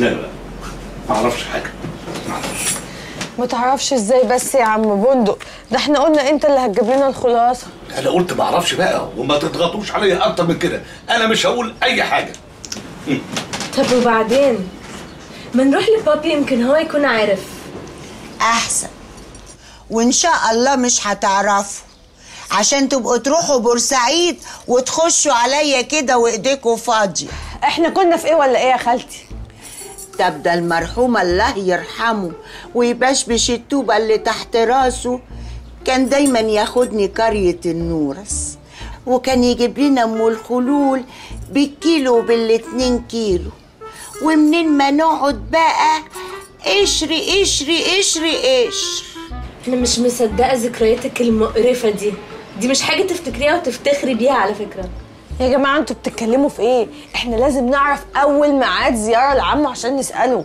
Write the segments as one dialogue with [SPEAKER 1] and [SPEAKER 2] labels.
[SPEAKER 1] لا لا ما أعرفش حاجة. ما أعرفش.
[SPEAKER 2] ما تعرفش إزاي بس يا عم بندق. ده إحنا قلنا انت اللي هتجيب لنا الخلاصة.
[SPEAKER 1] أنا قلت ما أعرفش بقى وما تضغطوش عليا أكتر من كده. أنا مش هقول اي حاجة.
[SPEAKER 3] طب وبعدين؟ ما نروح لبابي يمكن هو يكون عارف.
[SPEAKER 4] أحسن. وإن شاء الله مش هتعرفوا عشان تبقوا تروحوا بورسعيد وتخشوا عليا كده وإيديكوا فاضية.
[SPEAKER 2] إحنا كنا في إيه ولا إيه يا خالتي؟
[SPEAKER 4] طب ده المرحوم الله يرحمه ويبشبش الطوبة اللي تحت راسه. كان دايما ياخدني قرية النورس وكان يجيب لنا أم الخلول بالكيلو وبالاتنين كيلو. ومنين ما نقعد بقى قشري قشري قشري قشر.
[SPEAKER 3] أنا مش مصدقة ذكرياتك المقرفة دي. دي مش حاجة تفتكريها وتفتخري بيها على فكرة.
[SPEAKER 2] يا جماعة أنتوا بتتكلموا في إيه؟ إحنا لازم نعرف أول ميعاد زيارة لعمه عشان نسأله.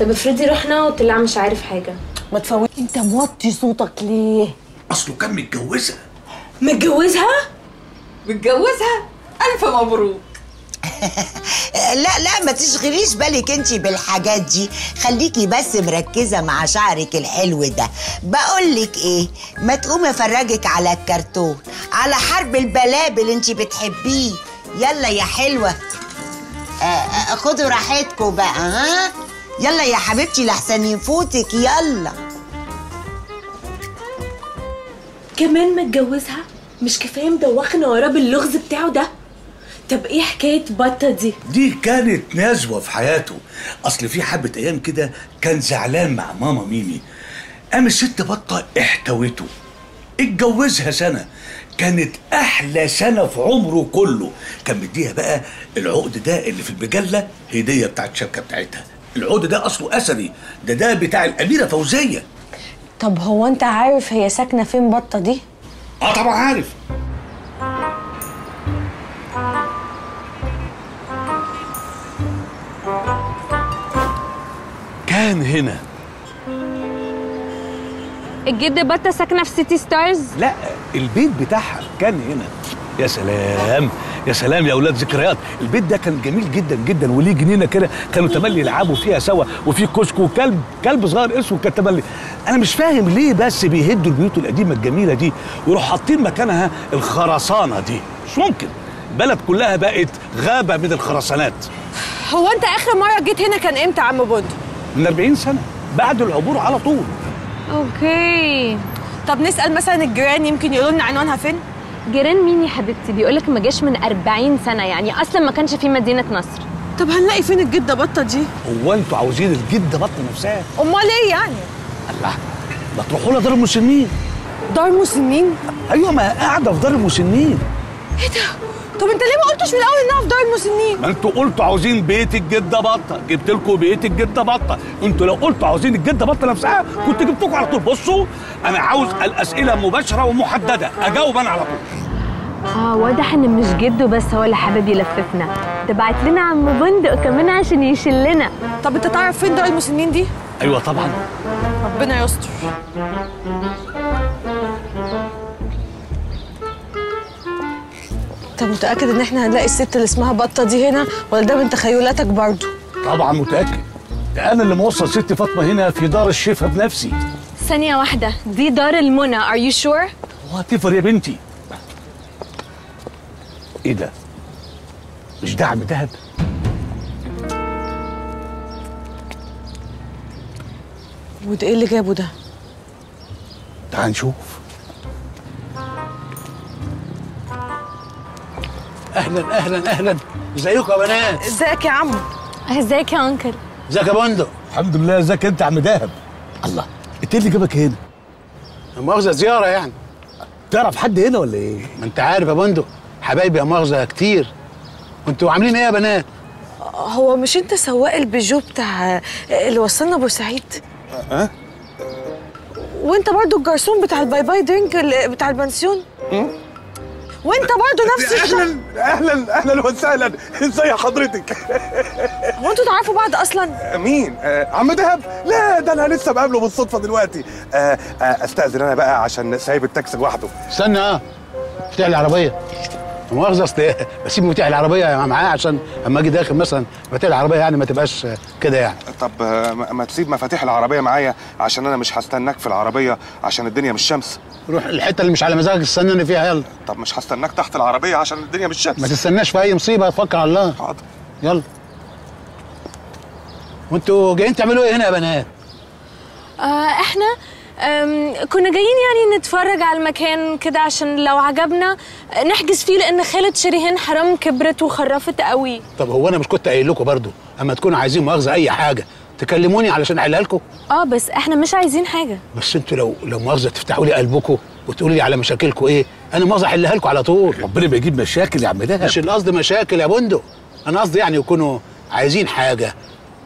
[SPEAKER 3] طب افرضي رحنا وطلع مش عارف حاجة.
[SPEAKER 2] ما تفوت انت موطي صوتك ليه؟
[SPEAKER 1] أصله كان متجوزها.
[SPEAKER 3] متجوزها؟
[SPEAKER 5] متجوزها؟ ألف مبروك.
[SPEAKER 4] لا لا ما تشغليش بالك انتي بالحاجات دي. خليكي بس مركزة مع شعرك الحلو ده. بقولك إيه ما تقوم افرجك على الكرتون على حرب البلابل انتي بتحبيه. يلا يا حلوة. آه، آه، خدوا راحتكم بقى ها؟ يلا يا حبيبتي لحسن يفوتك يلا.
[SPEAKER 3] كمان متجوزها؟ مش كفاية مدوخنا وراه باللغز بتاعه ده؟ طب إيه حكاية بطة دي؟
[SPEAKER 1] دي كانت نزوه في حياته. أصل في حبة أيام كده كان زعلان مع ماما ميمي. قام الست بطة احتوته اتجوزها سنة. كانت أحلى سنة في عمره كله. كان مديها بقى العقد ده اللي في المجله هدية بتاعت الشبكه بتاعتها. العقد ده أصله اثري ده ده بتاع الأميرة فوزية.
[SPEAKER 2] طب هو أنت عارف هي ساكنة فين بطة دي؟
[SPEAKER 1] آه طبعا عارف. كان هنا.
[SPEAKER 6] الجد بطة ساكنة في سيتي ستارز
[SPEAKER 7] لا البيت بتاعها كان هنا. يا سلام يا سلام يا أولاد ذكريات. البيت ده كان جميل جدا جدا وليه جنينة كده كانوا تملي يلعبوا فيها سوا وفي كشك وكلب كلب صغير اسود كان تملي. أنا مش فاهم ليه بس بيهدوا البيوت القديمة الجميلة دي ويروحوا حاطين مكانها الخرسانة دي. مش ممكن. البلد كلها بقت غابة من الخرسانات.
[SPEAKER 2] هو أنت آخر مرة جيت هنا كان إمتى يا عم بندق
[SPEAKER 7] من 40 سنة بعد العبور على طول.
[SPEAKER 6] أوكي.
[SPEAKER 2] طب نسأل مثلا الجيران يمكن يقولوا لنا عنوانها فين؟
[SPEAKER 6] جيران مين يا حبيبتي؟ بيقولك ما جاش من 40 سنة يعني أصلا ما كانش في مدينة نصر.
[SPEAKER 2] طب هنلاقي فين الجدة بطة دي؟
[SPEAKER 7] هو أنتوا عاوزين الجدة بطة نفسها؟
[SPEAKER 2] أمال إيه يعني؟
[SPEAKER 7] الله ما تروحوا لها دار المسنين.
[SPEAKER 2] دار مسنين؟
[SPEAKER 7] أيوه ما قاعدة في دار المسنين.
[SPEAKER 2] إيه ده؟ طب انت ليه ما قلتش من الأول انها في دار المسنين؟
[SPEAKER 7] ما أنتوا قلتوا عاوزين بيت الجدة بطة. جبت لكم بيت الجدة بطة. أنتوا لو قلتوا عاوزين الجدة بطة نفسها كنت جبتكم على طول. بصوا أنا عاوز الأسئلة مباشرة ومحددة. أجاوب أنا على طول.
[SPEAKER 6] آه واضح إن مش جده بس هو اللي حابب يلففنا. ده بعت لنا عم بندق كمان عشان يشلنا.
[SPEAKER 2] طب أنت تعرف فين دار المسنين دي؟
[SPEAKER 7] أيوه طبعا.
[SPEAKER 2] ربنا يستر. انت متأكد ان إحنا هنلاقي الست اللي اسمها بطة دي هنا؟ ولا ده من تخيلاتك برضو
[SPEAKER 7] طبعا متأكد. ده أنا اللي موصل ست فاطمة هنا في دار الشفا بنفسي.
[SPEAKER 6] ثانية واحدة. دي دار المنى. Are you sure؟
[SPEAKER 7] وهتفر يا بنتي؟ إيه ده؟ مش ده عم دهب؟
[SPEAKER 2] وده إيه اللي جابه ده؟
[SPEAKER 7] تعال نشوف. أهلا أهلا أهلا. ازيكم يا بنات
[SPEAKER 2] إزيك يا عم.
[SPEAKER 6] إزيك يا أنكل.
[SPEAKER 7] إزيك يا بندق؟ الحمد لله إزيك أنت يا عم دهب الله انت اللي جابك هنا.
[SPEAKER 8] مؤاخذة زيارة يعني.
[SPEAKER 7] تعرف حد هنا ولا إيه؟
[SPEAKER 8] ما أنت عارف يا بندق حبايبي يا مؤاخذة كتير. وأنتوا عاملين إيه يا بنات؟
[SPEAKER 2] هو مش أنت سواق البيجو بتاع اللي وصلنا بورسعيد
[SPEAKER 8] أه؟
[SPEAKER 2] وأنت برضو الجرسون بتاع ال bye bye drink بتاع البنسيون؟ وانت برضو نفس الشخص
[SPEAKER 8] أهلا أهلا أهلا وسهلا. ازي حضرتك؟
[SPEAKER 2] هو أنتوا تعرفوا بعض أصلا؟
[SPEAKER 8] مين؟ آه عم دهب. لا ده أنا لسه بقابله بالصدفة دلوقتي. آه آه أستأذن أنا بقى عشان سايب التاكسي لوحده.
[SPEAKER 9] استنى آه. افتح العربيه مؤاخذة أصل بسيب مفتاح العربية معايا عشان أما أجي داخل مثلا مفتاح العربية يعني ما تبقاش كده يعني.
[SPEAKER 8] طب ما تسيب مفاتيح العربية معايا عشان أنا مش هستناك في العربية عشان الدنيا مش شمس.
[SPEAKER 9] روح الحتة اللي مش على مزاجك استناني فيها يلا.
[SPEAKER 8] طب مش هستناك تحت العربية عشان الدنيا مش شمس.
[SPEAKER 9] ما تستناش في أي مصيبة توكل على الله.
[SPEAKER 8] حاضر.
[SPEAKER 9] يلا. وأنتوا جايين تعملوا إيه هنا يا بنات؟
[SPEAKER 3] آه إحنا كنا جايين يعني نتفرج على المكان كده عشان لو عجبنا نحجز فيه لأن خالة شريهان حرام كبرت وخرفت قوي.
[SPEAKER 9] طب هو أنا مش كنت قايل لكم برضو أما تكونوا عايزين مؤاخذة أي حاجة تكلموني علشان أحلها لكم؟
[SPEAKER 3] آه بس إحنا مش عايزين حاجة.
[SPEAKER 9] بس أنتوا لو لو مؤاخذة تفتحوا لي قلبكم وتقولوا لي على مشاكلكم إيه أنا مؤاخذة أحلها لكم على طول.
[SPEAKER 10] ربنا بيجيب مشاكل يا عم دهب.
[SPEAKER 9] مش القصد مشاكل يا بندق. أنا قصدي يعني يكونوا عايزين حاجة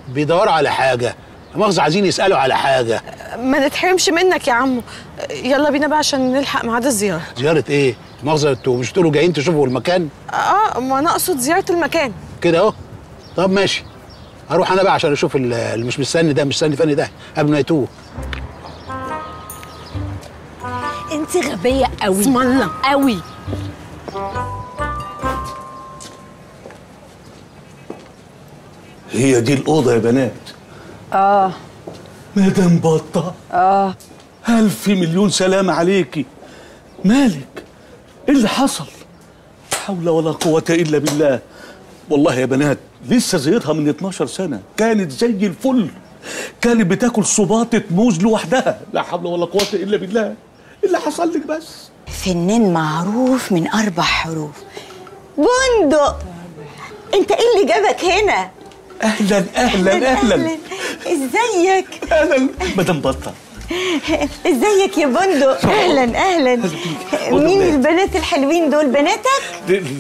[SPEAKER 9] بيدوروا على حاجة مؤاخذة عايزين يسألوا على حاجة.
[SPEAKER 2] ما نتحرمش منك يا عمو. يلا بينا بقى عشان نلحق ميعاد الزيارة.
[SPEAKER 9] زيارة إيه؟ مؤاخذة أنتوا مش تقولوا جايين تشوفوا المكان؟
[SPEAKER 2] آه ما أنا أقصد زيارة المكان.
[SPEAKER 9] كده أهو. طب ماشي. هروح أنا بقى عشان أشوف ال- اللي مش مستني ده مش مستني فني ده. قبل ما يتوه.
[SPEAKER 3] أنت غبية قوي.
[SPEAKER 2] اسم الله.
[SPEAKER 3] قوي.
[SPEAKER 7] هي دي الأوضة يا بنات.
[SPEAKER 2] آه.
[SPEAKER 7] مدام بطة
[SPEAKER 2] آه.
[SPEAKER 7] ألف مليون سلام عليكي مالك؟ إيه اللي حصل؟ لا حول ولا قوة إلا بالله. والله يا بنات لسه زيتها من 12 سنة. كانت زي الفل. كانت بتاكل صباطة موز لوحدها. لا حول ولا قوة إلا بالله. إيه اللي حصل لك بس؟
[SPEAKER 11] فنان معروف من أربع حروف. بندق. أنت إيه اللي جابك هنا؟
[SPEAKER 7] أهلا أهلا أهلا
[SPEAKER 11] إزيك؟
[SPEAKER 7] أهلا. مدام بطة.
[SPEAKER 11] إزيك يا بندق أهلا أهلا. مين
[SPEAKER 7] بنات.
[SPEAKER 11] البنات الحلوين دول؟ بناتك؟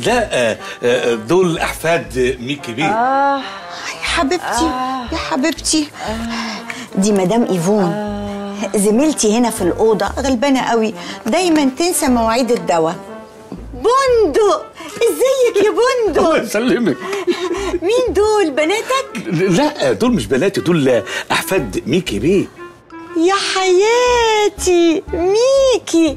[SPEAKER 7] لا آه، آه، دول أحفاد ميكي بيه
[SPEAKER 11] يا حبيبتي يا حبيبتي. دي مدام إيفون. زميلتي هنا في الأوضة غلبانة قوي. دايما تنسى مواعيد الدواء. بندق. إزيك يا
[SPEAKER 7] الله
[SPEAKER 11] بندق
[SPEAKER 7] يسلمك.
[SPEAKER 11] مين دول؟ بناتك؟
[SPEAKER 7] لا دول مش بناتي دول أحفاد ميكي بيه.
[SPEAKER 11] يا حياتي ميكي.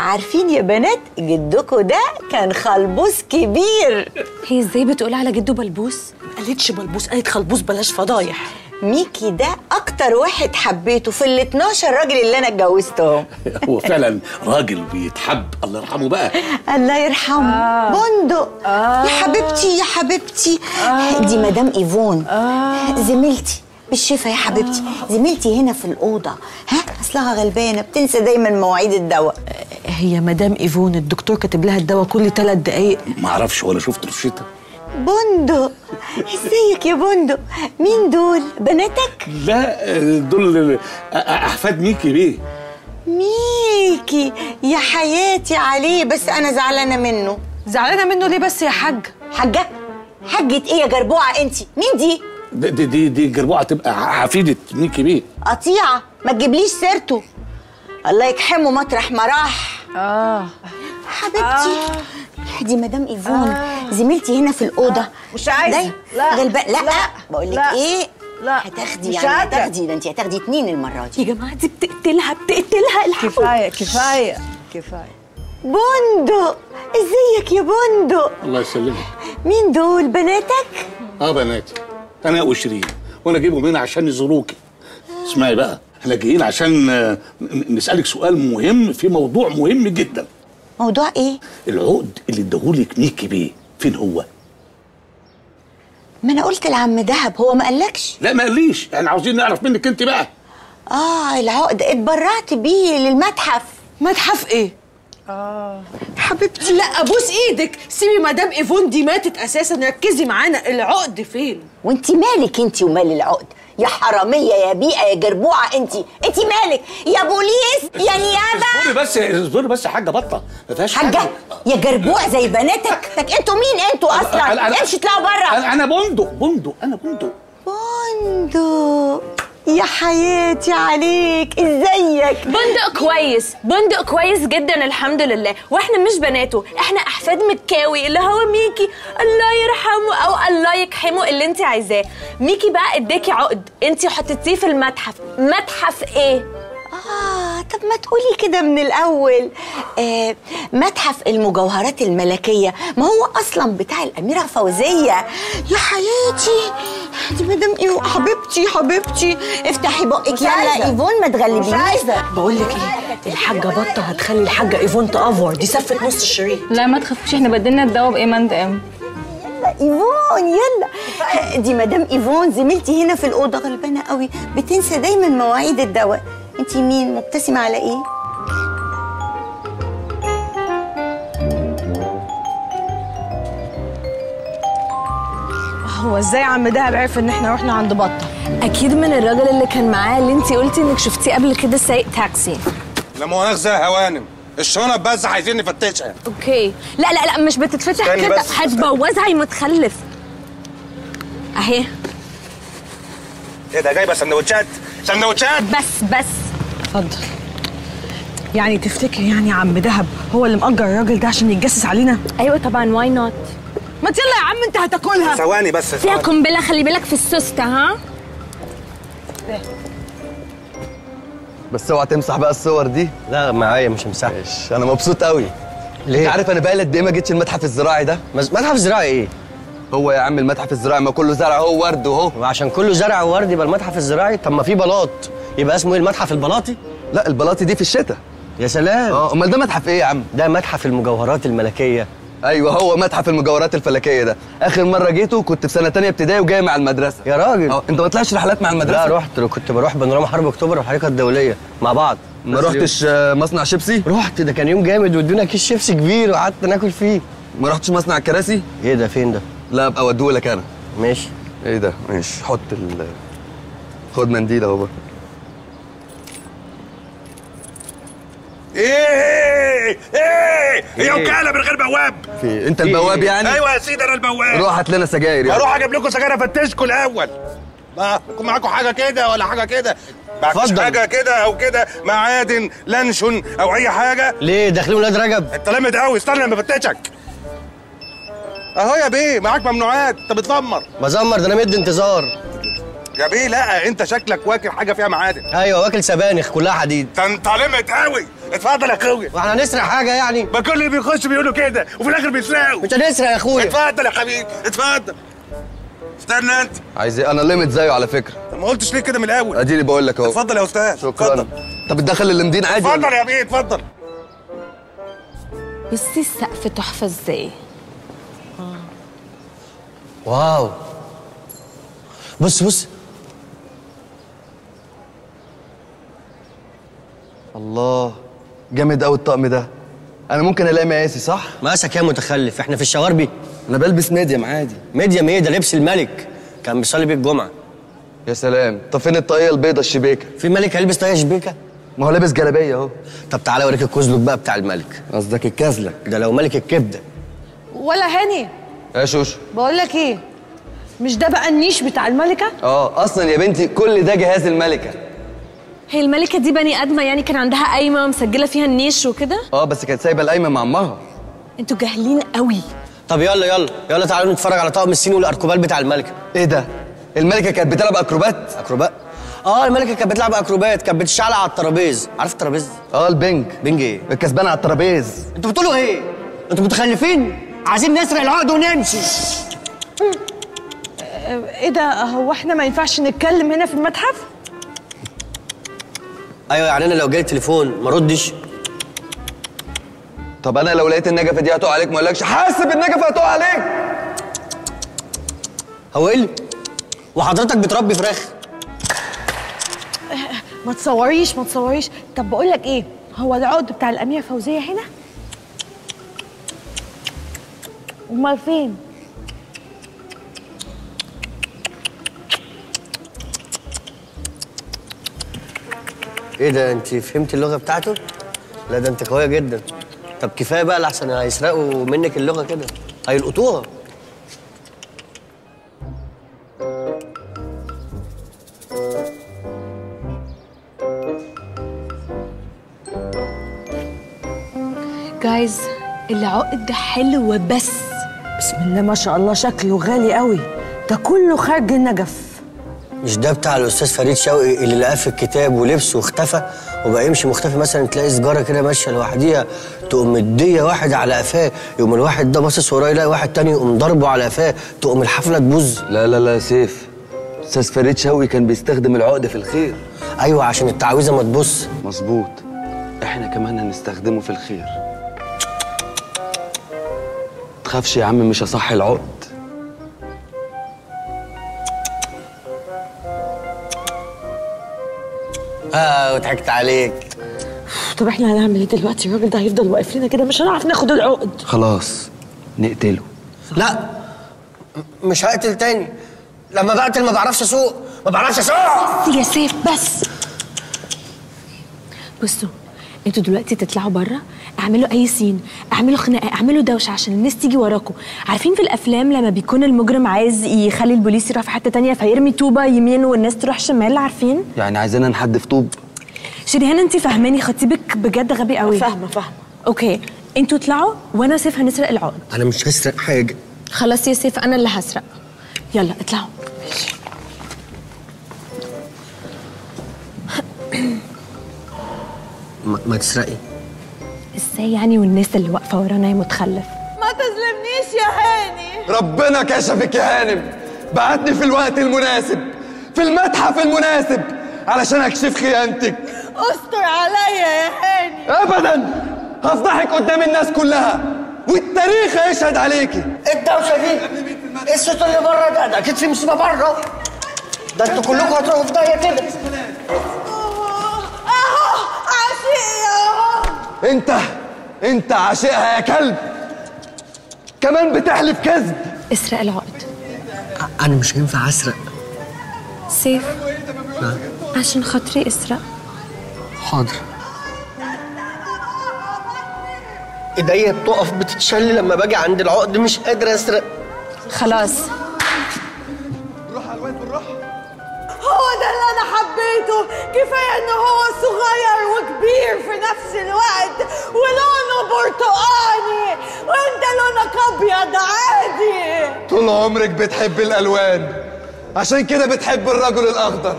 [SPEAKER 11] عارفين يا بنات جدكوا ده كان خلبوس كبير.
[SPEAKER 3] هي إزاي بتقول على جده بلبوس؟
[SPEAKER 2] ما قالتش بلبوس قالت خلبوس بلاش فضايح.
[SPEAKER 11] ميكي ده أكتر واحد حبيته في ال 12 راجل اللي أنا اتجوزتهم
[SPEAKER 7] هو فعلا راجل بيتحب. الله يرحمه بقى.
[SPEAKER 11] الله يرحمه. بندق. يا حبيبتي يا حبيبتي. دي مدام إيفون. زميلتي بالشفا يا حبيبتي. زميلتي هنا في الأوضة. ها؟ أصلها غلبانة. بتنسى دايما مواعيد الدواء.
[SPEAKER 2] هي مدام إيفون الدكتور كاتب لها الدواء كل ثلاث دقايق.
[SPEAKER 7] ما أعرفش ولا شفت رشتها
[SPEAKER 11] بندق. إزيك يا بندق؟ مين دول؟ بناتك؟
[SPEAKER 7] لا دول أحفاد ميكي بيه.
[SPEAKER 11] ميكي؟ يا حياتي عليه بس أنا زعلانة منه.
[SPEAKER 2] زعلانة منه ليه بس يا حاج؟
[SPEAKER 11] حاجة؟ حاجة إيه يا جربوعة انت؟ مين دي؟
[SPEAKER 7] دي دي دي, جربوعة تبقى حفيده ميكي بيه.
[SPEAKER 11] قطيعة ما تجيبليش سيرته. الله يكحمه مطرح ما راح
[SPEAKER 2] آه.
[SPEAKER 11] حبيبتي. دي مدام إيفون. زميلتي هنا في الأوضة.
[SPEAKER 2] مش عايزة.
[SPEAKER 11] داي-
[SPEAKER 2] لا.
[SPEAKER 11] غلبة لا,
[SPEAKER 2] لا.
[SPEAKER 11] بقول لك
[SPEAKER 2] لا.
[SPEAKER 11] إيه؟
[SPEAKER 2] لا.
[SPEAKER 11] هتاخدي
[SPEAKER 2] مش
[SPEAKER 11] يعني. هتاخدي ده انت هتاخدي اتنين المرة دي.
[SPEAKER 3] يا جماعة دي بتقتلها بتقتلها الحقوا
[SPEAKER 2] كفاية كفاية كفاية.
[SPEAKER 11] بندق إزيك يا بندق؟
[SPEAKER 7] الله يسلمك.
[SPEAKER 11] مين دول؟ بناتك؟
[SPEAKER 7] آه بناتي. أنا وشيرين. وأنا جايبهم هنا عشان يزوروكي. اسمعي بقى إحنا جايين عشان آه، نسألك سؤال مهم في موضوع مهم جدا.
[SPEAKER 11] موضوع إيه؟
[SPEAKER 7] العقد اللي اداهولك ميكي بيه. فين هو؟
[SPEAKER 11] ما أنا قلت لعم دهب هو ما قالكش؟
[SPEAKER 7] لا ما قاليش. إحنا عاوزين نعرف منك انت بقى.
[SPEAKER 11] آه العقد. اتبرعت بيه للمتحف.
[SPEAKER 2] متحف إيه؟
[SPEAKER 11] حبيبتي.
[SPEAKER 2] لا ابوس إيدك. سيبي مدام إيفون دي ماتت أساسا. ركزي معانا. العقد فين؟
[SPEAKER 11] وانت مالك انت ومال العقد؟ يا حرامية يا بيئة يا جربوعة انت انت مالك؟ يا بوليس يا نيابة.
[SPEAKER 7] اصبري بس اصبري بس يا حاجة بطة. ما فيهاش حاجة.
[SPEAKER 11] يا جربوع زي بناتك؟ أنتوا مين أنتوا أصلا؟ امشي اطلعوا بره
[SPEAKER 7] أنا بندق بندق أنا بندق.
[SPEAKER 11] بندق. يا حياتي عليك إزيك؟
[SPEAKER 3] بندق كويس بندق كويس جدا الحمد لله. وإحنا مش بناته إحنا أحفاد مكاوي اللي هو ميكي. الله يرحمه أو الله يكحمه اللي انت عايزاه. ميكي بقى إداكي عقد. انت حطيتيه في المتحف. متحف إيه؟
[SPEAKER 11] آه طب ما تقولي كده من الأول. آه متحف المجوهرات الملكية ما هو أصلا بتاع الأميرة فوزية يا حياتي دي مدام إيه حبيبتي حبيبتي. افتحي بقك. يلا إيفون ما تغلبينيش
[SPEAKER 2] بقول لك إيه الحاجة بطة هتخلي الحاجة إيفون ت over. دي سفت نص الشريط.
[SPEAKER 3] لا ما تخافوش إحنا بدلنا الدواء ب M and
[SPEAKER 11] M إيفون يلا. دي مدام إيفون زميلتي هنا في الأوضة غلبانة قوي. بتنسى دايما مواعيد الدواء. انت مين؟ مبتسمة على إيه؟
[SPEAKER 2] هو إزاي عم دهب عرف ان إحنا رحنا عند بطة؟
[SPEAKER 3] أكيد من الراجل اللي كان معاه اللي انت قلتي انك شفتيه قبل كده سايق تاكسي.
[SPEAKER 8] لا مؤاخذة يا هوانم. الشنط بس عايزين نفتشها
[SPEAKER 3] Okay. لا لا لا مش بتتفتح كده. هتبوظها يا متخلف. أهي.
[SPEAKER 8] إيه ده جايبة سندوتشات؟ سندوتشات؟
[SPEAKER 3] بس بس.
[SPEAKER 2] اتفضل. يعني تفتكر يعني عم دهب هو اللي مأجر الراجل ده عشان يتجسس علينا؟
[SPEAKER 3] أيوه طبعا why not
[SPEAKER 2] ما يلا يا عم انت هتاكلها.
[SPEAKER 8] ثواني بس
[SPEAKER 3] فيها. قنبله خلي بالك في السوسته ها؟
[SPEAKER 12] بس اوعى تمسح بقى الصور دي.
[SPEAKER 13] لا معايا مش همسحها.
[SPEAKER 12] ماشي أنا مبسوط قوي
[SPEAKER 13] ليه؟
[SPEAKER 12] أنت عارف أنا بقى قد إيه ما جيتش المتحف الزراعي ده؟
[SPEAKER 13] مز- متحف زراعي إيه؟
[SPEAKER 12] هو يا عم المتحف الزراعي ما كله زرع هو ورد وهو.
[SPEAKER 13] وعشان كله زرع وورد يبقى المتحف الزراعي؟ طب ما في بلاط. يبقى اسمه إيه المتحف البلاطي؟
[SPEAKER 12] لا البلاطي دي في الشتاء.
[SPEAKER 13] يا سلام.
[SPEAKER 12] آه امال ده متحف إيه يا عم؟
[SPEAKER 13] ده متحف المجوهرات الملكية.
[SPEAKER 12] أيوه هو متحف المجوهرات الفلكية ده. آخر مرة جيته كنت في سنة تانية ابتدائي وجاي مع المدرسة.
[SPEAKER 13] يا راجل.
[SPEAKER 12] آه انت ما طلعتش رحلات مع المدرسة؟
[SPEAKER 13] لا رحت كنت بروح بانوراما حرب أكتوبر والحديقة الدولية مع بعض.
[SPEAKER 12] ما رحتش آه، مصنع شيبسي؟
[SPEAKER 13] رحت. ده كان يوم جامد وادونا كيس شيبسي كبير وقعدت ناكل فيه.
[SPEAKER 12] ما رحتش مصنع الكراسي؟
[SPEAKER 13] إيه ده؟ فين ده؟
[SPEAKER 12] لا أبقى أوديهولك أنا.
[SPEAKER 13] ماشي.
[SPEAKER 12] إيه ده؟ ماشي. حط ال خد منديل أهو بقى.
[SPEAKER 8] إيه إيه هي وكاله من غير بواب
[SPEAKER 12] في انت البواب يعني
[SPEAKER 8] أيوه يا سيدي أنا البواب
[SPEAKER 12] روح هات لنا سجاير يعني
[SPEAKER 8] أروح أجيب لكم سجاير افتشكم الأول ما يكون معاكم حاجة كده ولا حاجة كده معكوش. حاجة كده أو كده معادن لانشون أو اي حاجة
[SPEAKER 13] ليه داخلين ولاد رجب؟
[SPEAKER 8] انت لامد قوي استنى لما افتشك اهو يا بيه معاك ممنوعات انت بتزمر
[SPEAKER 13] بزمر ده أنا مدي انتظار
[SPEAKER 8] يا بيه لا انت شكلك واكل حاجة فيها معادن
[SPEAKER 13] أيوه واكل سبانخ كلها حديد
[SPEAKER 8] انت لامد قوي اتفضل يا اخويا.
[SPEAKER 13] وإحنا هنسرق حاجة يعني؟
[SPEAKER 8] ما كل اللي بيخش بيقولوا كده وفي الآخر بيسرقوا.
[SPEAKER 13] مش هنسرق يا اخويا.
[SPEAKER 8] اتفضل يا حبيبي اتفضل. استنى انت.
[SPEAKER 12] عايز إيه؟ أنا لمض زيه على فكرة.
[SPEAKER 8] طب ما قلتش ليه كده من الأول؟
[SPEAKER 12] اديني بقول لك أهو.
[SPEAKER 8] اتفضل يا أستاذ
[SPEAKER 12] شكرا.
[SPEAKER 8] اتفضل.
[SPEAKER 12] طب بتدخل اللمضين عادي ولا
[SPEAKER 8] اتفضل يا بيه اتفضل.
[SPEAKER 3] بصي السقف تحفة إزاي؟
[SPEAKER 13] واو. بص بص.
[SPEAKER 12] الله. جامد قوي الطقم ده. أنا ممكن ألاقي مقاسي صح؟
[SPEAKER 13] مقاسك يا متخلف. إحنا في الشواربي
[SPEAKER 12] أنا بلبس medium عادي.
[SPEAKER 13] medium إيه ده؟ لبس الملك. كان بيصلي بيه الجمعة.
[SPEAKER 12] يا سلام. طب فين الطاقية البيضة الشبيكة؟
[SPEAKER 13] في ملك هيلبس طاقية شبيكة؟
[SPEAKER 12] ما هو لابس جلابية أهو.
[SPEAKER 13] طب تعالى أوريك الكزلك بقى بتاع الملك.
[SPEAKER 12] قصدك الكازلك
[SPEAKER 13] ده لو ملك الكبده
[SPEAKER 2] ولا هاني.
[SPEAKER 12] يا شوشو.
[SPEAKER 2] بقول لك إيه؟ مش ده بقى النيش بتاع الملكة؟
[SPEAKER 12] آه أصلا يا بنتي كل ده جهاز الملكة.
[SPEAKER 3] هي الملكة دي بني آدمة يعني كان عندها قايمة مسجله فيها النيش وكده؟
[SPEAKER 12] آه بس كانت سايبة القايمة مع أمها.
[SPEAKER 3] أنتوا جاهلين قوي.
[SPEAKER 13] طب يلا يلا يلا تعالوا نتفرج على طقم الصين والأركوبال بتاع الملكة.
[SPEAKER 12] إيه ده؟ الملكة كانت بتلعب أكروبات؟
[SPEAKER 13] أكروبات؟ آه الملكة كانت بتلعب أكروبات كانت بتشعلق على الترابيز. عارف الترابيز؟
[SPEAKER 12] آه ال
[SPEAKER 13] ping pong إيه؟
[SPEAKER 12] الكسبان على الترابيز.
[SPEAKER 13] أنتوا بتقولوا إيه؟ أنتوا متخلفين؟ عايزين نسرق العقد ونمشي.
[SPEAKER 2] إيه ده؟ هو إحنا ما ينفعش نتكلم هنا في المتحف؟
[SPEAKER 13] أيوه يعني أنا لو جالي تليفون ما ردش
[SPEAKER 12] طب أنا لو لقيت النجفة دي هتقع عليك ما أقولكش حاسب النجفة هتقع عليك.
[SPEAKER 13] هو إيه وحضرتك بتربي فراخ.
[SPEAKER 2] ما تصوريش ما تصوريش. طب بقول لك إيه؟ هو العقد بتاع الأميرة فوزية هنا؟ أمال فين؟
[SPEAKER 13] إيه ده؟ أنت فهمت اللغة بتاعته؟ لا ده أنت قوية جدا. طب كفاية بقى لحسن هيسرقوا منك اللغة كده. هيلقطوها.
[SPEAKER 3] جايز العقد ده حلو بس
[SPEAKER 2] بسم الله ما شاء الله شكله غالي قوي. ده كله خارج النجف.
[SPEAKER 13] مش ده بتاع الأستاذ فريد شوقي اللي لقاه في الكتاب ولبسه واختفى وبقى يمشي مختفي مثلا تلاقي سجارة كده ماشية لوحديها تقوم مدية واحد على قفاه يقوم الواحد ده باصص وراه يلاقي واحد تاني يقوم ضربه على قفاه تقوم الحفلة تبوظ.
[SPEAKER 12] لا لا لا يا سيف. أستاذ فريد شوقي كان بيستخدم العقد في الخير.
[SPEAKER 13] أيوه عشان التعويذة ما تبص
[SPEAKER 12] مظبوط. إحنا كمان هنستخدمه في الخير. تخافش يا عم مش هصحي العقد.
[SPEAKER 13] آه وضحكت عليك.
[SPEAKER 2] طب إحنا هنعمل إيه دلوقتي؟ الراجل ده هيفضل واقف لنا كده مش هنعرف ناخد العقد.
[SPEAKER 12] خلاص نقتله.
[SPEAKER 13] لا مش هقتل تاني. لما بقتل ما بعرفش أسوق ما بعرفش أسوق.
[SPEAKER 3] يا سيف بس. بصوا أنتوا دلوقتي تطلعوا بره اعملوا أي سين اعملوا خناقة اعملوا دوشة عشان الناس تيجي وراكم عارفين في الأفلام لما بيكون المجرم عايز يخلي البوليس يروح في حتة تانية فيرمي طوبة يمين والناس تروح شمال عارفين؟
[SPEAKER 12] يعني عايزانا نحدف طوب.
[SPEAKER 3] شريهان انت فاهماني؟ خطيبك بجد غبي قوي.
[SPEAKER 2] فاهمة فاهمة.
[SPEAKER 3] okay أنتوا اطلعوا وأنا وسيف هنسرق العقد.
[SPEAKER 13] أنا مش هسرق حاجة.
[SPEAKER 3] خلاص يا سيف أنا اللي هسرق. يلا اطلعوا.
[SPEAKER 13] ما, ما تسرقي.
[SPEAKER 3] إزاي يعني والناس اللي واقفة ورانا يا متخلف؟
[SPEAKER 2] ما تظلمنيش يا هاني.
[SPEAKER 12] ربنا كشفك يا هانم بعتني في الوقت المناسب في المتحف المناسب علشان أكشف خيانتك.
[SPEAKER 2] استر عليا يا هاني.
[SPEAKER 12] ابدا. هفضحك قدام الناس كلها والتاريخ هيشهد عليكي
[SPEAKER 13] الدوشه دي إيه الصوت اللي بره ده ده أكيد في مصيبه بره. ده أنتوا كلكم هتروحوا في داهية كده.
[SPEAKER 12] انت انت عاشقها يا كلب. كمان بتحلف كذب.
[SPEAKER 3] اسرق العقد.
[SPEAKER 13] أنا مش هينفع أسرق.
[SPEAKER 3] سيف. عشان خاطري اسرق.
[SPEAKER 13] حاضر. إيديا بتقف بتتشل لما باجي عند العقد مش قادر أسرق.
[SPEAKER 3] خلاص.
[SPEAKER 2] هو ده اللي أنا حبيته. كفاية ان هو صغير وكبير في نفس الوقت ولونه برتقاني. وأنت لونك أبيض عادي.
[SPEAKER 12] طول عمرك بتحب الألوان. عشان كده بتحب الرجل الأخضر.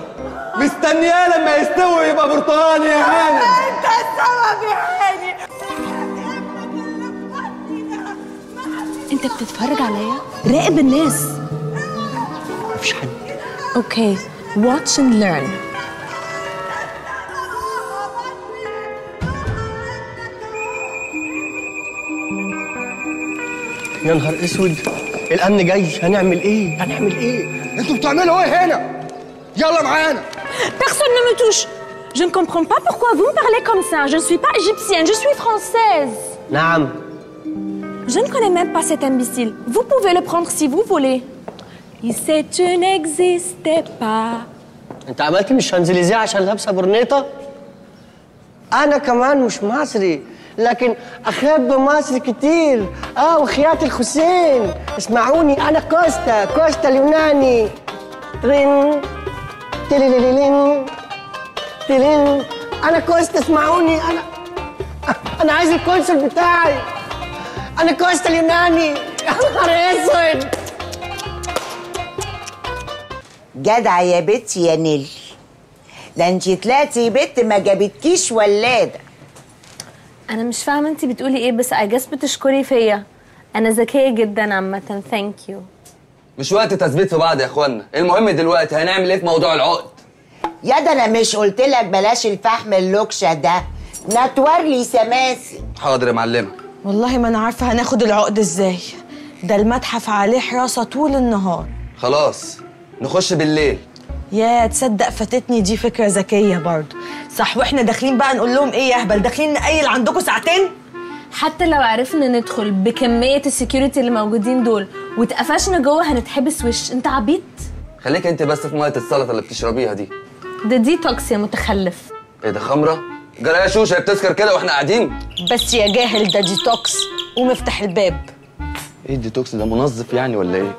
[SPEAKER 12] مستنياه لما يستوي يبقى برتقاني يا هانم
[SPEAKER 2] أنت السبب يا هاني
[SPEAKER 3] أنت بتتفرج عليا؟ راقب الناس.
[SPEAKER 13] مفيش حد.
[SPEAKER 3] أوكي. watch and learn
[SPEAKER 13] يا نهار اسود الامن جاي هنعمل ايه هنعمل ايه
[SPEAKER 12] انتوا بتعملوا ايه هنا يلا معانا
[SPEAKER 3] Personne ne me touche. Je ne comprends pas pourquoi vous me parlez comme ça. Je ne suis pas égyptienne, je suis française.
[SPEAKER 13] نعم
[SPEAKER 3] Je ne connais même pas cet imbécile. Vous pouvez le prendre si vous voulez. Tu n'existais pas.
[SPEAKER 13] انت عملت مش شانزليزيه عشان لابسه برنيطه؟ أنا كمان مش مصري لكن احب مصر كتير. آه وخيات الحسين. اسمعوني أنا كوستا كوستا اليوناني. ترين تليليلين تلين أنا كوستا اسمعوني أنا أنا عايز ال consul بتاعي. أنا كوستا اليوناني. يا نهار أسود.
[SPEAKER 4] جدع يا بت يا نيل. ده انت طلعتي بت ما جابتكيش ولادة.
[SPEAKER 3] أنا مش فاهمة أنت بتقولي إيه بس I guess بتشكري فيا. أنا ذكية جدا عامة. Thank you.
[SPEAKER 12] مش وقت تثبيت في بعض يا اخوانا المهم دلوقتي هنعمل إيه في موضوع العقد؟
[SPEAKER 4] يا ده أنا مش قلت لك بلاش الفحم اللوكشة ده. نتور لي سماسي
[SPEAKER 12] حاضر يا معلمة.
[SPEAKER 2] والله ما أنا عارفة هناخد العقد إزاي. ده المتحف عليه حراسة طول النهار.
[SPEAKER 12] خلاص. نخش بالليل.
[SPEAKER 2] يا تصدق فاتتني دي فكرة ذكية برضو. صح وإحنا داخلين بقى نقول لهم إيه يا أهبل؟ داخلين نقيل عندكم ساعتين؟
[SPEAKER 3] حتى لو عرفنا ندخل بكمية ال security اللي موجودين دول واتقفشنا جوه هنتحبس وش؟ انت عبيط.
[SPEAKER 12] خليك انت بس في مية السلطة اللي بتشربيها دي.
[SPEAKER 3] ده ديتوكس يا متخلف.
[SPEAKER 12] إيه ده خمرة؟ جرى يا شوشة هي بتسكر كده وإحنا قاعدين.
[SPEAKER 2] بس يا جاهل ده ديتوكس قوم افتح الباب.
[SPEAKER 12] إيه الديتوكس ده منظف يعني ولا إيه؟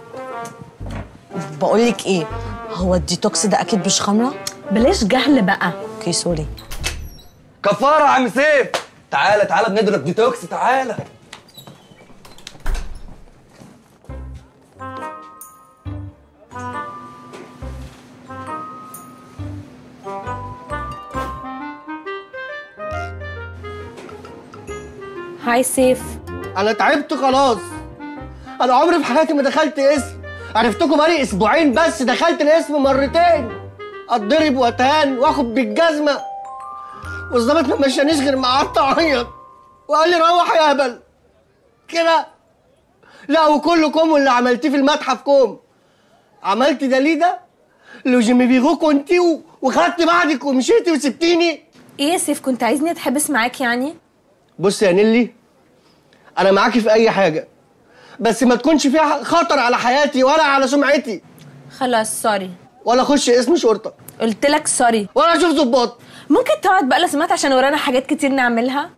[SPEAKER 2] بقول لك إيه هو الديتوكس ده أكيد مش خمرة؟
[SPEAKER 3] بلاش جهل بقى.
[SPEAKER 2] okay
[SPEAKER 12] sorry. كفارة عم سيف! تعالى تعالى بنضرب ديتوكس تعالى.
[SPEAKER 3] هاي سيف.
[SPEAKER 13] أنا تعبت خلاص. أنا عمري في حياتي ما دخلت اسم عرفتكم بقالي أسبوعين بس دخلت الاسم مرتين. اتضرب واتهان وآخد بالجزمة. والظابط ما مشانيش غير ما قعدت أعيط. وقال لي روح يا هبل. كده؟ لا وكلكم واللي عملتيه في المتحف كوم. عملت ده ليه ده؟ لو جيمي بيغو كنتي و- وخدت بعدك ومشيتي وسبتيني.
[SPEAKER 3] إيه يا سيف كنت عايزني أتحبس معاك يعني؟
[SPEAKER 13] بص يا نيلي أنا معاكي في أي حاجة. بس ما تكونش فيها خطر على حياتي ولا على سمعتي.
[SPEAKER 3] خلاص sorry.
[SPEAKER 13] ولا اخش قسم شرطة.
[SPEAKER 3] قلت لك sorry.
[SPEAKER 13] ولا أشوف ظباط
[SPEAKER 3] ممكن تقعد بقى لو سمحت عشان ورانا حاجات كتير نعملها؟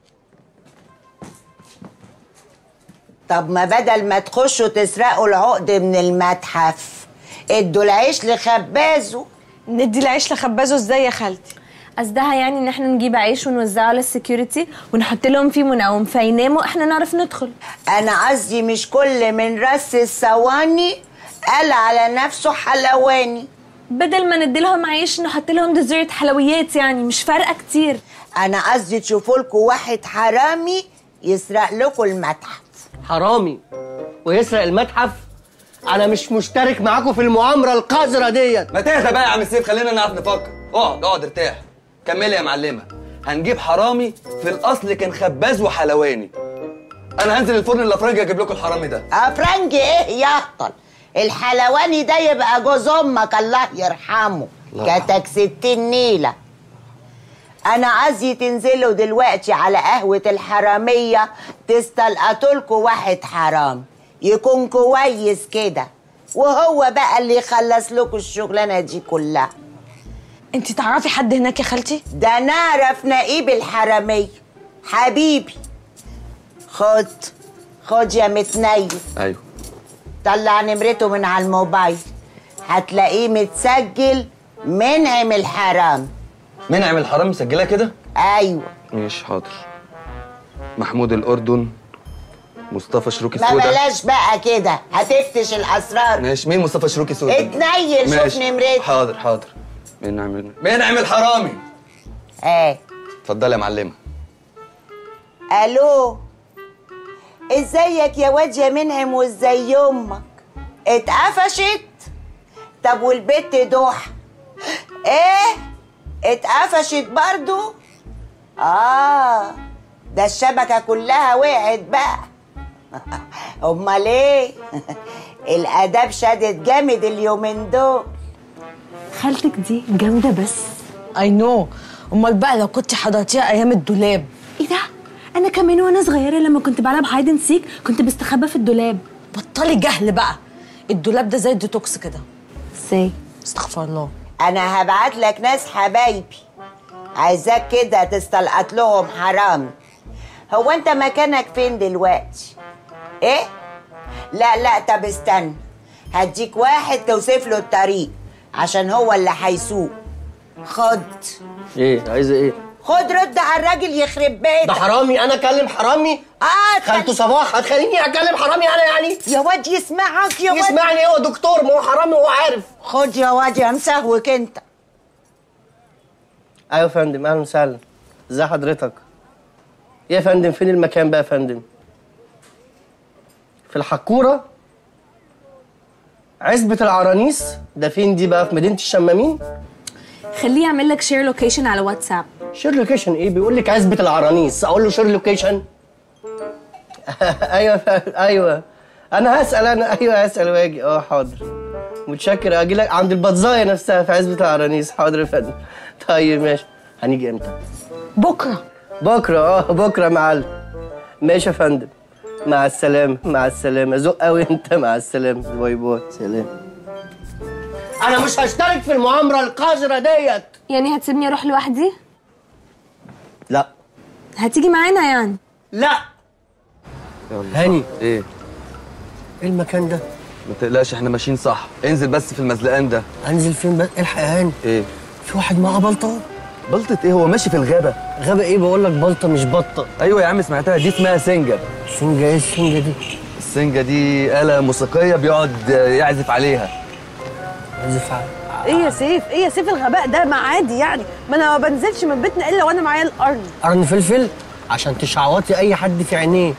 [SPEAKER 4] طب ما بدل ما تخشوا تسرقوا العقد من المتحف ادوا العيش لخبازه.
[SPEAKER 2] ندي العيش لخبازه إزاي يا خالتي؟
[SPEAKER 3] قصدها يعني إن إحنا نجيب عيش ونوزعه على ال security ونحط لهم فيه منوم فيناموا إحنا نعرف ندخل.
[SPEAKER 4] أنا قصدي مش كل من رس الصواني قال على نفسه حلواني.
[SPEAKER 3] بدل ما ندي لهم عيش نحط لهم dessert حلويات يعني مش فارقة كتير.
[SPEAKER 4] أنا قصدي تشوفوا لكم واحد حرامي يسرق لكم المتحف.
[SPEAKER 13] حرامي ويسرق المتحف؟ أنا مش مشترك معاكم في المؤامرة القذرة ديت.
[SPEAKER 12] ما تهدى بقى يا عم سيف خلينا نعرف نفكر. اقعد اقعد ارتاح كملي يا معلمة. هنجيب حرامي في الأصل كان خباز وحلواني. أنا هنزل الفرن الافرنجي أجيب لكم الحرامي ده.
[SPEAKER 4] افرنجي إيه؟ يهطل. الحلواني ده يبقى جوز أمك الله يرحمه. كتك ستين نيلة. أنا قصدي تنزلوا دلوقتي على قهوة الحرامية تستلقطوا لكم واحد حرام. يكون كويس كده. وهو بقى اللي يخلص لكم الشغلانة دي كلها.
[SPEAKER 2] انت تعرفي حد هناك يا خالتي؟
[SPEAKER 4] ده نعرف نقيب الحرامية. حبيبي خد خد يا متنيل
[SPEAKER 12] أيوه.
[SPEAKER 4] طلع نمرته من على الموبايل. هتلاقيه متسجل منعم الحرام.
[SPEAKER 12] منعم الحرام مسجلها كده؟
[SPEAKER 4] أيوه.
[SPEAKER 12] ماشي حاضر. محمود الأردن مصطفى شروكي
[SPEAKER 4] ما
[SPEAKER 12] سودا.
[SPEAKER 4] بلاش بقى كده هتفتش الأسرار.
[SPEAKER 12] ماشي مين مصطفى شروكي سودا؟
[SPEAKER 4] اتنيل شوف
[SPEAKER 12] ماشي.
[SPEAKER 4] نمرته
[SPEAKER 12] حاضر حاضر. منعم منعم الحرامي
[SPEAKER 4] إيه.
[SPEAKER 12] اتفضلي يا معلمة.
[SPEAKER 4] ألو. إزيك يا واد يا منعم وإزاي أمك اتقفشت؟ طب والبت دوح إيه؟ اتقفشت برضو؟ آه. ده الشبكة كلها وقعت بقى. أمال إيه؟ الآداب شدت جامد اليومين دول.
[SPEAKER 3] خالتك دي جامدة بس.
[SPEAKER 2] I know أمال بقى لو كنت حضرتيها أيام الدولاب.
[SPEAKER 3] إيه ده؟ أنا كمان وأنا صغيرة لما كنت بلعب hide and seek كنت بستخبى في الدولاب.
[SPEAKER 2] بطلي جهل بقى. الدولاب ده زي الديتوكس كده.
[SPEAKER 3] إزاي
[SPEAKER 2] استغفر الله.
[SPEAKER 4] أنا هبعت لك ناس حبايبي. عايزاك كده تستلقط لهم حرام. هو أنت مكانك فين دلوقتي؟ إيه؟ لا لا طب استنى. هديك واحد توصف له الطريق. عشان هو اللي هيسوق. خد.
[SPEAKER 13] إيه عايزه إيه؟
[SPEAKER 4] خد رد على الراجل يخرب بيتك.
[SPEAKER 13] ده حرامي أنا اكلم حرامي؟
[SPEAKER 4] آه
[SPEAKER 13] خالته صباح هتخليني اكلم حرامي أنا يعني؟
[SPEAKER 4] يا واد يسمعك يا واد.
[SPEAKER 13] يسمعني هو دكتور ما هو حرامي وهو عارف.
[SPEAKER 4] خد يا واد يا مسهوك انت.
[SPEAKER 13] أيوه يا فندم أهلا وسهلا. ازي حضرتك؟ يا فندم فين المكان بقى يا فندم؟ في الحكورة؟ عزبة العرانيس. ده فين دي بقى؟ في مدينة الشمامين؟
[SPEAKER 3] خليه يعمل لك share location على واتساب.
[SPEAKER 13] share location إيه؟ بيقول لك عزبة العرانيس. أقول له share location أيوه أيوه. أنا هسأل أنا أيوه هسأل وأجي. أه حاضر. متشكر. أجي لك عند البطزاية نفسها في عزبة العرانيس. حاضر يا فندم. طيب ماشي. هنيجي إمتى؟
[SPEAKER 2] بكرة.
[SPEAKER 13] بكرة أه بكرة يا معلم. ماشي يا فندم. مع السلامة مع السلامة. ذوق قوي انت مع السلامة. bye bye. سلام. أنا مش هشترك في المؤامرة القذرة ديت.
[SPEAKER 3] يعني هتسيبني أروح لوحدي؟
[SPEAKER 13] لا.
[SPEAKER 3] هتيجي معانا يعني؟
[SPEAKER 13] لا. هاني.
[SPEAKER 12] إيه؟
[SPEAKER 13] إيه المكان ده؟
[SPEAKER 12] ما تقلقش إحنا ماشيين صح. انزل بس في المزلقان ده.
[SPEAKER 13] أنزل فين بقى؟ إلحق يا هاني.
[SPEAKER 12] إيه؟
[SPEAKER 13] في واحد معاه بلطة؟
[SPEAKER 12] بلطة إيه؟ هو ماشي في الغابة.
[SPEAKER 13] غابة إيه؟ بقول لك بلطة مش بطة.
[SPEAKER 12] أيوه يا عم سمعتها دي اسمها سنجة
[SPEAKER 13] سنجة إيه؟ السنجة دي.
[SPEAKER 12] السنجة دي آلة موسيقية بيقعد يعزف عليها.
[SPEAKER 13] عزف على
[SPEAKER 2] إيه يا سيف؟ إيه يا سيف الغباء ده؟ ما عادي يعني. ما أنا ما بنزلش من بيتنا إلا وأنا معايا القرن.
[SPEAKER 13] قرن فلفل عشان تشعوطي أي حد في عينيه.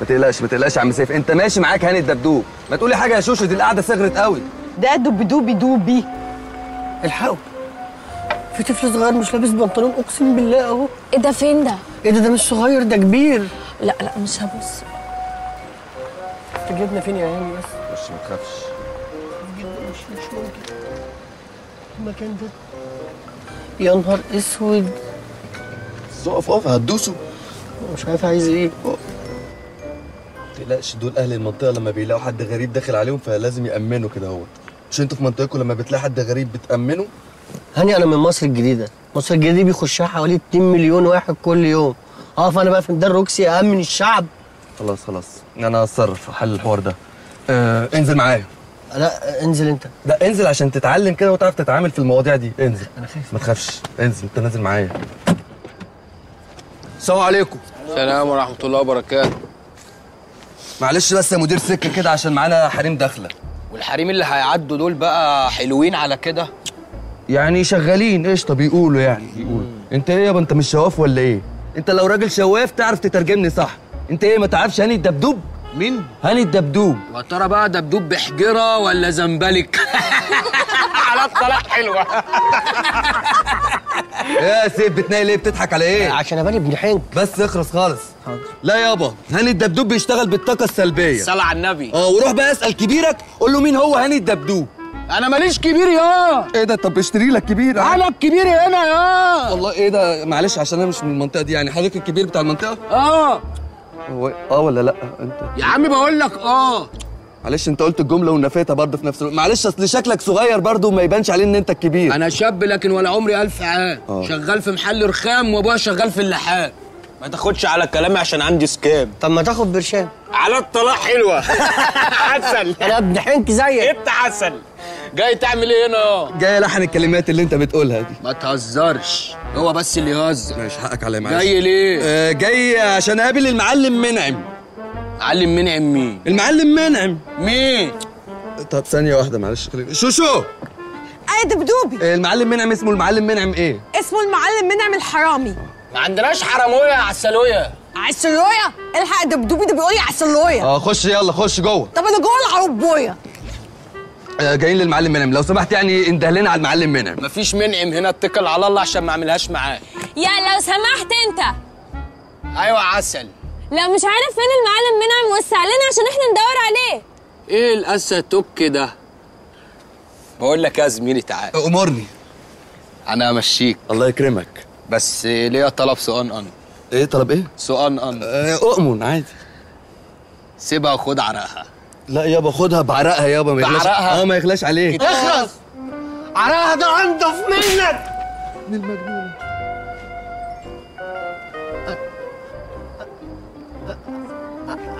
[SPEAKER 12] ما تقلقش ما تقلقش يا عم سيف. أنت ماشي معاك هاني الدبدوب. ما تقولي حاجة يا شوشو دي القعدة صغرت قوي
[SPEAKER 2] ده دب دوبي دوبي.
[SPEAKER 13] الحقوا. في طفل صغير مش لابس بنطلون أقسم بالله أهو.
[SPEAKER 3] إيه ده؟ فين ده؟
[SPEAKER 13] إيه ده؟ ده مش صغير ده كبير.
[SPEAKER 3] لا لا مش هبص.
[SPEAKER 13] انت جبنا فين يا هاني بس
[SPEAKER 12] مش ما تخافش.
[SPEAKER 13] مش مش ممكن. المكان ده. يا نهار أسود.
[SPEAKER 12] اقف أقف هتدوسوا
[SPEAKER 13] مش عارف عايز إيه.
[SPEAKER 12] ما تقلقش دول أهل المنطقة لما بيلاقوا حد غريب داخل عليهم فلازم يأمنوا كده أهوت. مش أنتوا في منطقتكم لما بتلاقي حد غريب بتامنوا
[SPEAKER 13] هاني أنا من مصر الجديدة. مصر الجديدة دي بيخشها حوالي 2 مليون واحد كل يوم. آه فأنا بقى في ميدان روكسي امن الشعب.
[SPEAKER 12] خلاص خلاص. أنا هتصرف في حل الحوار ده. آه انزل معايا.
[SPEAKER 13] لا انزل أنت.
[SPEAKER 12] لا انزل عشان تتعلم كده وتعرف تتعامل في المواضيع دي. انزل.
[SPEAKER 13] أنا خايف.
[SPEAKER 12] ما تخافش. انزل أنت نازل معايا.
[SPEAKER 14] السلام عليكم. السلام ورحمة الله وبركاته.
[SPEAKER 12] معلش بس يا مدير سكة كده عشان معانا حريم داخلة.
[SPEAKER 14] والحريم اللي هيعدوا دول بقى حلوين على كده؟
[SPEAKER 12] يعني شغالين. قشطه بيقولوا يعني؟ بيقولوا انت إيه يابا؟ انت مش شواف ولا إيه؟ انت لو راجل شواف تعرف تترجمني صح. انت إيه ما تعرفش هاني الدبدوب؟
[SPEAKER 14] مين؟
[SPEAKER 12] هاني الدبدوب.
[SPEAKER 14] يا ترى بقى دبدوب بحجرة ولا زنبلك؟ على الطلاق حلوة.
[SPEAKER 12] يا سيف بتناقي ليه؟ بتضحك على إيه؟
[SPEAKER 13] عشان أبان ابن حنك
[SPEAKER 12] بس اخرس خالص. لا يابا هاني الدبدوب بيشتغل بالطاقة السلبية.
[SPEAKER 14] صلى على النبي.
[SPEAKER 12] آه وروح بقى اسأل كبيرك قول له مين هو هاني الدبدوب؟
[SPEAKER 14] أنا ماليش كبير يا.
[SPEAKER 12] إيه ده؟ طب اشتري لك كبير.
[SPEAKER 14] أنا الكبير هنا يا.
[SPEAKER 12] والله إيه ده؟ معلش عشان أنا مش من المنطقة دي يعني. حضرتك الكبير بتاع المنطقة؟
[SPEAKER 14] آه.
[SPEAKER 12] هو آه ولا لأ؟ انت
[SPEAKER 14] يا عم بقول لك آه.
[SPEAKER 12] معلش أنت قلت الجملة ونفيتها برضه في نفس الوقت. معلش أصل شكلك صغير برضه وما يبانش عليه إن أنت الكبير
[SPEAKER 14] أنا شاب لكن ولا عمري ألف عام
[SPEAKER 12] آه.
[SPEAKER 14] شغال في محل رخام وأبويا شغال في اللحام. ما تاخدش على كلامي عشان عندي سكام.
[SPEAKER 13] طب ما تاخد برشام.
[SPEAKER 14] على الطلاق حلوة. عسل.
[SPEAKER 13] أنا ابن حنك زيك.
[SPEAKER 14] انت عسل جاي تعمل إيه هنا؟
[SPEAKER 12] جاي الحن الكلمات اللي انت بتقولها دي.
[SPEAKER 14] ما تهزرش. هو بس اللي يهزر.
[SPEAKER 12] ماشي حقك عليا معلش.
[SPEAKER 14] جاي ليه؟
[SPEAKER 12] آه جاي عشان اقابل المعلم منعم.
[SPEAKER 14] معلم منعم مين؟
[SPEAKER 12] المعلم منعم.
[SPEAKER 14] مين؟
[SPEAKER 12] طب ثانية واحدة معلش خليني شوشو
[SPEAKER 2] اي دبدوبي
[SPEAKER 12] آه، المعلم منعم اسمه المعلم منعم إيه؟
[SPEAKER 2] اسمه المعلم منعم الحرامي.
[SPEAKER 14] ما عندناش حرامويه عسلوية.
[SPEAKER 2] عسلوية؟ الحق دبدوبي ده بيقول لي عسلوية.
[SPEAKER 12] آه خش يلا خش جوه.
[SPEAKER 2] طب أنا جوه العربوية
[SPEAKER 12] آه جايين للمعلم منعم لو سمحت يعني انده لنا على المعلم منعم
[SPEAKER 14] مفيش منعم هنا اتكل على الله عشان ما اعملهاش معاه.
[SPEAKER 15] يا لو سمحت انت.
[SPEAKER 14] أيوه عسل.
[SPEAKER 15] لا مش عارف فين المعلم منعم وسع لنا عشان إحنا ندور عليه.
[SPEAKER 14] إيه الاسى توك ده؟ بقول لك يا زميلي تعال.
[SPEAKER 12] امرني.
[SPEAKER 14] أنا امشيك
[SPEAKER 12] الله يكرمك.
[SPEAKER 14] بس ليا طلب سؤال أن؟
[SPEAKER 12] إيه طلب إيه؟
[SPEAKER 14] سؤال أن.
[SPEAKER 12] آه اؤمن عادي.
[SPEAKER 14] سيبها وخد عرقها
[SPEAKER 12] لا يابا خدها بعرقها يابا ما يغلاش
[SPEAKER 14] بعرقها؟
[SPEAKER 12] آه ما يغلاش عليك
[SPEAKER 13] اخرس عراها ده انضف منك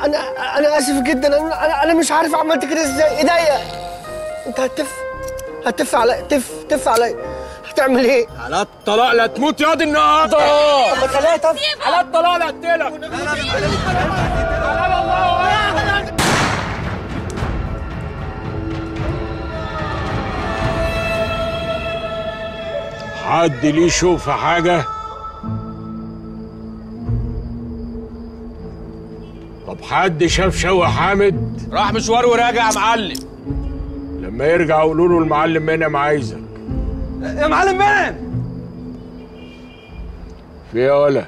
[SPEAKER 13] أنا أنا اسف جدا أنا أنا, أنا مش عارف عملت كده إزاي ايديا انت هتف هتف علي تف تف علي هتعمل إيه؟
[SPEAKER 14] على الطلاق لا تموت ياض النهارده
[SPEAKER 13] طب خليها تف
[SPEAKER 14] على الطلاق لا اقتلك
[SPEAKER 16] حد ليه يشوف حاجة؟ طب حد شاف شوقي حامد؟
[SPEAKER 14] راح مشوار وراجع يا معلم.
[SPEAKER 16] لما يرجع قولوا له المعلم منعم عايزك.
[SPEAKER 12] يا معلم منعم
[SPEAKER 16] في إيه يا ولا؟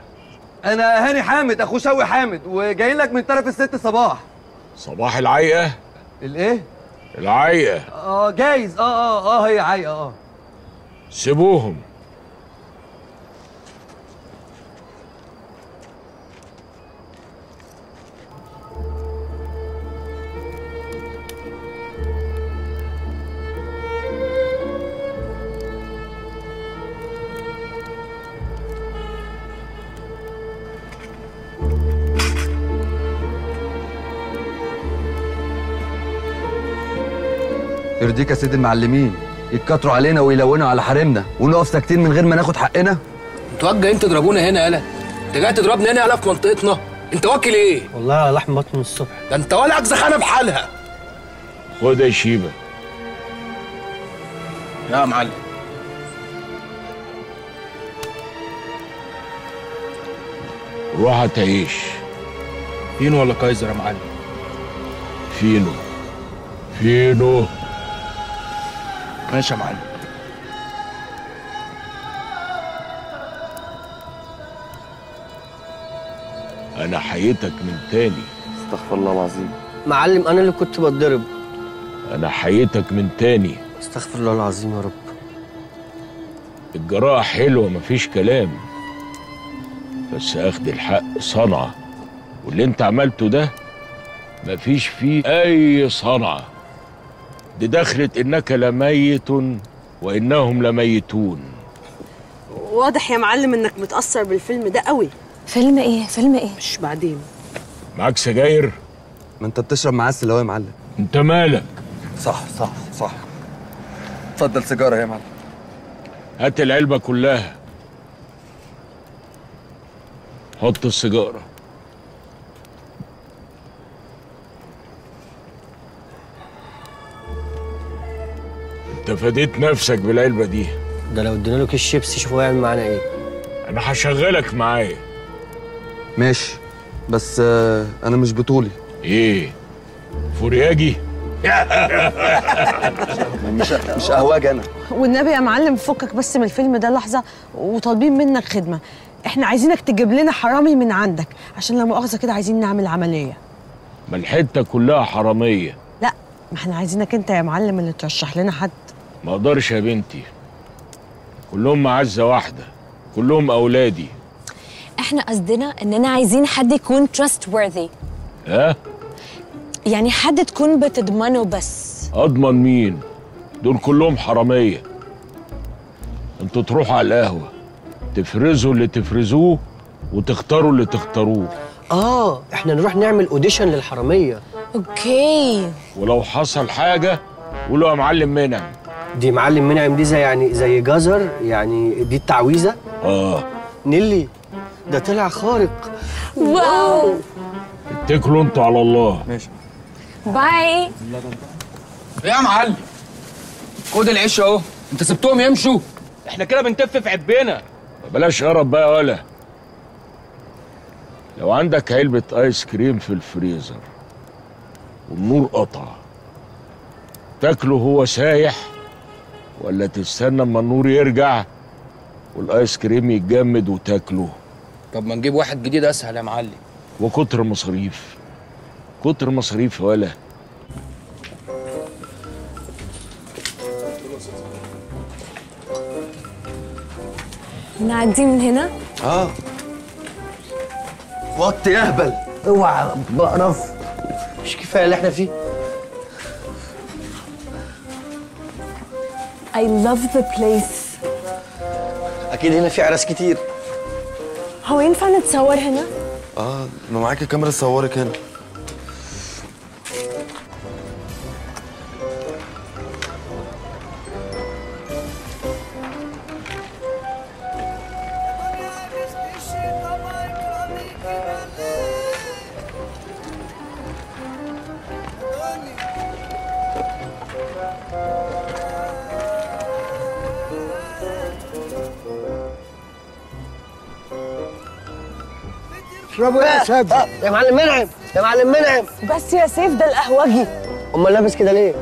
[SPEAKER 12] أنا هاني حامد اخو شوقي حامد وجايين لك من طرف الست صباح.
[SPEAKER 16] صباح العيقة؟
[SPEAKER 12] الايه؟
[SPEAKER 16] العيقة
[SPEAKER 12] آه جايز. آه آه آه هي عايقه آه.
[SPEAKER 16] سيبوهم.
[SPEAKER 12] يرضيك يا سيد المعلمين. يتكتروا علينا ويلونوا على حريمنا. ونقف ساكتين من غير ما ناخد حقنا.
[SPEAKER 14] أنتوا جايين تضربونا هنا يالا انت جاي تضربنا هنا يالا في منطقتنا. انت واكل إيه؟
[SPEAKER 13] والله لحم بطن الصبح.
[SPEAKER 14] ده انت ولا اجزخانه بحالها.
[SPEAKER 16] خد يا شيبة.
[SPEAKER 14] يا معلم.
[SPEAKER 16] روح هتعيش
[SPEAKER 14] فين ولا كايزر يا معلم؟
[SPEAKER 16] فينو؟ فينو؟
[SPEAKER 14] ماشي يا معلم.
[SPEAKER 16] أنا حييتك من تاني.
[SPEAKER 12] استغفر الله العظيم.
[SPEAKER 13] معلم أنا اللي كنت بتضرب.
[SPEAKER 16] أنا حييتك من تاني.
[SPEAKER 13] استغفر الله العظيم يا رب.
[SPEAKER 16] الجراحة حلوة مفيش كلام. بس أخد الحق صنعة. واللي أنت عملته ده مفيش فيه أي صنعة. دي دخلت إنك لميت وإنهم لميتون.
[SPEAKER 2] واضح يا معلم إنك متأثر بالفيلم ده قوي.
[SPEAKER 3] فيلم إيه؟ فيلم إيه؟
[SPEAKER 2] مش بعدين.
[SPEAKER 16] معاك سجاير؟
[SPEAKER 12] ما أنت بتشرب معسل اهو يا معلم.
[SPEAKER 16] أنت مالك؟
[SPEAKER 12] صح صح صح. اتفضل سيجارة يا معلم.
[SPEAKER 16] هات العلبة كلها. حط السيجارة. انت فديت نفسك بالعلبة دي.
[SPEAKER 13] ده لو ادينا له كيس شيبسي شوفوا هيعمل معانا إيه.
[SPEAKER 16] أنا هشغلك معايا.
[SPEAKER 12] ماشي. بس آه أنا مش بطولي
[SPEAKER 16] إيه؟ فورياجي؟
[SPEAKER 12] مش مش قهواجي أنا.
[SPEAKER 2] والنبي يا معلم فكك بس من الفيلم ده لحظة وطالبين منك خدمة. إحنا عايزينك تجيب لنا حرامي من عندك عشان لا مؤاخذة كده عايزين نعمل عملية.
[SPEAKER 16] ما الحتة كلها حرامية.
[SPEAKER 2] لا ما إحنا عايزينك أنت يا معلم اللي ترشح لنا حد.
[SPEAKER 16] ما أقدرش يا بنتي. كلهم معزة واحدة. كلهم أولادي.
[SPEAKER 3] إحنا قصدنا إننا عايزين حد يكون trustworthy.
[SPEAKER 16] ها؟
[SPEAKER 3] يعني حد تكون بتضمنه بس.
[SPEAKER 16] أضمن مين؟ دول كلهم حرامية. أنتوا تروحوا على القهوة. تفرزوا اللي تفرزوه وتختاروا اللي تختاروه.
[SPEAKER 13] آه إحنا نروح نعمل audition للحرامية.
[SPEAKER 3] okay.
[SPEAKER 16] ولو حصل حاجة قولوا يا معلم منعم
[SPEAKER 13] دي معلم منعم دي زي يعني زي جزر يعني دي التعويذة.
[SPEAKER 16] آه.
[SPEAKER 13] نيلي ده طلع خارق.
[SPEAKER 3] wow.
[SPEAKER 16] اتكلوا أنتوا على الله.
[SPEAKER 12] ماشي.
[SPEAKER 3] bye.
[SPEAKER 14] إيه يا معلم خد العيش اهو. انت سبتهم يمشوا. إحنا كده بنتف في عبنا
[SPEAKER 16] بلاش قرب بقى يا ولا. لو عندك علبة آيس كريم في الفريزر والنور قطع تاكله هو سايح ولا تستنى اما النور يرجع والايس كريم يتجمد وتاكله.
[SPEAKER 14] طب ما نجيب واحد جديد اسهل يا معلم.
[SPEAKER 16] وكتر مصاريف. كتر مصاريف يا ولا.
[SPEAKER 3] نعدي من هنا؟
[SPEAKER 12] آه. وط يهبل
[SPEAKER 13] اوعى بقرف. مش كفاية اللي إحنا فيه.
[SPEAKER 3] I love the place.
[SPEAKER 12] أكيد هنا في عراس كتير.
[SPEAKER 3] هو ينفع نتصور هنا؟
[SPEAKER 12] آه ما معاكي كاميرا تصورك هنا.
[SPEAKER 13] يا سيد يا معلم منعم يا معلم منعم.
[SPEAKER 2] بس يا سيف ده القهوجي
[SPEAKER 13] أمال لابس كده ليه؟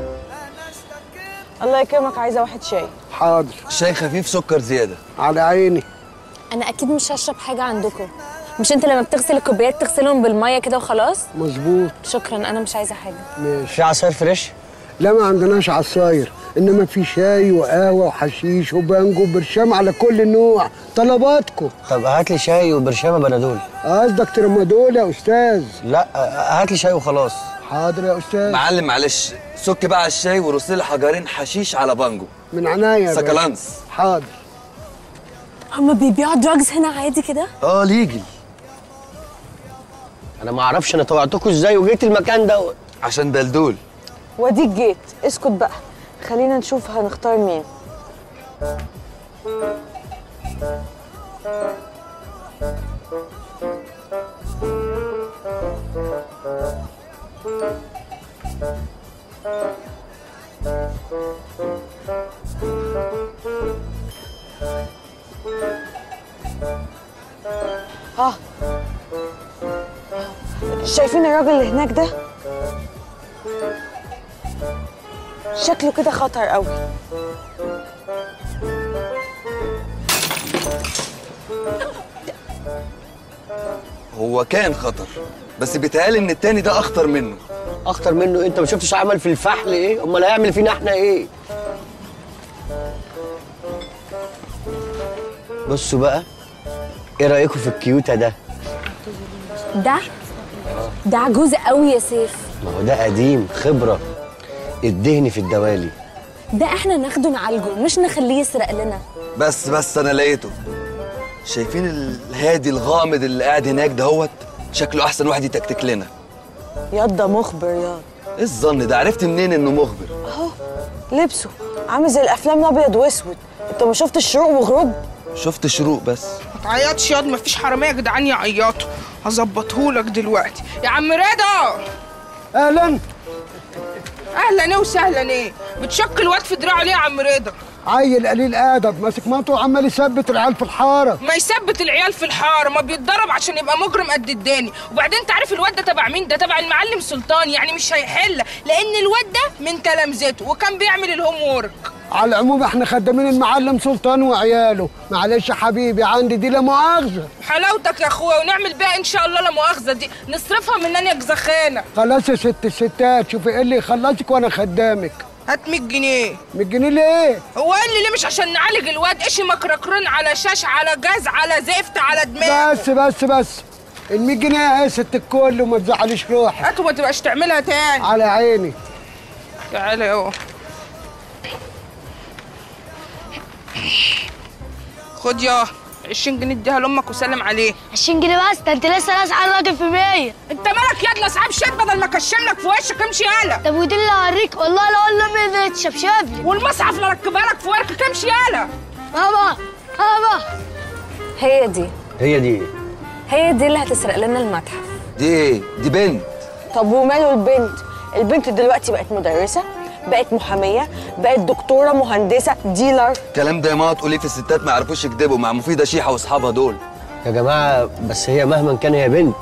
[SPEAKER 2] الله يكرمك عايزة واحد شاي.
[SPEAKER 17] حاضر.
[SPEAKER 12] شاي خفيف سكر زيادة.
[SPEAKER 17] على عيني.
[SPEAKER 3] أنا أكيد مش هشرب حاجة عندكم. مش أنت لما بتغسل الكوبايات تغسلهم بالمية كده وخلاص؟
[SPEAKER 17] مظبوط.
[SPEAKER 3] شكرا أنا مش عايزة حاجة.
[SPEAKER 17] ماشي.
[SPEAKER 13] في عصاير فريش؟
[SPEAKER 17] لا ما عندناش عصاير. إنما في شاي وقهوة وحشيش وبانجو وبرشام على كل نوع طلباتكم.
[SPEAKER 13] طب هات لي شاي وبرشامه بنادول.
[SPEAKER 17] قصدك ترمادول يا أستاذ؟
[SPEAKER 13] لا هات لي شاي وخلاص.
[SPEAKER 17] حاضر يا أستاذ.
[SPEAKER 12] معلم معلش. سك بقى على الشاي ورص لي حجرين حشيش على بانجو.
[SPEAKER 17] من عنيا يا باشا.
[SPEAKER 12] سكالانس.
[SPEAKER 17] حاضر.
[SPEAKER 3] هما بيبيعوا drugs هنا عادي كده؟
[SPEAKER 12] آه legal.
[SPEAKER 13] أنا ما أعرفش أنا طوعتكم إزاي وجيت المكان دوت.
[SPEAKER 12] عشان دلدول
[SPEAKER 2] وديك جيت اسكت بقى. خلينا نشوف هنختار مين. ها. شايفين الراجل اللي هناك ده؟ شكله كده خطر قوي.
[SPEAKER 12] هو كان خطر بس بيتهيألي إن التاني ده أخطر منه.
[SPEAKER 13] أخطر منه؟ أنت ما شفتش عمل في الفحل إيه؟ أمال هيعمل فينا إحنا إيه؟ بصوا بقى إيه رأيكم في الكيوتا ده؟
[SPEAKER 3] ده؟ ده عجوز قوي يا سيف.
[SPEAKER 13] ما هو ده قديم خبرة. الدهن في الدوالي.
[SPEAKER 3] ده إحنا ناخده نعالجه مش نخليه يسرق لنا.
[SPEAKER 12] بس بس أنا لقيته. شايفين الهادي الغامض اللي قاعد هناك دهوت شكله أحسن واحد يتكتك لنا.
[SPEAKER 2] ياض ده مخبر ياض
[SPEAKER 12] إيه الظن ده؟ عرفت منين إنه مخبر؟
[SPEAKER 2] أهو لبسه. عامل زي الأفلام الأبيض وأسود. أنت ما شفتش شروق وغروب؟
[SPEAKER 12] شفت شروق بس.
[SPEAKER 18] ما تعيطش ياض مفيش حرامية يا جدعان يعيطوا. هظبطهولك دلوقتي. يا عم رضا!
[SPEAKER 17] أهلا!
[SPEAKER 18] أهلا إيه وسهلا إيه. بتشك الواد في دراعه ليه يا عم رضا؟
[SPEAKER 17] عيل قليل ادب ماسك مطوه وعمال يثبت العيال في الحارة.
[SPEAKER 18] ما يثبت العيال في الحارة ما بيتدرب عشان يبقى مجرم قد الداني. وبعدين انت عارف الواد ده تبع مين؟ ده تبع المعلم سلطان يعني مش هيحل لأن الواد ده من تلامذته وكان بيعمل الهوم وورك
[SPEAKER 17] على العموم إحنا خدامين المعلم سلطان وعياله. معلش يا حبيبي عندي دي لا مؤاخذه
[SPEAKER 18] حلاوتك يا اخويا ونعمل بيها إن شاء الله لا مؤاخذه دي. نصرفها مننا يا جزخانة.
[SPEAKER 17] خلاص يا ست الستات شوفي إيه اللي يخلصك وأنا خدامك.
[SPEAKER 18] هات 100 جنيه.
[SPEAKER 17] 100 جنيه ليه؟
[SPEAKER 18] هو قال لي ليه مش عشان نعالج الواد؟ إيش مكركرين على شاش على جاز على زفت على دماغ.
[SPEAKER 17] بس بس بس. ال 100 جنيه اهي ست الكل وما تزعليش روحك.
[SPEAKER 18] هات وما تبقاش تعملها تاني.
[SPEAKER 17] على عيني.
[SPEAKER 18] تعالى اهو خد يا 20 جنيه اديها لأمك وسلم عليه.
[SPEAKER 19] 20 جنيه بس؟ ده انت لسه لاسع الراجل في 100
[SPEAKER 18] انت مالك يا اصحاب شات بدل ما اكشم لك في وشك امشي يالا.
[SPEAKER 19] طب ودي اللي هوريك؟ والله لو أقول لامي تشبشب لي
[SPEAKER 18] والمصحف اللي ركبها لك في وركك امشي يالا.
[SPEAKER 19] بابا بابا.
[SPEAKER 3] هي دي.
[SPEAKER 13] هي دي.
[SPEAKER 3] هي دي اللي هتسرق لنا المتحف.
[SPEAKER 12] دي إيه؟ دي بنت.
[SPEAKER 2] طب وماله البنت؟ البنت دلوقتي بقت مدرسة؟ بقت محامية بقت دكتورة مهندسة dealer
[SPEAKER 12] الكلام ده يا ماما تقولي في الستات ما يعرفوش يكذبوا مع مفيدة شيحة واصحابها دول.
[SPEAKER 13] يا جماعة بس هي مهما كان هي بنت.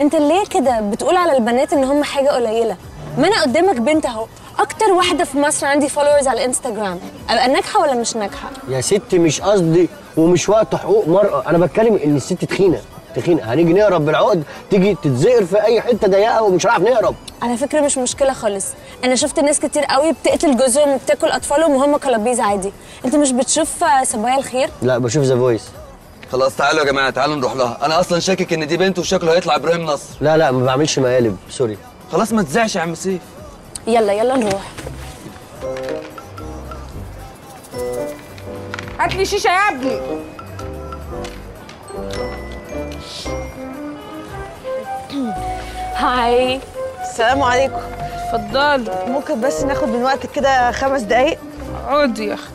[SPEAKER 3] انت ليه كده؟ بتقول على البنات إن هم حاجة قليلة. ما أنا قدامك بنت أهو. أكتر واحدة في مصر عندي followers على الانستجرام أبقى ناجحة ولا مش ناجحة؟
[SPEAKER 13] يا ستي مش قصدي ومش وقت حقوق مرأة. أنا بتكلم إن الست تخينة. تخينة هنيجي نهرب بالعقد تيجي تتزنق في أي حتة ضيقة ومش هنعرف نهرب.
[SPEAKER 3] على فكرة مش مشكلة خالص. أنا شفت ناس كتير قوي بتقتل جوزهم وبتاكل أطفالهم وهم كلابيظ عادي. أنت مش بتشوف صبايا الخير؟
[SPEAKER 13] لا بشوف The Voice
[SPEAKER 12] خلاص تعالوا يا جماعة تعالوا نروح لها. أنا أصلا شاكك إن دي بنت وشكله هيطلع إبراهيم نصر.
[SPEAKER 13] لا لا ما بعملش مقالب sorry.
[SPEAKER 12] خلاص ما تزعلش يا عم سيف.
[SPEAKER 3] يلا يلا نروح.
[SPEAKER 18] هات لي شيشة يا ابني.
[SPEAKER 3] هاي
[SPEAKER 2] السلام عليكم.
[SPEAKER 18] اتفضلي
[SPEAKER 2] ممكن بس ناخد من وقتك كده خمس دقايق؟
[SPEAKER 18] اقعدي يا أختي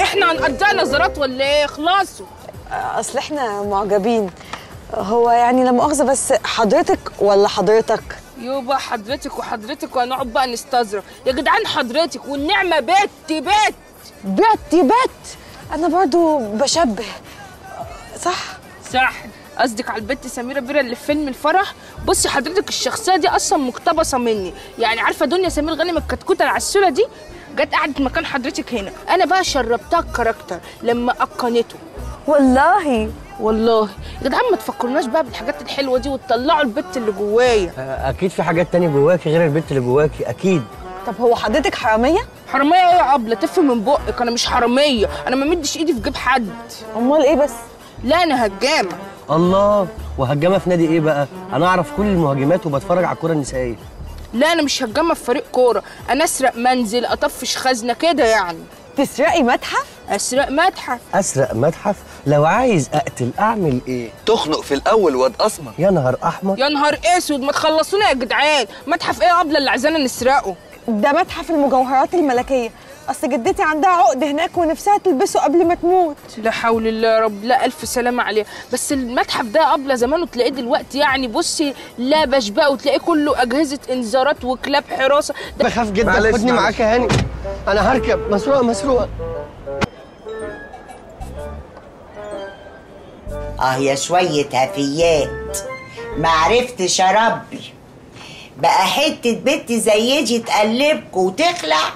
[SPEAKER 18] إحنا هنقضيها نظرات ولا إيه؟ خلاصوا
[SPEAKER 2] أصل إحنا معجبين. هو يعني لا مؤاخذة بس حضرتك ولا حضرتك؟
[SPEAKER 18] يوبا حضرتك وحضرتك وهنقعد بقى نستظرف يا جدعان حضرتك والنعمة بت بت
[SPEAKER 2] بت بت أنا برضو بشبه. صح؟
[SPEAKER 18] صح. قصدك على البت سميرة بيرة اللي في فيلم الفرح؟ بصي حضرتك الشخصية دي أصلا مقتبسة مني. يعني عارفة دنيا سمير غانم الكتكوتة العسولة دي؟ جت قعدت مكان حضرتك هنا. أنا بقى شربتها الكاركتر لما أتقنته.
[SPEAKER 2] والله.
[SPEAKER 18] والله. يا جدعان ما تفكرناش بقى بالحاجات الحلوة دي وتطلعوا البت اللي جوايا.
[SPEAKER 13] أكيد في حاجات تانية جواكي غير البنت اللي جواكي أكيد.
[SPEAKER 2] طب هو حضرتك حرامية؟
[SPEAKER 18] حرامية إيه يا أبلة تف من بقك أنا مش حرامية. أنا ما مدش إيدي في جيب حد.
[SPEAKER 2] أمال إيه بس؟
[SPEAKER 18] لا أنا هجامة.
[SPEAKER 13] الله وهجامة في نادي إيه بقى؟ أنا أعرف كل المهاجمات وبتفرج على الكورة النسائية.
[SPEAKER 18] لا أنا مش هجامة في فريق كورة. أنا أسرق منزل أطفش خزنة كده يعني.
[SPEAKER 2] تسرقي متحف؟
[SPEAKER 18] أسرق متحف.
[SPEAKER 13] أسرق متحف؟ لو عايز أقتل أعمل إيه؟
[SPEAKER 12] تخنق في الأول واد اسمر
[SPEAKER 13] يا نهار أحمر.
[SPEAKER 18] يا نهار أسود ما تخلصونا يا جدعان. متحف إيه يا أبلة اللي عايزانا نسرقه؟
[SPEAKER 2] ده متحف المجوهرات الملكية. أصل جدتي عندها عقد هناك ونفسها تلبسه قبل ما تموت.
[SPEAKER 18] لا حول الله يا رب لا ألف سلامة عليه بس المتحف ده قبل زمان وتلاقيه دلوقتي يعني بصي لا بقى وتلاقيه كله أجهزة إنذارات وكلاب حراسة. ده
[SPEAKER 13] بخاف جدا خدني. معاك يا هاني. أنا هركب مسروقة مسروقة.
[SPEAKER 4] آه يا شوية هفيات ما عرفتش اربي بقى حتة بنت زي دي تقلبكوا وتخلع.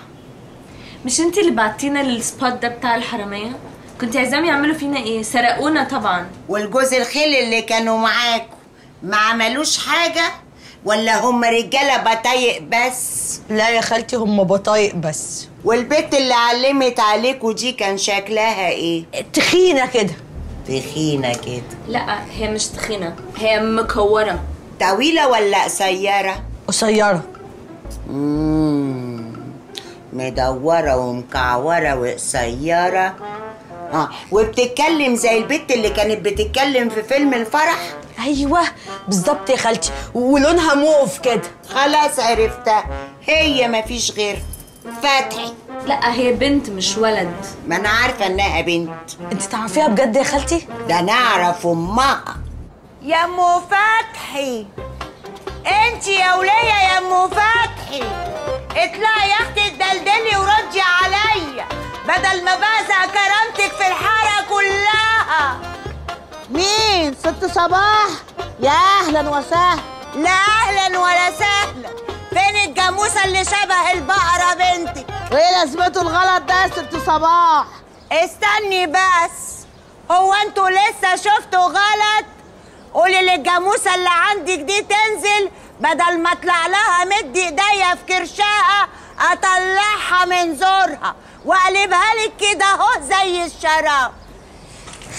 [SPEAKER 15] مش انت اللي بعتينا ال spot ده بتاع الحرامية؟ كنت عايزاهم يعملوا فينا إيه؟ سرقونا طبعا.
[SPEAKER 4] والجوز الخيل اللي كانوا معاكوا ما عملوش حاجة؟ ولا هم رجالة بطايق بس؟
[SPEAKER 2] لا يا خالتي هم بطايق بس.
[SPEAKER 4] والبت اللي علمت عليكوا دي كان شكلها إيه؟
[SPEAKER 2] تخينة كده.
[SPEAKER 4] تخينة كده.
[SPEAKER 15] لا هي مش تخينة هي مكورة.
[SPEAKER 4] طويلة ولا قصيرة؟
[SPEAKER 2] قصيرة.
[SPEAKER 4] مم. مدورة ومكعورة وقصيرة. آه وبتتكلم زي البت اللي كانت بتتكلم في فيلم الفرح؟
[SPEAKER 2] أيوه بالظبط يا خالتي ولونها موف كده.
[SPEAKER 4] خلاص عرفتها هي مفيش غير فتحي
[SPEAKER 15] لا هي بنت مش ولد.
[SPEAKER 4] ما أنا عارفة إنها بنت.
[SPEAKER 2] أنت تعرفيها بجد يا خالتي؟
[SPEAKER 4] ده أنا أعرف أمها. يا ام فتحي أنت يا ولية يا ام فتحي اطلعي يا أختي اتدلدلي وردي عليا بدل ما بزع كرامتك في الحارة كلها. مين؟ ست صباح؟ يا أهلا وسهلا. لا أهلا ولا سهلا. الجاموسه اللي شبه البقرة بنتي. وايه لازمته الغلط ده يا ست صباح؟ استني بس. هو أنتوا لسه شفتوا غلط؟ قولي للجاموسة اللي عندك دي تنزل بدل ما اطلع لها مد ايديا في كرشها اطلعها من زورها واقلبها لك كده اهو زي الشراب.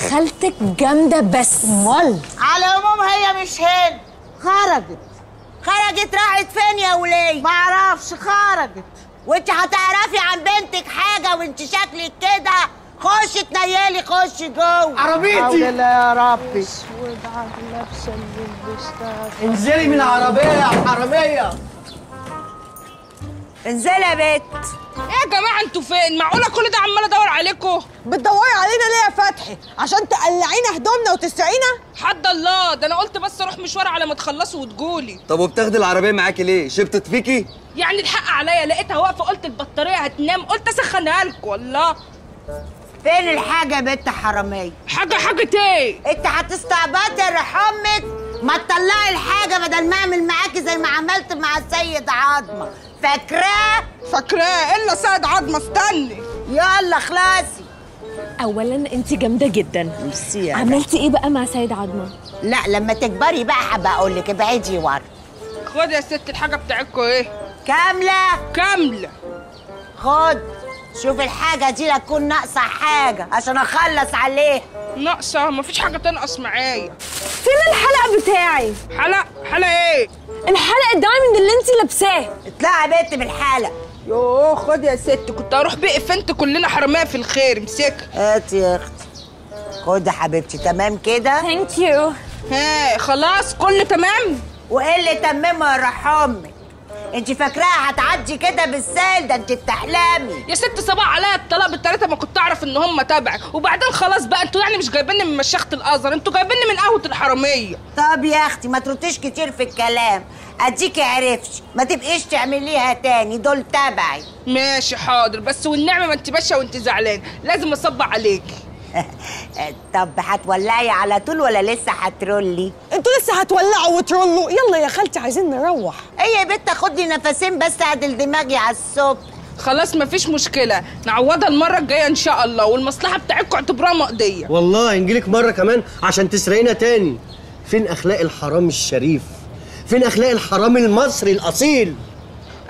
[SPEAKER 3] خالتك جامدة بس.
[SPEAKER 2] امال؟
[SPEAKER 4] على العموم هي مش هنا خرجت. خرجت راحت فين يا وليه معرفش خرجت. وانت هتعرفي عن بنتك حاجة وانت شكلك كده؟ خشي تنيلي خشي جوه.
[SPEAKER 13] عربيتي.
[SPEAKER 4] حول الله يا ربي.
[SPEAKER 13] انزلي من العربية يا حرامية.
[SPEAKER 4] انزلي يا بت
[SPEAKER 18] إيه يا جماعة أنتوا فين؟ معقولة كل ده عمال أدور عليكم
[SPEAKER 2] بتدوري علينا ليه يا فتحي؟ عشان تقلعينا هدومنا وتسرقينا؟
[SPEAKER 18] حد الله ده أنا قلت بس أروح مشوار على ما تخلصوا وتجولي.
[SPEAKER 12] طب وبتاخدي العربية معاكي ليه؟ شبطت فيكي؟
[SPEAKER 18] يعني الحق عليا لقيتها واقفة قلت البطارية هتنام قلت أسخنها لكم والله.
[SPEAKER 4] فين الحاجة يا بنت حرامية؟
[SPEAKER 18] حاجة حاجة إيه
[SPEAKER 4] انت هتستعبطي يا رح أمك ما تطلعي الحاجة بدل ما أعمل معاكي زي ما عملت مع السيد عظمة. فاكراه؟
[SPEAKER 18] فاكراه إلا سيد عظمه استني
[SPEAKER 4] يلا خلاصي.
[SPEAKER 3] اولا انت جامدة جدا.
[SPEAKER 4] ميرسي يا
[SPEAKER 3] عملتي إيه بقى مع سيد عظمة؟
[SPEAKER 4] لا لما تكبري بقى هبقى أقول لك. ابعدي ورا.
[SPEAKER 18] خد يا ست الحاجة بتاعتكم إيه؟
[SPEAKER 4] كاملة.
[SPEAKER 18] كاملة.
[SPEAKER 4] خد. شوف الحاجة دي لا تكون ناقصة حاجة عشان أخلص عليها
[SPEAKER 18] ناقصه مفيش حاجة تنقص معايا.
[SPEAKER 3] فين الحلق بتاعي.
[SPEAKER 18] حلق حلق إيه؟
[SPEAKER 3] الحلق الدايموند اللي انت لابساه.
[SPEAKER 4] اطلعي يا بنت بالحلق
[SPEAKER 18] يوه خد يا ست كنت هروح بقى فنت كلنا حراميه في الخير امسكها
[SPEAKER 4] هاتي يا أختي. خد يا حبيبتي تمام كده؟
[SPEAKER 3] thank you
[SPEAKER 18] ها خلاص كله تمام؟
[SPEAKER 4] وإيه اللي تممه يا أمك؟ انت فاكراها هتعدي كده بالسهل؟ ده انت بتحلمي.
[SPEAKER 18] يا ست صباح عليا الطلاق بالتلاتة ما كنت أعرف إن هم تبعك وبعدين خلاص بقى أنتوا يعني مش جايبيني من مشيخة الأزهر أنتوا جايبيني من قهوة الحرامية.
[SPEAKER 4] طب يا أختي ما ترديش كتير في الكلام. أديكي عرفتش ما تبقيش تعمليها تاني دول تبعي.
[SPEAKER 18] ماشي حاضر. بس والنعمة ما انت ماشية وانت زعلان لازم اصب عليكي.
[SPEAKER 4] طب هتولعي على طول ولا لسه هترولي؟
[SPEAKER 2] أنتوا لسه هتولعوا وترولوا. يلا يا خالتي عايزين نروح.
[SPEAKER 4] إيه يا بنت خد لي نفسين بس اعدل دماغي على الصبح
[SPEAKER 18] خلاص مفيش مشكلة. نعوضها المرة الجاية إن شاء الله والمصلحة بتاعتكم اعتبروها مقضية.
[SPEAKER 13] والله نجيلك مرة كمان عشان تسرقينا تاني. فين أخلاق الحرام الشريف؟ فين أخلاق الحرام المصري الأصيل؟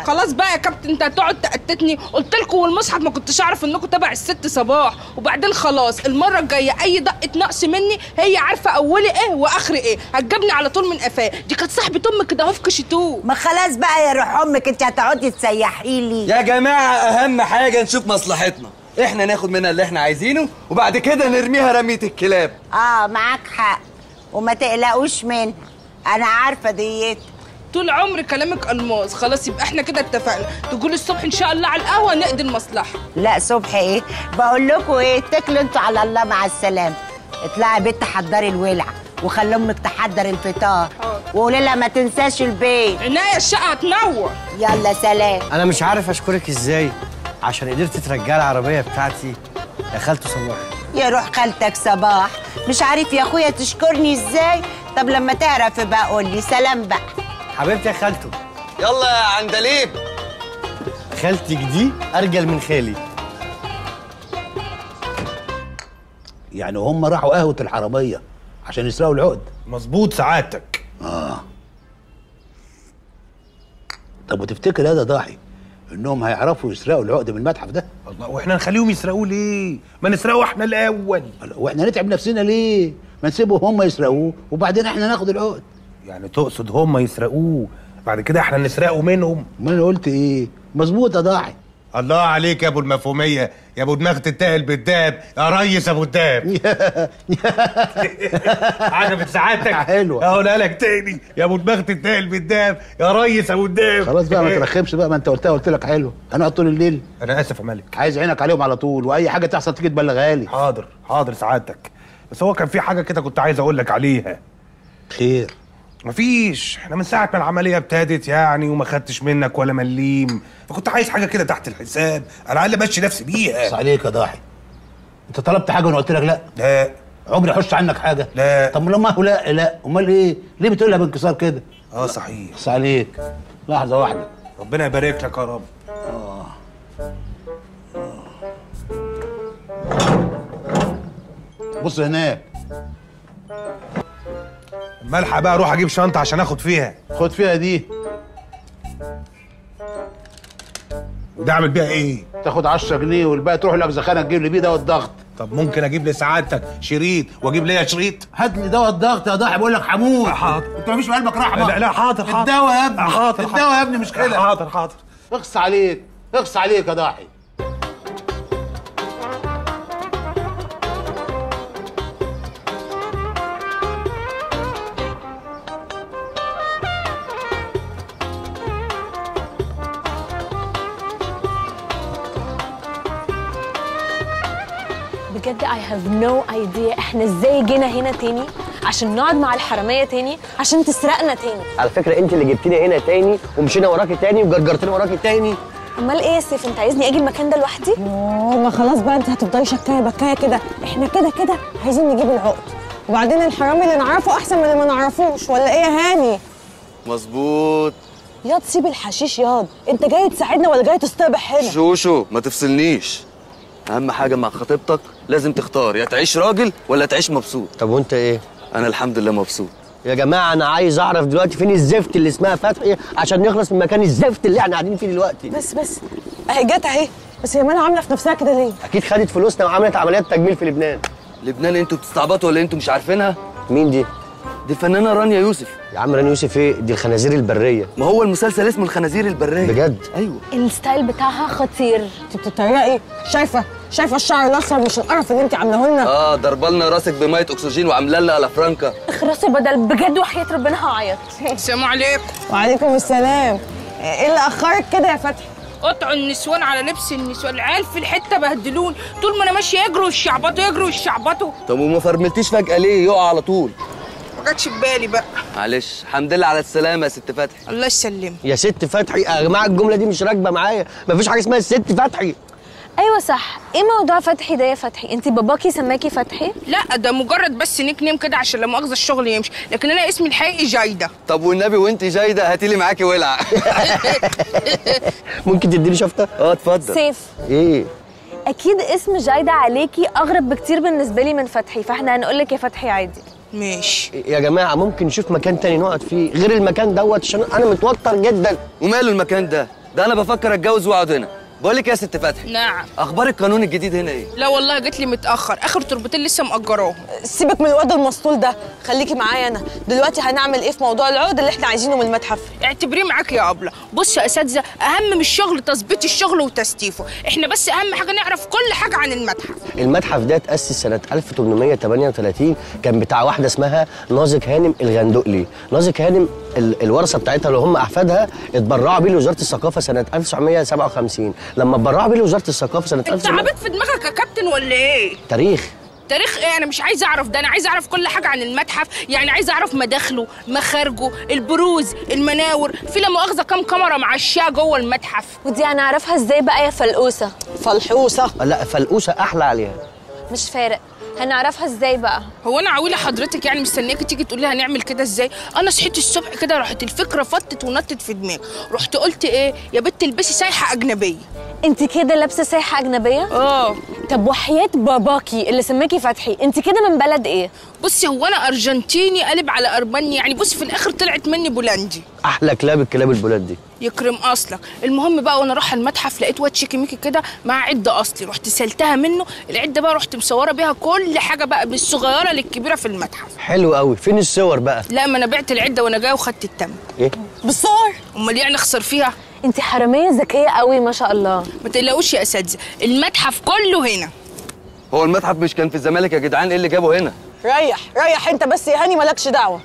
[SPEAKER 18] خلاص بقى يا كابتن انت هتقعد تأتتني. قلت لكم والمصحف ما كنتش أعرف إنكم تبع الست صباح. وبعدين خلاص المرة الجاية أي دقة نقص مني هي عارفة أولي إيه وآخري إيه. هتجيبني على طول من قفاه. دي كانت صاحبة أمك كده اهو في كشتوه
[SPEAKER 4] ما خلاص بقى يا روح أمك انت هتقعدي تسيحي لي.
[SPEAKER 12] يا جماعة أهم حاجة نشوف مصلحتنا. إحنا ناخد منها اللي إحنا عايزينه وبعد كده نرميها رمية الكلاب.
[SPEAKER 4] آه معاك حق. وما تقلقوش منها. أنا عارفة ديتها.
[SPEAKER 18] طول عمري كلامك ألماس. خلاص يبقى إحنا كده اتفقنا. تقولي الصبح إن شاء الله على القهوة نقضي المصلحة.
[SPEAKER 4] لا صبح إيه؟ بقول لكم إيه؟ اتكلوا أنتوا على الله مع السلامة. اطلعي يا بنت حضري الولعه وخلي أمك تحضر الفطار. وقولي لها ما تنساش البيت.
[SPEAKER 18] عناية الشقة هتنور.
[SPEAKER 4] يلا سلام.
[SPEAKER 13] أنا مش عارف أشكرك إزاي عشان قدرت ترجعي العربية بتاعتي يا خالته صباح.
[SPEAKER 4] يا روح خالتك صباح. مش عارف يا أخويا تشكرني إزاي؟ طب لما تعرف بقى قول لي سلام بقى.
[SPEAKER 13] حبيبتي يا خالته
[SPEAKER 12] يلا يا عندليب.
[SPEAKER 13] خالتك دي أرجل من خالي.
[SPEAKER 9] يعني هم راحوا قهوة الحرامية عشان يسرقوا العقد
[SPEAKER 8] مظبوط سعادتك.
[SPEAKER 9] آه. طب وتفتكر يا ده ضاحي إنهم هيعرفوا يسرقوا العقد من المتحف ده؟
[SPEAKER 8] الله وإحنا نخليهم يسرقوه ليه؟ ما نسرقه إحنا الأول.
[SPEAKER 9] وإحنا نتعب نفسنا ليه؟ ما نسيبهم هم يسرقوه وبعدين إحنا ناخد العقد
[SPEAKER 8] يعني تقصد هم يسرقوه. بعد كده إحنا نسرقه منهم.
[SPEAKER 9] ما أنا قلت إيه؟ مظبوط يا ضاحي.
[SPEAKER 8] الله عليك يا ابو المفهومية. يا ابو دماغ تتاهل بالدهب يا ريس ابو الدهب عجبت سعادتك
[SPEAKER 9] حلوة.
[SPEAKER 8] اقولها لك تاني. يا ابو دماغ تتاهل بالدهب يا ريس ابو الدهب
[SPEAKER 9] خلاص بقى ما ترخمش بقى. ما انت قلتها قلت لك حلو. هنقعد طول الليل.
[SPEAKER 8] أنا آسف يا ملك.
[SPEAKER 9] عايز عينك عليهم على طول وأي حاجة تحصل تيجي تبلغها لي.
[SPEAKER 8] حاضر حاضر سعادتك بس هو كان في حاجة كده كنت عايز أقول لك عليها.
[SPEAKER 9] خير.
[SPEAKER 8] مفيش. إحنا من ساعة ما العملية ابتدت يعني وما خدتش منك ولا مليم. فكنت عايز حاجة كده تحت الحساب. على الأقل امشي نفسي بيها.
[SPEAKER 9] بس عليك يا ضاحي. أنت طلبت حاجة وأنا قلت لك لا.
[SPEAKER 8] لا.
[SPEAKER 9] عمري أحش عنك حاجة.
[SPEAKER 8] لا.
[SPEAKER 9] طب لما هو لا لا. أمال إيه؟ ليه بتقولها بانكسار كده؟
[SPEAKER 8] آه صحيح.
[SPEAKER 9] بس عليك. لحظة واحدة.
[SPEAKER 8] ربنا يبارك لك يا رب.
[SPEAKER 9] بص هناك.
[SPEAKER 8] ملحق بقى أروح أجيب شنطة عشان آخد فيها.
[SPEAKER 9] خد فيها دي.
[SPEAKER 8] وده أعمل بيها إيه؟
[SPEAKER 9] تاخد 10 جنيه والباقي تروح لك تجيب لي بيه دواء الضغط
[SPEAKER 8] طب ممكن أجيب لسعادتك شريط وأجيب ليا شريط؟
[SPEAKER 9] هات لي دواء الضغط يا ضاحي بقول لك حمود
[SPEAKER 8] حاضر.
[SPEAKER 9] أنت مفيش في قلبك رحمه
[SPEAKER 8] لا لا حاضر حاضر.
[SPEAKER 9] الدواء يا ابني.
[SPEAKER 8] حاضر
[SPEAKER 9] الدواء يا ابني مش كده.
[SPEAKER 8] حاضر حاضر.
[SPEAKER 9] اخص عليك اخص عليك يا ضاحي.
[SPEAKER 3] Have no idea إحنا إزاي جينا هنا تاني عشان نقعد مع الحرامية تاني عشان تسرقنا تاني.
[SPEAKER 13] على فكرة أنت اللي جبتيني هنا تاني ومشينا وراكي تاني وجرجرتني وراكي تاني.
[SPEAKER 3] أمال إيه يا سيف؟ أنت عايزني أجي المكان ده لوحدي؟
[SPEAKER 2] ما خلاص بقى أنت هتفضلي شكاية بكاية كده. إحنا كده كده عايزين نجيب العقد. وبعدين الحرامي اللي نعرفه أحسن من اللي ما نعرفوش ولا إيه يا هاني؟
[SPEAKER 12] مظبوط.
[SPEAKER 2] ياض سيب الحشيش ياض أنت جاي تساعدنا ولا جاي تصطبح هنا
[SPEAKER 12] شوشو ما تفصلنيش. أهم حاجة مع خطيبتك لازم تختار يا تعيش راجل ولا تعيش مبسوط.
[SPEAKER 13] طب وأنت إيه؟
[SPEAKER 12] أنا الحمد لله مبسوط.
[SPEAKER 13] يا جماعة أنا عايز أعرف دلوقتي فين الزفت اللي اسمها فتحي عشان نخلص من مكان الزفت اللي إحنا قاعدين فيه دلوقتي.
[SPEAKER 2] بس بس أهي جت أهي. بس هي مالها عاملة في نفسها كده ليه؟
[SPEAKER 13] أكيد خدت فلوسنا وعملت عمليات تجميل في لبنان.
[SPEAKER 12] لبنان أنتوا بتستعبطوا ولا أنتوا مش عارفينها؟
[SPEAKER 13] مين دي؟
[SPEAKER 12] دي الفنانة رانيا يوسف.
[SPEAKER 13] يا عم رانيا يوسف إيه؟ دي الخنازير البرية.
[SPEAKER 12] ما هو المسلسل اسمه الخنازير البرية.
[SPEAKER 13] بجد؟
[SPEAKER 12] أيوه.
[SPEAKER 3] الستايل بتاعها خطير.
[SPEAKER 2] انت بتتريقي؟ شايفة؟ شايفة الشعر الاصفر مش القرف اللي انت عاملاه لنا؟
[SPEAKER 12] آه ضربالنا راسك بمية أكسجين وعامله لنا على فرانكا
[SPEAKER 3] اخرسي بدل بجد وحياة ربنا هعيط.
[SPEAKER 18] السلام عليكم.
[SPEAKER 2] وعليكم السلام. إيه اللي أخرك كده يا فتحي؟
[SPEAKER 18] قطعوا النسوان على لبس النسوان. العيال في الحتة بهدلون طول ما أنا ماشية يجروا الشعبطوا يجروا الشعبطوا
[SPEAKER 12] طب وما فرملتيش فجأة ليه؟ يقع على طول.
[SPEAKER 18] ما جاتش في بالي بقى.
[SPEAKER 12] معلش الحمد لله على السلامة يا ست فتحي.
[SPEAKER 18] الله يسلمك.
[SPEAKER 13] يا ست فتحي يا جماعة الجملة دي مش راكبة معايا. مفيش حاجة اسمها الست فتحي.
[SPEAKER 3] أيوه صح. إيه موضوع فتحي ده يا فتحي؟ أنت باباكي سماكي فتحي؟
[SPEAKER 18] لا ده مجرد بس nickname كده عشان لا مؤاخذة الشغل يمشي. لكن أنا اسمي الحقيقي جايدة.
[SPEAKER 12] طب والنبي وأنت جايدة؟ هاتي لي معاكي ولع.
[SPEAKER 13] ممكن تديني شفطة
[SPEAKER 12] آه اتفضل.
[SPEAKER 3] سيف.
[SPEAKER 13] إيه؟
[SPEAKER 3] أكيد اسم جايدة عليكي أغرب بكتير بالنسبة لي من فتحي. فإحنا هنقول لك يا فتحي عادي.
[SPEAKER 18] ماشي.
[SPEAKER 13] يا جماعة ممكن نشوف مكان تاني نقعد فيه غير المكان دوت؟ عشان أنا متوتر جدا.
[SPEAKER 12] وماله المكان ده؟ ده أنا بفكر أتجوز وأقعد هنا. بقول لك يا ست فتحي
[SPEAKER 18] نعم.
[SPEAKER 12] أخبار القانون الجديد هنا إيه؟
[SPEAKER 18] لا والله جت لي متأخر آخر تربتين لسه مأجراهم.
[SPEAKER 2] سيبك من الواد المسطول ده خليكي معايا أنا. دلوقتي هنعمل إيه في موضوع العقد اللي إحنا عايزينه من المتحف؟
[SPEAKER 18] اعتبريه معاك يا أبلة. بص يا أساتذة أهم من الشغل تظبيط الشغل وتستيفه. إحنا بس أهم حاجة نعرف كل حاجة عن المتحف.
[SPEAKER 13] المتحف ده اتأسس سنة 1838 كان بتاع واحدة اسمها نازك هانم الغندقلي. نازك هانم ال- الورثة بتاعتها اللي هم أحفادها اتبرعوا بيه لوزارة الثقافة سنة 1957 لما اتبرعوا بيه لوزارة الثقافة سنة
[SPEAKER 18] انت
[SPEAKER 13] 1900
[SPEAKER 18] عبيط في دماغك يا كابتن ولا إيه؟
[SPEAKER 13] تاريخ.
[SPEAKER 18] تاريخ إيه؟ أنا مش عايزه اعرف ده أنا عايزه اعرف كل حاجة عن المتحف يعني عايزه اعرف مداخله مخارجه البروز المناور في لا مؤاخذة كام كاميرا معشاة جوه المتحف؟
[SPEAKER 3] ودي هنعرفها إزاي بقى يا فلقوسة؟
[SPEAKER 2] فلحوسة؟
[SPEAKER 13] لا فلقوسة أحلى عليها.
[SPEAKER 3] مش فارق. هنعرفها إزاي بقى؟
[SPEAKER 18] هو أنا عويله حضرتك يعني مستنياكي تيجي تقولي هنعمل كده إزاي؟ أنا صحيت الصبح كده راحت الفكرة فطت ونطت في دماغي. رحت قلت إيه؟ يا بنت البسي سايحة أجنبية.
[SPEAKER 3] انت كده لابسة سايحة أجنبية؟
[SPEAKER 18] آه.
[SPEAKER 3] طب وحياة باباكي اللي سماكي فتحي انت كده من بلد إيه؟
[SPEAKER 18] بصي هو أنا أرجنتيني قلب على ارمني يعني بصي في الآخر طلعت مني بولندي.
[SPEAKER 13] أحلى كلاب الكلاب البلاد دي
[SPEAKER 18] يكرم أصلك. المهم بقى وأنا رايحة المتحف لقيت واد شيكي ميكي كده مع عده أصلي. رحت سلتها منه العدة بقى رحت مصورة بيها كل حاجة بقى من الصغيرة للكبيرة في المتحف.
[SPEAKER 13] حلو قوي. فين الصور بقى؟
[SPEAKER 18] لا ما أنا بعت العدة وأنا جاية وخدت التمن
[SPEAKER 13] إيه؟
[SPEAKER 18] بالصور؟ أمال يعني أخسر فيها؟
[SPEAKER 3] أنت حرامية ذكية قوي ما شاء الله.
[SPEAKER 18] ما تقلقوش يا اساتذه المتحف كله هنا.
[SPEAKER 12] هو المتحف مش كان في الزمالك يا جدعان؟ إيه اللي جابه هنا؟
[SPEAKER 2] ريح ريح أنت بس يا هاني مالكش دعوة.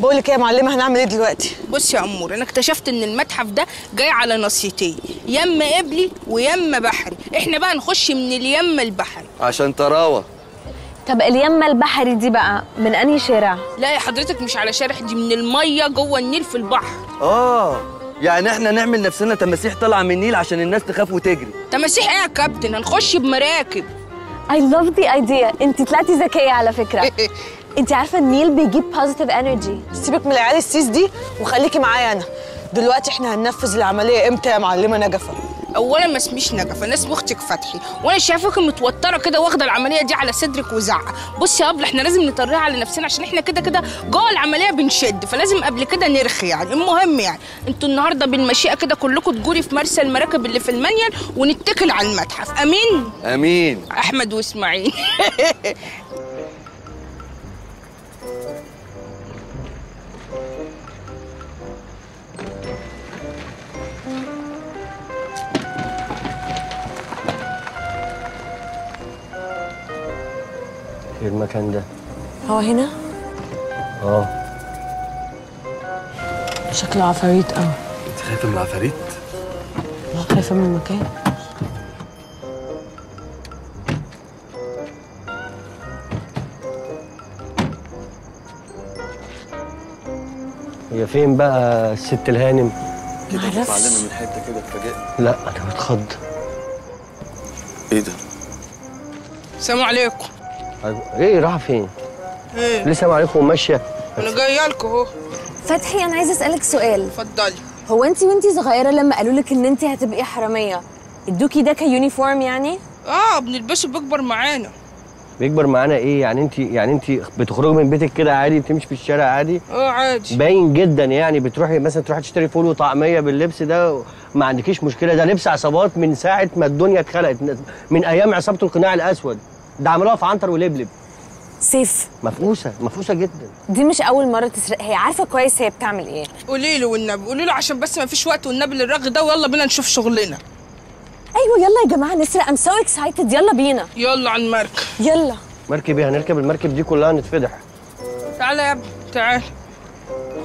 [SPEAKER 2] بقول لك إيه يا معلمة هنعمل إيه دلوقتي؟
[SPEAKER 18] بص يا أمور أنا اكتشفت إن المتحف ده جاي على نصيتين يم قبلي ويم بحري. إحنا بقى نخش من اليم البحري.
[SPEAKER 12] عشان تراوة.
[SPEAKER 3] طب اليمه البحري دي بقى من أنهي شارع؟
[SPEAKER 18] لا يا حضرتك مش على شارع دي من المية جوه النيل في البحر.
[SPEAKER 12] آه يعني إحنا نعمل نفسنا تماسيح طالعة من النيل عشان الناس تخاف وتجري.
[SPEAKER 18] تماسيح إيه يا كابتن؟ هنخش بمراكب.
[SPEAKER 3] I love the idea. انت طلعتي ذكية على فكرة. انت عارفة النيل بيجيب positive energy.
[SPEAKER 2] سيبك من العيال السيس دي وخليكي معايا أنا. دلوقتي إحنا هننفذ العملية إمتى يا معلمة نجفة؟
[SPEAKER 18] اولا ما اسميش نجفة أنا اسمي أختك فتحي. وأنا شايفاك متوترة كده واخدة العملية دي على صدرك وزعقة. بصي يا أبلة إحنا لازم نطريها على نفسنا عشان إحنا كده كده جوه العملية بنشد فلازم قبل كده نرخي يعني. المهم يعني أنتوا النهارده بالمشيئة كده كلكم تجوري في مرسى المراكب اللي في المنيل ونتكل على المتحف.
[SPEAKER 12] أمين؟
[SPEAKER 18] أمين. أحمد
[SPEAKER 13] وإسماعيل. المكان ده.
[SPEAKER 3] هو هنا؟
[SPEAKER 13] آه.
[SPEAKER 3] شكله عفاريت قوي
[SPEAKER 12] أنت خايفة من العفاريت؟
[SPEAKER 3] خايفة من المكان.
[SPEAKER 13] هي فين بقى الست الهانم؟
[SPEAKER 12] كده
[SPEAKER 3] معرفش.
[SPEAKER 12] معلمه من حتة كده اتفاجئت
[SPEAKER 13] لا أنا متخض
[SPEAKER 12] إيه ده؟
[SPEAKER 18] السلام عليكم.
[SPEAKER 13] إيه راح فين؟
[SPEAKER 18] إيه.
[SPEAKER 13] لسه عليكم وماشيه
[SPEAKER 18] أنا جاية لكم أهو.
[SPEAKER 3] فتحي أنا عايزة أسألك سؤال.
[SPEAKER 18] اتفضلي.
[SPEAKER 3] هو أنت وأنت صغيرة لما قالوا لك إن أنت هتبقي حرامية إدوكي ده ك uniform يعني؟
[SPEAKER 18] آه بنلبسه بيكبر معانا.
[SPEAKER 13] بيكبر معانا إيه؟ يعني انت يعني أنت بتخرجي من بيتك كده عادي بتمشي في الشارع عادي؟
[SPEAKER 18] آه عادي.
[SPEAKER 13] باين جدا يعني بتروحي مثلا تروحي تشتري فول وطعمية باللبس ده ما عندكيش مشكلة. ده لبس عصابات من ساعة ما الدنيا اتخلقت من أيام عصابة القناع الأسود. ده عملوها في عنتر ولبلب.
[SPEAKER 3] سيف.
[SPEAKER 13] مفقوسه مفقوسه جدا.
[SPEAKER 3] دي مش أول مرة تسرق. هي عارفة كويس هي بتعمل إيه.
[SPEAKER 18] قولي له والنبي قولي له عشان بس ما فيش وقت والنبي للرغي ده ويلا بينا نشوف شغلنا.
[SPEAKER 3] أيوه يلا يا جماعة نسرق. I'm so excited يلا بينا.
[SPEAKER 18] يلا على المركب.
[SPEAKER 3] يلا.
[SPEAKER 13] مركب إيه؟ هنركب المركب دي كلها نتفضح.
[SPEAKER 18] تعالى يا ابني تعالى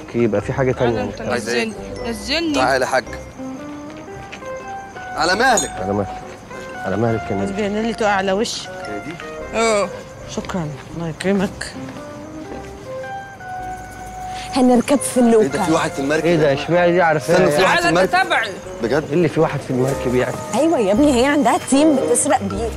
[SPEAKER 13] okay يبقى في حاجة
[SPEAKER 18] انت
[SPEAKER 12] عايز إيه؟
[SPEAKER 18] نزلني. نزلني.
[SPEAKER 12] تعالى يا حاج. على مهلك.
[SPEAKER 13] على مهلك. على مهلك كمان
[SPEAKER 2] بيعمل لي تقع على وشك
[SPEAKER 12] هي دي
[SPEAKER 18] آه
[SPEAKER 2] شكرا. الله يكرمك.
[SPEAKER 3] هنركب في
[SPEAKER 12] إيه ده في
[SPEAKER 3] اللوكا
[SPEAKER 12] واحد في المركب
[SPEAKER 13] إيه ده إشمعنى دي عارفاها
[SPEAKER 12] استنى في واحد في المركب.
[SPEAKER 18] تبعي
[SPEAKER 12] بجد؟
[SPEAKER 13] إيه اللي في واحد في المركب يعني؟
[SPEAKER 3] أيوه يا ابني هي عندها team بتسرق بيه.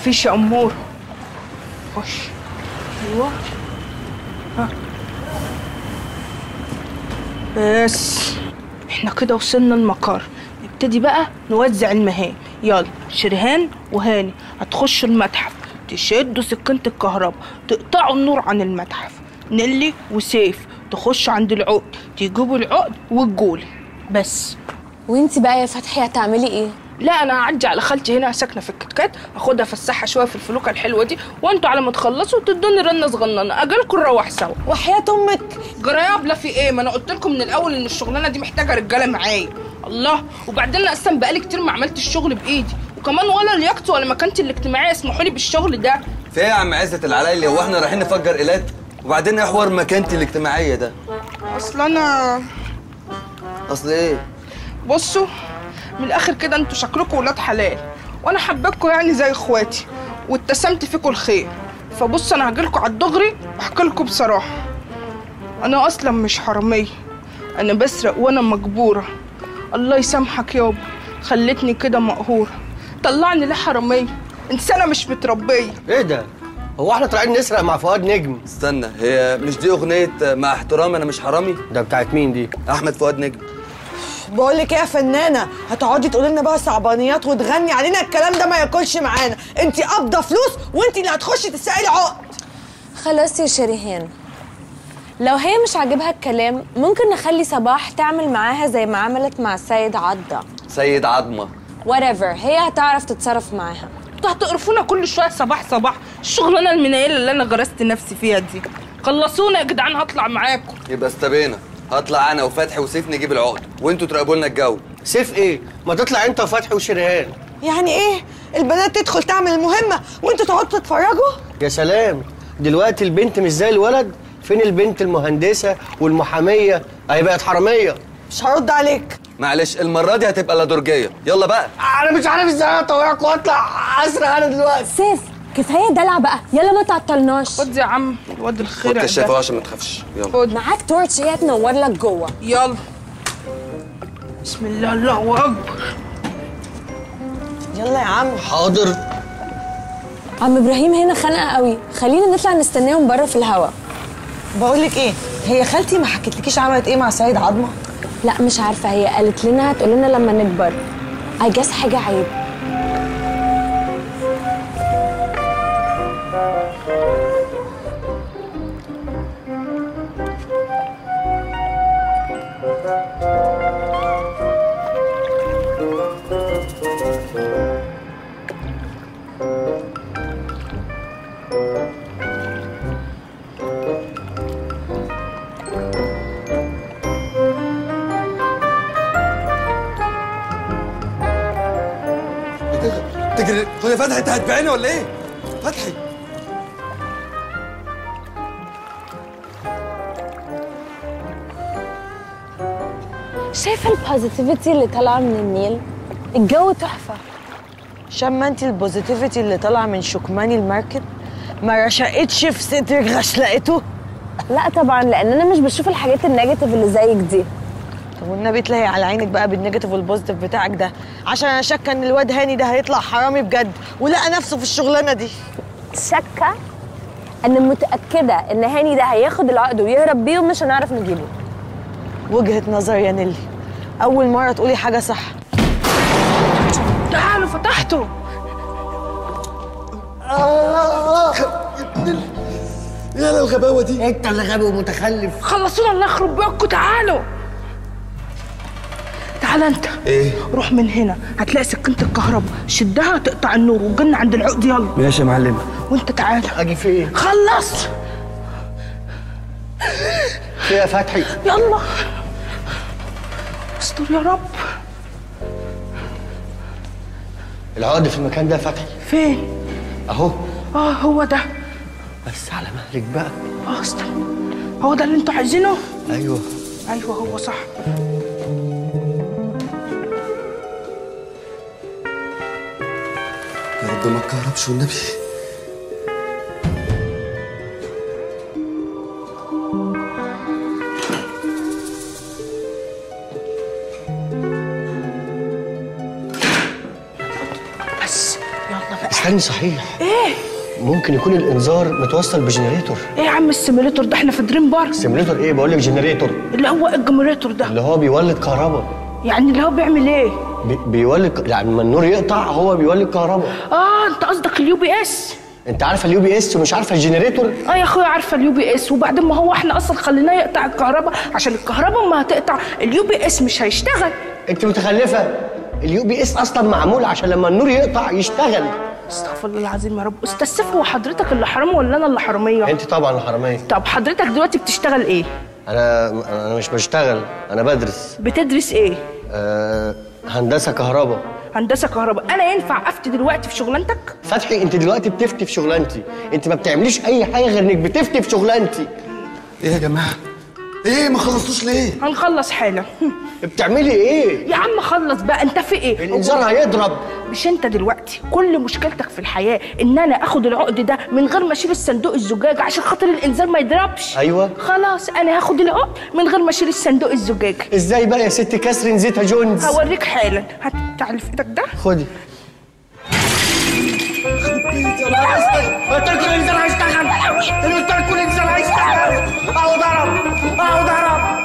[SPEAKER 18] خفيش يا أمور. خش. أيوه. ها. بس. إحنا كده وصلنا المقر. نبتدي بقى نوزع المهام. يلا شريهان وهاني هتخشوا المتحف. تشدوا سكينة الكهرباء. تقطعوا النور عن المتحف. نيلي وسيف تخشوا عند العقد. تجيبوا العقد والجول. بس.
[SPEAKER 3] وانت بقى يا فتحي هتعملي إيه؟
[SPEAKER 18] لا أنا هعدي على خالتي هنا ساكنة في الكتكات أخدها أفسحها شوية في الفلوكة الحلوة دي وأنتوا على ما تخلصوا تدوني رنة صغننة. اجالكم نروح سوا.
[SPEAKER 2] وحياة أمك.
[SPEAKER 18] جرياب لا في إيه؟ ما أنا قلت لكم من الأول إن الشغلانة دي محتاجة رجالة معايا. الله. وبعدين أنا أصلا بقالي كتير ما عملتش الشغل بإيدي. وكمان ولا لياقتي ولا مكانتي الاجتماعية يسمحوا لي بالشغل ده.
[SPEAKER 12] في إيه يا عم عزت العلايلي هو إحنا رايحين نفجر إيلات؟ وبعدين إيه حوار مكانتي الاجتماعية ده؟
[SPEAKER 18] أصل أنا
[SPEAKER 12] أصل إيه؟
[SPEAKER 18] بصوا من الآخر كده أنتوا شكلكم ولاد حلال. وأنا حبيتكم يعني زي إخواتي واتسمت فيكم الخير. فبص أنا هجيلكوا على الدغري وأحكي لكم بصراحة. أنا أصلا مش حرامية أنا بسرق وأنا مجبورة. الله يسامحك يابا خلتني كده مقهورة. طلعني ليه حرامية إنسانة مش متربية.
[SPEAKER 13] إيه ده؟ هو إحنا طالعين نسرق مع فؤاد نجم؟
[SPEAKER 12] استنى هي مش دي أغنية مع احترامي أنا مش حرامي؟
[SPEAKER 13] ده بتاعت مين دي؟
[SPEAKER 12] أحمد فؤاد نجم.
[SPEAKER 2] بقول لك إيه يا فنانة؟ هتقعدي تقولي لنا بقى صعبانيات وتغني علينا الكلام ده ما ياكلش معانا. انت قابضة فلوس وانت اللي هتخشي تسرقي العقد.
[SPEAKER 3] خلاص يا شريهان. لو هي مش عاجبها الكلام ممكن نخلي صباح تعمل معاها زي ما عملت مع السيد عضة.
[SPEAKER 12] سيد عظمه
[SPEAKER 3] whatever هي هتعرف تتصرف معاها.
[SPEAKER 18] أنتوا هتقرفونا كل شوية صباح صباح. الشغلانة المنيلة اللي أنا غرست نفسي فيها دي. خلصونا يا جدعان هطلع معاكم.
[SPEAKER 12] يبقى استبينا. هطلع أنا وفتحي وسيف نجيب العقد وانتوا تراقبوا لنا الجو.
[SPEAKER 13] سيف إيه؟ ما تطلع انت وفتحي وشريهان
[SPEAKER 2] يعني إيه؟ البنات تدخل تعمل المهمة وانتوا تقعدوا تتفرجوا؟
[SPEAKER 13] يا سلام دلوقتي البنت مش زي الولد فين البنت المهندسة والمحامية؟ اهي بقت حرامية.
[SPEAKER 2] مش هرد عليك.
[SPEAKER 12] معلش المرة دي هتبقى لا درجية. يلا بقى.
[SPEAKER 13] أنا مش عارف إزاي اطوعك وأطلع. أسرق أنا دلوقتي.
[SPEAKER 3] سيف كفاية دلع بقى. يلا ما تعطلناش.
[SPEAKER 18] خد يا عم الواد
[SPEAKER 12] خد
[SPEAKER 18] الخير
[SPEAKER 12] كشاف عشان ما تخافش. يلا.
[SPEAKER 18] خد.
[SPEAKER 3] معاك تورتش هي تنور لك جوه.
[SPEAKER 18] يلا. بسم الله الله أكبر.
[SPEAKER 2] يلا يا عم.
[SPEAKER 13] حاضر.
[SPEAKER 3] عم إبراهيم هنا خانقه قوي. خلينا نطلع نستناهم بره في الهوا.
[SPEAKER 2] بقول لك إيه هي خالتي ما حكتلكيش عملت إيه مع سيد عظمة؟
[SPEAKER 3] لا مش عارفة. هي قالت لنا هتقول لنا لما نكبر. اي جاس حاجة عيب.
[SPEAKER 12] يا فتحي انت هتبيعني ولا إيه؟ فتحي.
[SPEAKER 3] شايفة البوزيتيفيتي اللي طالعة من النيل؟ الجو تحفة.
[SPEAKER 2] شاما انت البوزيتيفيتي اللي طالعة من شكماني الماركت ما رشقتش في صدرك غشلقته؟
[SPEAKER 3] لا طبعا لأن أنا مش بشوف الحاجات النيجاتيف اللي زيك دي.
[SPEAKER 2] والنبي تلاقي على عينك بقى بالنيجاتيف والبوزيتيف بتاعك ده عشان أنا شاكه ان الواد هاني ده هيطلع حرامي بجد ولقى نفسه في الشغلانه دي
[SPEAKER 3] شاكه أنا متاكده ان هاني ده هياخد العقد ويهرب بيه ومش هنعرف نجيبه
[SPEAKER 2] وجهه نظر يا نيلي اول مره تقولي حاجة صح
[SPEAKER 18] تعالوا فتحته
[SPEAKER 13] يا الغباوه دي انت اللي غبي ومتخلف
[SPEAKER 18] خلصونا الله يخرب بيوتكم تعالوا تعال انت.
[SPEAKER 12] إيه.
[SPEAKER 18] روح من هنا هتلاقي سكينة الكهرباء. شدها تقطع النور وجن عند العقد. يلا.
[SPEAKER 13] ماشي يا معلم.
[SPEAKER 18] وانت تعالى
[SPEAKER 13] أجي فين؟
[SPEAKER 18] خلص.
[SPEAKER 13] في يا فتحي.
[SPEAKER 18] يلا. استر يا رب.
[SPEAKER 13] العقد في المكان ده يا فتحي؟
[SPEAKER 18] فين؟
[SPEAKER 13] أهو.
[SPEAKER 18] آه هو ده.
[SPEAKER 13] بس على مهلك بقى.
[SPEAKER 18] آه استنى هو ده اللي أنتوا عايزينه؟
[SPEAKER 13] أيوه.
[SPEAKER 18] أيوه هو صح.
[SPEAKER 12] رب ما تكهربش والنبي
[SPEAKER 18] بس يلا بقى.
[SPEAKER 13] استني صحيح.
[SPEAKER 18] إيه؟
[SPEAKER 13] ممكن يكون الإنذار متوصل ب
[SPEAKER 18] generator. إيه يا عم ال simulator ده؟ إحنا في دريم بارك.
[SPEAKER 13] simulator إيه؟ بقول لك generator.
[SPEAKER 18] اللي هو ال generator ده.
[SPEAKER 13] اللي هو بيولد كهرباء.
[SPEAKER 18] يعني اللي هو بيعمل إيه؟
[SPEAKER 13] بي بيولد يعني لما النور يقطع هو بيولد كهرباء.
[SPEAKER 18] آه أنت قصدك ال UPS
[SPEAKER 13] أنت عارفه ال UPS ومش عارفه ال
[SPEAKER 18] generator؟ آه يا أخويا عارفة ال UPS وبعدين ما هو إحنا أصلا خليناه يقطع الكهرباء عشان الكهرباء ما هتقطع ال UPS مش هيشتغل.
[SPEAKER 13] أنت متخلفة. ال UPS أصلا معمول عشان لما النور يقطع يشتغل.
[SPEAKER 18] استغفر الله العظيم يا رب. أستاذ سيف هو حضرتك اللي حرامي ولا أنا اللي حرامية؟
[SPEAKER 13] أنت طبعا الحراميه
[SPEAKER 18] طب حضرتك دلوقتي بتشتغل إيه؟
[SPEAKER 13] أنا أنا مش بشتغل أنا بدرس.
[SPEAKER 18] بتدرس إيه؟
[SPEAKER 13] آه هندسة كهرباء.
[SPEAKER 18] هندسة كهرباء. أنا ينفع أفتي دلوقتي في شغلانتك؟
[SPEAKER 13] فتحي أنت دلوقتي بتفتي في شغلانتي. أنت ما بتعمليش أي حاجة غير إنك بتفتي في شغلانتي.
[SPEAKER 20] إيه يا جماعة؟ إيه ما خلصتوش ليه؟
[SPEAKER 18] هنخلص حالا.
[SPEAKER 13] بتعملي إيه؟
[SPEAKER 18] يا عم خلص بقى أنت في إيه؟
[SPEAKER 13] الإنذار هيضرب.
[SPEAKER 18] مش أنت دلوقتي. كل مشكلتك في الحياة إن أنا آخد العقد ده من غير ما أشيل الصندوق الزجاج عشان خاطر الإنذار ما يضربش.
[SPEAKER 13] أيوه.
[SPEAKER 18] خلاص أنا هاخد العقد من غير ما أشيل الصندوق الزجاج.
[SPEAKER 13] إزاي بقى يا ست كاسرين زيتا جونز؟
[SPEAKER 18] هوريك حالا. هات تعال في إيدك ده.
[SPEAKER 13] خدي.
[SPEAKER 2] قلت لكم الإنذار هيشتغل قلت لكم الانذار هيشتغل أهو ضرب. اهو ضرب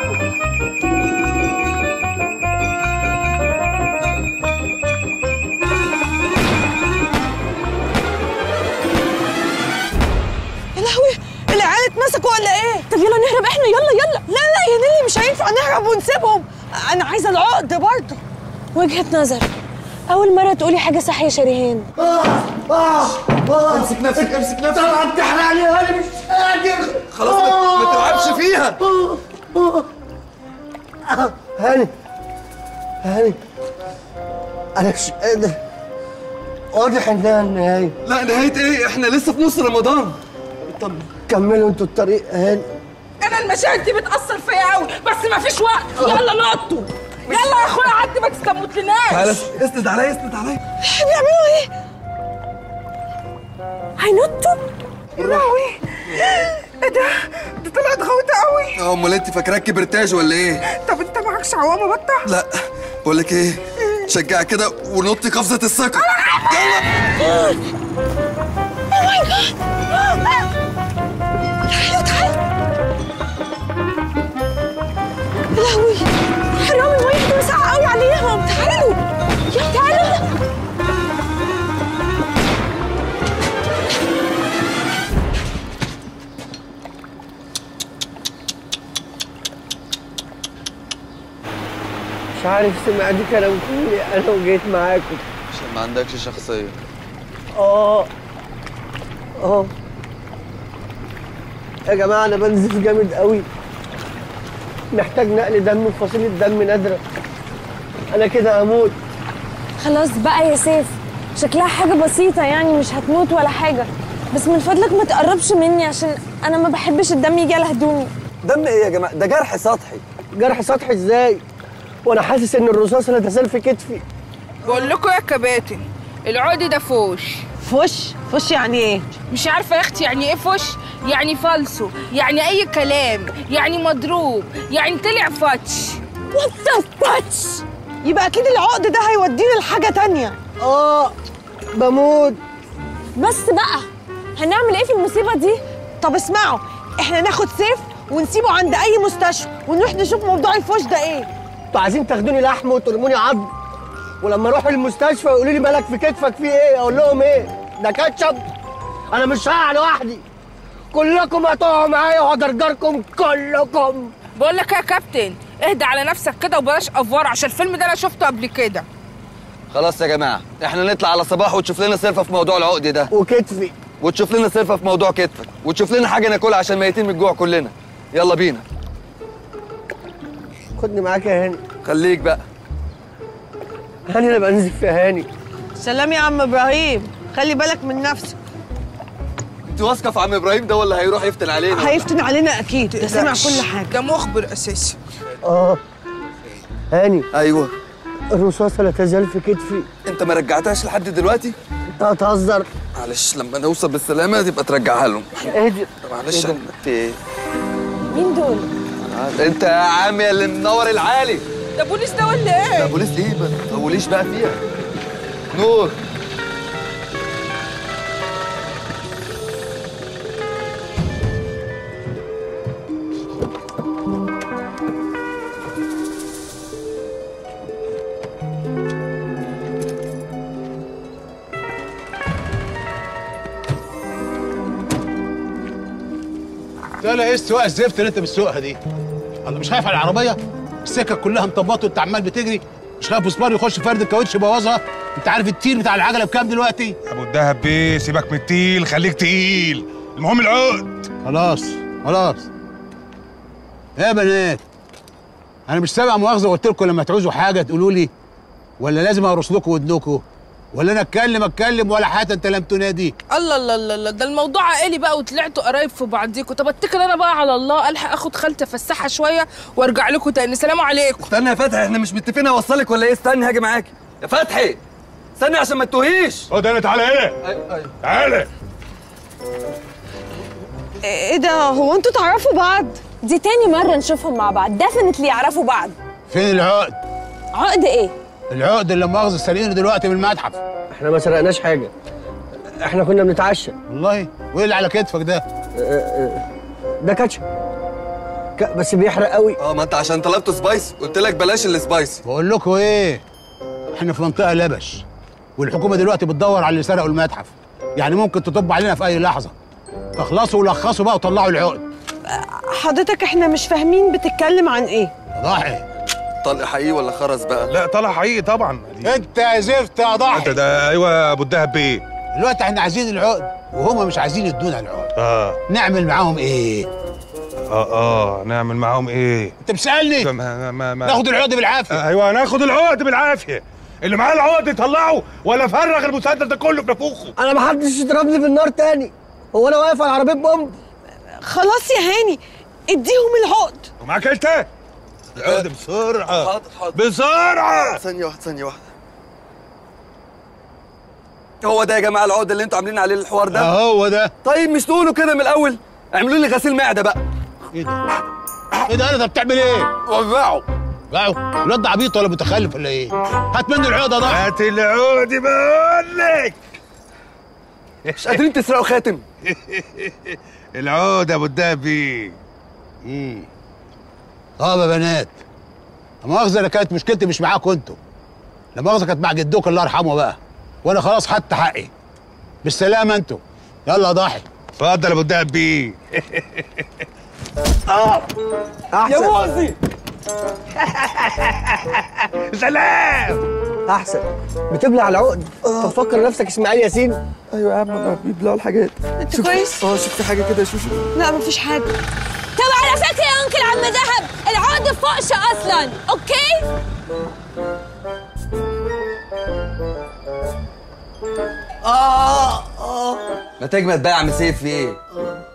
[SPEAKER 2] يا لهوي العيال اتمسكوا ولا إيه؟ طب يلا نهرب إحنا يلا يلا. لا لا يا نيلي مش هينفع نهرب ونسيبهم. أنا عايزة العقد برضه.
[SPEAKER 3] وجهة نظر. أول مرة تقولي حاجة صح يا شريهان.
[SPEAKER 2] آه آه آه
[SPEAKER 20] امسك نفسك امسك نفسك.
[SPEAKER 2] طبعا تحرقني أنا مش قادر.
[SPEAKER 20] خلاص ما- ما تلعبش فيها.
[SPEAKER 13] هاني هاني. أنا مش قادر. واضح إنها النهاية.
[SPEAKER 20] لا نهاية إيه؟ إحنا لسه في نص رمضان.
[SPEAKER 13] طب كملوا أنتوا الطريق هاني.
[SPEAKER 18] أنا المشاهد دي بتأثر فيا قوي بس مفيش وقت. يلا نطوا. يلا يا أخويا عدي ما تستموتلناش.
[SPEAKER 20] تعالى اسند عليا اسند عليا.
[SPEAKER 2] بيعملوا إيه؟ هينطوا؟ يا لهوي إيه ده؟ دي طلعت غويطة قوي.
[SPEAKER 20] آه أمال أنت فاكراك كبرتاج ولا إيه؟
[SPEAKER 2] طب أنت معكش عوامة بطة؟
[SPEAKER 20] لا بقول لك إيه شجعك كده ونطي قفزة الثقة.
[SPEAKER 2] اوه ماي جاد لهوي حرام المية دي مسقعة عليهم تعالوا. يلا تعالوا.
[SPEAKER 13] مش عارف سمعت كلام كلي أنا وجيت معاكم.
[SPEAKER 12] عشان ما عندكش شخصية.
[SPEAKER 13] آه. آه. يا جماعة أنا بنزف جامد قوي محتاج نقل دم فصيلة دم نادرة. أنا كده هموت.
[SPEAKER 3] خلاص بقى يا سيف. شكلها حاجة بسيطة يعني مش هتموت ولا حاجة. بس من فضلك ما تقربش مني عشان أنا ما بحبش الدم يجي على هدومي.
[SPEAKER 13] دم إيه يا جماعة؟ ده جرح سطحي. جرح سطحي إزاي؟ وأنا حاسس إن الرصاص لا تزال في كتفي.
[SPEAKER 18] بقول لكم يا كباتن العقد ده فوش.
[SPEAKER 2] فوش؟ فوش يعني إيه؟
[SPEAKER 18] مش عارفة يا أختي يعني إيه فوش؟ يعني فالسو يعني أي كلام يعني مضروب يعني طلع فتش
[SPEAKER 2] what the فاتش يبقى أكيد العقد ده هيودينا لحاجة تانية.
[SPEAKER 13] آه بموت.
[SPEAKER 3] بس بقى هنعمل إيه في المصيبة دي؟
[SPEAKER 2] طب اسمعوا إحنا ناخد سيف ونسيبه عند أي مستشفى ونروح نشوف موضوع الفوش ده إيه.
[SPEAKER 13] أنتوا عايزين تاخدوني لحم وترموني عظم؟ ولما أروح المستشفى يقولوا لي مالك في كتفك في إيه؟ أقول لهم إيه؟ ده كاتشب. أنا مش هقع لوحدي. كلكم هتقعوا معايا وهدرجركم كلكم.
[SPEAKER 18] بقول لك يا كابتن اهدى على نفسك كده وبلاش افوار عشان الفيلم ده أنا شفته قبل كده.
[SPEAKER 12] خلاص يا جماعة إحنا نطلع على صباح وتشوف لنا صرفه في موضوع العقد ده.
[SPEAKER 13] وكتفي.
[SPEAKER 12] وتشوف لنا صرفه في موضوع كتفك وتشوف لنا حاجة ناكلها عشان ميتين من الجوع كلنا. يلا بينا.
[SPEAKER 13] خدني معاك يا هاني.
[SPEAKER 12] خليك بقى.
[SPEAKER 13] هاني أنا بنزف يا هاني.
[SPEAKER 2] سلام يا عم إبراهيم خلي بالك من نفسك.
[SPEAKER 12] انت واثقة في عم إبراهيم ده ولا هيروح يفتن علينا؟
[SPEAKER 2] هيفتن علينا أكيد ده سمع كل حاجة.
[SPEAKER 18] ده مخبر أساسي.
[SPEAKER 13] آه. هاني.
[SPEAKER 12] أيوه.
[SPEAKER 13] الرصاصة لا تزال في كتفي.
[SPEAKER 12] أنت ما رجعتهاش لحد دلوقتي؟
[SPEAKER 13] أنت هتهزر.
[SPEAKER 12] معلش لما نوصل بالسلامة تبقى ترجعها لهم
[SPEAKER 13] اهدي
[SPEAKER 12] معلش؟ أنت إيه؟
[SPEAKER 3] مين دول؟
[SPEAKER 12] أنت يا عم يا اللي منور العالي.
[SPEAKER 18] ده بوليس ده ولا إيه؟
[SPEAKER 12] ده بوليس إيه؟ ما تطوليش بقى فيها. نور.
[SPEAKER 9] يلا إيه السواقه الزفت اللي أنت بتسوقها دي؟ الله مش خايف على العربية؟ السكه كلها مطبطة وأنت عمال بتجري. مش خايف مسمار يخش فرد الكاوتش يبوظها؟ أنت عارف التير بتاع العجلة بكام دلوقتي؟
[SPEAKER 8] أبو الدهب بيه سيبك من التقيل خليك تقيل. المهم العقد.
[SPEAKER 9] خلاص خلاص. يا بنات؟ أنا مش سامع مؤاخذة قلت لكم لما تعوزوا حاجة تقولوا لي ولا لازم ارص لكم ودنكم؟ ولا أنا أتكلم أتكلم ولا حتى أنت لم تنادي.
[SPEAKER 18] الله الله الله الله. ده الموضوع عائلي بقى وطلعتوا قرايب في بعضيكوا. طب أتكل أنا بقى على الله ألحق أخد خالتي أفسحها شوية وأرجع لكم تاني. سلام عليكم.
[SPEAKER 12] استنى يا فتحي إحنا مش متفقين أوصلك ولا إيه؟ استني هاجي معاكي يا فتحي استني عشان ما تتوهيش.
[SPEAKER 8] خد أنا تعالى هنا. تعالى.
[SPEAKER 2] إيه ده؟ هو أنتوا تعرفوا بعض؟
[SPEAKER 3] دي تاني مرة نشوفهم مع بعض. ديفنتلي يعرفوا بعض.
[SPEAKER 9] فين العقد؟
[SPEAKER 3] عقد إيه؟
[SPEAKER 9] العقد اللي مؤاخذة سارقينه دلوقتي من المتحف.
[SPEAKER 13] إحنا ما سرقناش حاجة. إحنا كنا بنتعشى.
[SPEAKER 9] والله. وايه اللي على كتفك ده؟
[SPEAKER 13] ده كاتشب. ك- بس بيحرق قوي.
[SPEAKER 12] آه ما انت عشان طلبت سبايس قلت لك بلاش السبايسي
[SPEAKER 9] بقول لكم إيه؟ إحنا في منطقة لبش والحكومة دلوقتي بتدور على اللي سرقوا المتحف. يعني ممكن تطب علينا في أي لحظة. فاخلصوا ولخصوا بقى وطلعوا العقد.
[SPEAKER 2] حضرتك إحنا مش فاهمين بتتكلم عن إيه.
[SPEAKER 9] ضاحي
[SPEAKER 12] طلق حقيقي ولا خرز بقى؟
[SPEAKER 8] لا طلع حقيقي طبعا.
[SPEAKER 9] انت يا زفت يا ضاحي.
[SPEAKER 8] انت ده أيوه يا أبو الدهب بيه.
[SPEAKER 9] دلوقتي إحنا عايزين العقد وهم مش عايزين يدونا العقد.
[SPEAKER 8] آه.
[SPEAKER 9] نعمل معاهم إيه؟
[SPEAKER 8] آه آه نعمل معاهم إيه؟
[SPEAKER 9] انت بتسألني.
[SPEAKER 8] ما ما ما
[SPEAKER 9] ناخد العقد بالعافية.
[SPEAKER 8] آه أيوه ناخد العقد بالعافية. اللي معاه العقد يطلعه ولا فرغ المسدس ده كله في نافوخه
[SPEAKER 13] أنا ما حدش يضربني في النار تاني. هو أنا واقف على عربية بومب؟
[SPEAKER 2] خلاص يا هاني اديهم العقد.
[SPEAKER 8] ومعاك انت العقد بسرعة.
[SPEAKER 12] حاضر حاضر.
[SPEAKER 8] بسرعة!
[SPEAKER 12] ثانية واحدة ثانية واحدة. هو ده يا جماعة العقد اللي أنتوا عاملين عليه الحوار ده؟
[SPEAKER 9] آه هو ده.
[SPEAKER 12] طيب مش تقولوا كده من الأول؟ اعملوا لي غسيل معدة بقى.
[SPEAKER 9] إيه ده؟ إيه ده؟ أنا بتعمل إيه؟
[SPEAKER 12] وزعوا
[SPEAKER 9] وقعوا الواد ده عبيط ولا متخلف ولا إيه؟ هات منه العقد يا ضاحي
[SPEAKER 8] هات العقد بقول لك.
[SPEAKER 12] مش قادرين تسرقوا خاتم.
[SPEAKER 8] العقد يا أبو الدهب بيه
[SPEAKER 9] امم طب يا بنات. لا مؤاخذة أنا كانت مشكلتي مش معاكم أنتوا. لا مؤاخذة كانت مع جدوك الله يرحمه بقى. وأنا خلاص خدت حقي. بالسلامة أنتوا. يلا ضاحي.
[SPEAKER 8] اتفضل يا أبو الدهب. بيه
[SPEAKER 13] آه
[SPEAKER 12] يا مؤذي.
[SPEAKER 8] سلام!
[SPEAKER 13] أحسن. بتبلع العقد؟ تفكر نفسك إسماعيل ياسين.
[SPEAKER 12] أيوه يا عم بيبلعوا الحاجات.
[SPEAKER 2] أنت كويس؟
[SPEAKER 12] آه شفت حاجة كده يا شوشو
[SPEAKER 2] لا مفيش حاجة.
[SPEAKER 3] طب على فكرة يا uncle عم دهب العقد فوش أصلا okay؟
[SPEAKER 12] آه آه. ما تجمد بقى يا عم سيف في إيه؟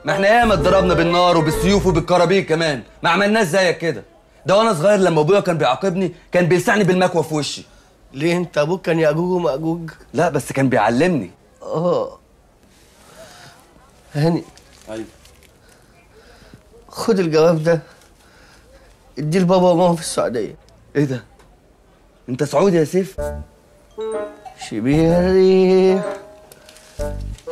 [SPEAKER 12] ما إحنا ياما اتضربنا بالنار وبالسيوف وبالكرابيك كمان. ما عملناش زيك كده. ده وأنا صغير لما ابويا كان بيعاقبني كان بيلسعني بالمكوى في وشي.
[SPEAKER 13] ليه انت أبوك كان ياجوج وماجوج
[SPEAKER 12] لا بس كان بيعلمني.
[SPEAKER 13] آه. هاني
[SPEAKER 12] أيوه.
[SPEAKER 13] خد الجواب ده اديه لبابا وماما في السعودية.
[SPEAKER 12] إيه ده؟ انت سعودي يا سيف؟
[SPEAKER 13] شبيه الريح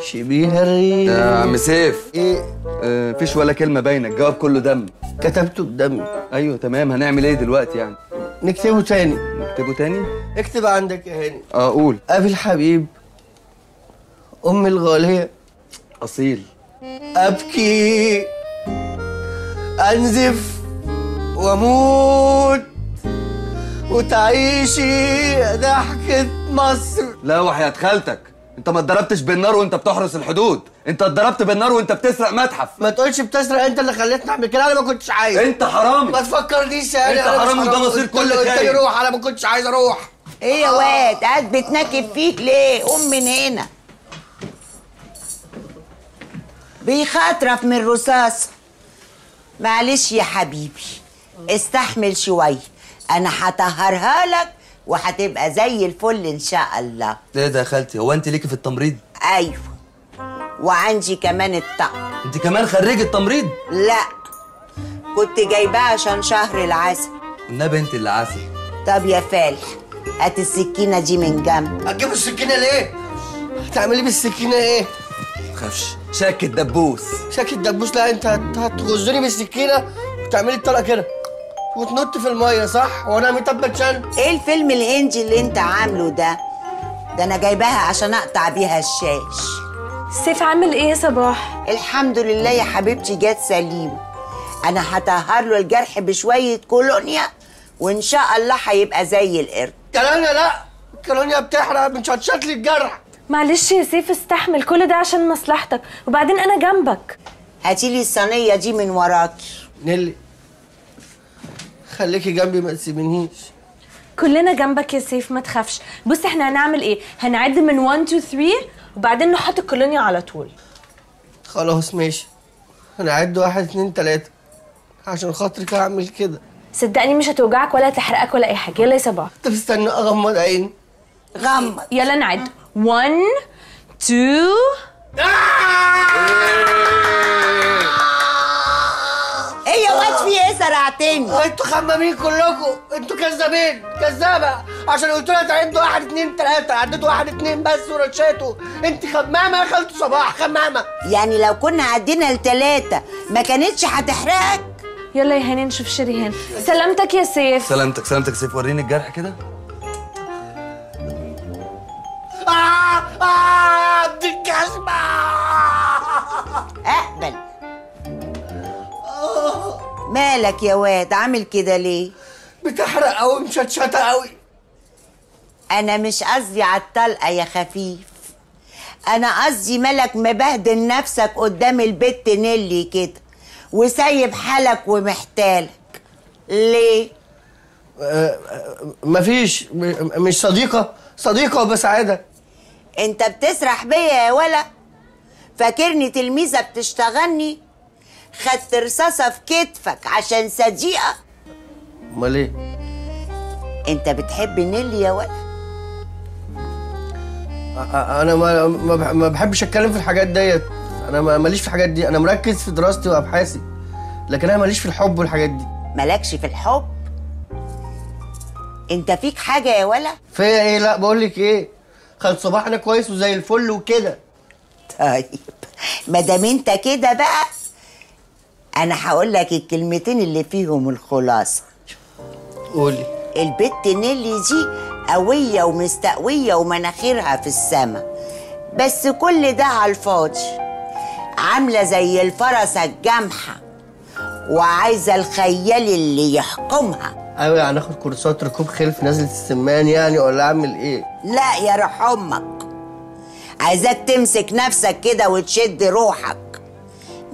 [SPEAKER 13] شبيه الريح.
[SPEAKER 12] يا عم سيف.
[SPEAKER 13] إيه؟
[SPEAKER 12] آه مفيش ولا كلمة باينة الجواب كله دم.
[SPEAKER 13] كتبته بدمي
[SPEAKER 12] أيوه تمام. هنعمل إيه دلوقتي يعني؟
[SPEAKER 13] نكتبه تاني.
[SPEAKER 12] نكتبه تاني؟
[SPEAKER 13] اكتب عندك يا هاني.
[SPEAKER 12] آه قول.
[SPEAKER 13] أبي الحبيب امي الغالية.
[SPEAKER 12] أصيل.
[SPEAKER 13] أبكي أنزف وأموت وتعيشي ضحكة مصر.
[SPEAKER 12] لا وحياة خالتك. انت ما اتضربتش بالنار وانت بتحرس الحدود. انت اتضربت بالنار وانت بتسرق متحف.
[SPEAKER 13] ما تقولش بتسرق انت اللي خليتني اعمل كده. أنا ما كنتش عايز.
[SPEAKER 12] انت حرامي.
[SPEAKER 13] ما تفكرنيش يا
[SPEAKER 12] انت حرامي وده مصير كل خاين.
[SPEAKER 13] روح. أنا ما كنتش عايز أروح.
[SPEAKER 4] إيه يا واد؟ قاعد بتنكب فيك ليه؟ قوم من هنا. بيخاطرف من الرصاص. معلش يا حبيبي استحمل شوية أنا هطهرها لك وهتبقى زي الفل إن شاء الله.
[SPEAKER 12] إيه ده يا خالتي هو أنت ليكي في التمريض؟
[SPEAKER 4] أيوة. وعندي كمان الطقم.
[SPEAKER 12] أنت كمان خريجة تمريض؟
[SPEAKER 4] لا. كنت جايباه عشان شهر العسل.
[SPEAKER 12] النبي انت اللي عسل
[SPEAKER 4] طب يا فالح هات السكينة دي من جنب.
[SPEAKER 13] هتجيب السكينة ليه؟ هتعملي بالسكينة إيه؟
[SPEAKER 12] تخافش شاك الدبوس
[SPEAKER 13] شكل الدبوس لا أنت هت- هتغزني بالسكينة؟ وتعملي الطلقه كده. وتنط في المية صح؟ وأنا متبت شن؟
[SPEAKER 4] إيه الفيلم الهندي اللي أنت عامله ده؟ ده أنا جايباها عشان أقطع بيها الشاش.
[SPEAKER 3] سيف عامل إيه يا صباح؟
[SPEAKER 4] الحمد لله يا حبيبتي جت سليم. أنا هطهر له الجرح بشوية كولونيا وإن شاء الله هيبقى زي القرد.
[SPEAKER 13] كولونيا لا كولونيا بتحرق بنشطشط لي الجرح.
[SPEAKER 3] معلش يا سيف استحمل كل ده عشان مصلحتك وبعدين أنا جنبك.
[SPEAKER 4] هاتي لي الصينية دي من وراكي.
[SPEAKER 13] نيلي. خليكي جنبي ما تسيبنيش
[SPEAKER 3] كلنا جنبك يا سيف ما تخافش. بص إحنا هنعمل إيه؟ هنعد من 1 2 3 وبعدين نحط الكولونيا على طول.
[SPEAKER 13] خلاص ماشي. أنا عد واحد اتنين تلاتة. عشان خاطرك هعمل كده.
[SPEAKER 3] صدقني مش هتوجعك ولا تحرقك ولا أي حاجة. يلا يا صباح.
[SPEAKER 13] طب استنى أغمض عيني.
[SPEAKER 4] غمض.
[SPEAKER 3] يلا نعد. 1 2
[SPEAKER 4] إيه يا واد في إيه سرعتني
[SPEAKER 13] أنتوا خمامين كلكم. أنتوا كذابين كذابة. عشان قلت لها تعد واحد اتنين تلاتة عديت واحد اتنين بس ورشيته أنت خمامة يا خالته صباح خمامة.
[SPEAKER 4] يعني لو كنا عدينا لتلاتة ما كانتش هتحرقك؟
[SPEAKER 3] يلا يا هاني نشوف شريهان سلامتك يا سيف.
[SPEAKER 12] سلامتك سلامتك سيف. وريني الجرح كده.
[SPEAKER 13] آه آه دي
[SPEAKER 4] أقبل. مالك يا واد؟ عامل كده ليه؟
[SPEAKER 13] بتحرق قوي مشطشطه قوي
[SPEAKER 4] أنا مش قصدي على الطلقة يا خفيف. أنا قصدي مالك مبهدل نفسك قدام البت نيلي كده وسايب حالك ومحتالك. ليه؟
[SPEAKER 13] آه، آه، مفيش مش صديقة صديقة وبسعادة.
[SPEAKER 4] أنت بتسرح بيا يا ولا؟ فاكرني تلميذة بتشتغلني؟ خدت رصاصه في كتفك عشان صديقة.
[SPEAKER 13] أمال إيه؟
[SPEAKER 4] أنت بتحب نيلي يا ولا
[SPEAKER 13] آه، أنا ما ما بح- ما بحبش أتكلم في الحاجات ديت. أنا ما- ماليش في الحاجات دي. أنا مركز في دراستي وأبحاثي لكن أنا ماليش في الحب والحاجات دي.
[SPEAKER 4] مالكش في الحب؟ أنت فيك حاجة يا ولا
[SPEAKER 13] فيا إيه؟ لا بقول لك إيه؟ خالد صباح أنا كويس وزي الفل وكده.
[SPEAKER 4] طيب. ما دام أنت كده بقى أنا هقول لك الكلمتين اللي فيهم الخلاصة.
[SPEAKER 13] قولي.
[SPEAKER 4] البت نيلي دي قوية ومستقوية ومناخيرها في السما بس كل ده على الفاضي. عاملة زي الفرسة الجامحة. وعايزة الخيال اللي يحكمها.
[SPEAKER 13] أيوه يعني اخد كورسات ركوب خيل في نزلة السمان يعني ولا أعمل إيه؟
[SPEAKER 4] لا يا روح أمك. عايزاك تمسك نفسك كده وتشد روحك.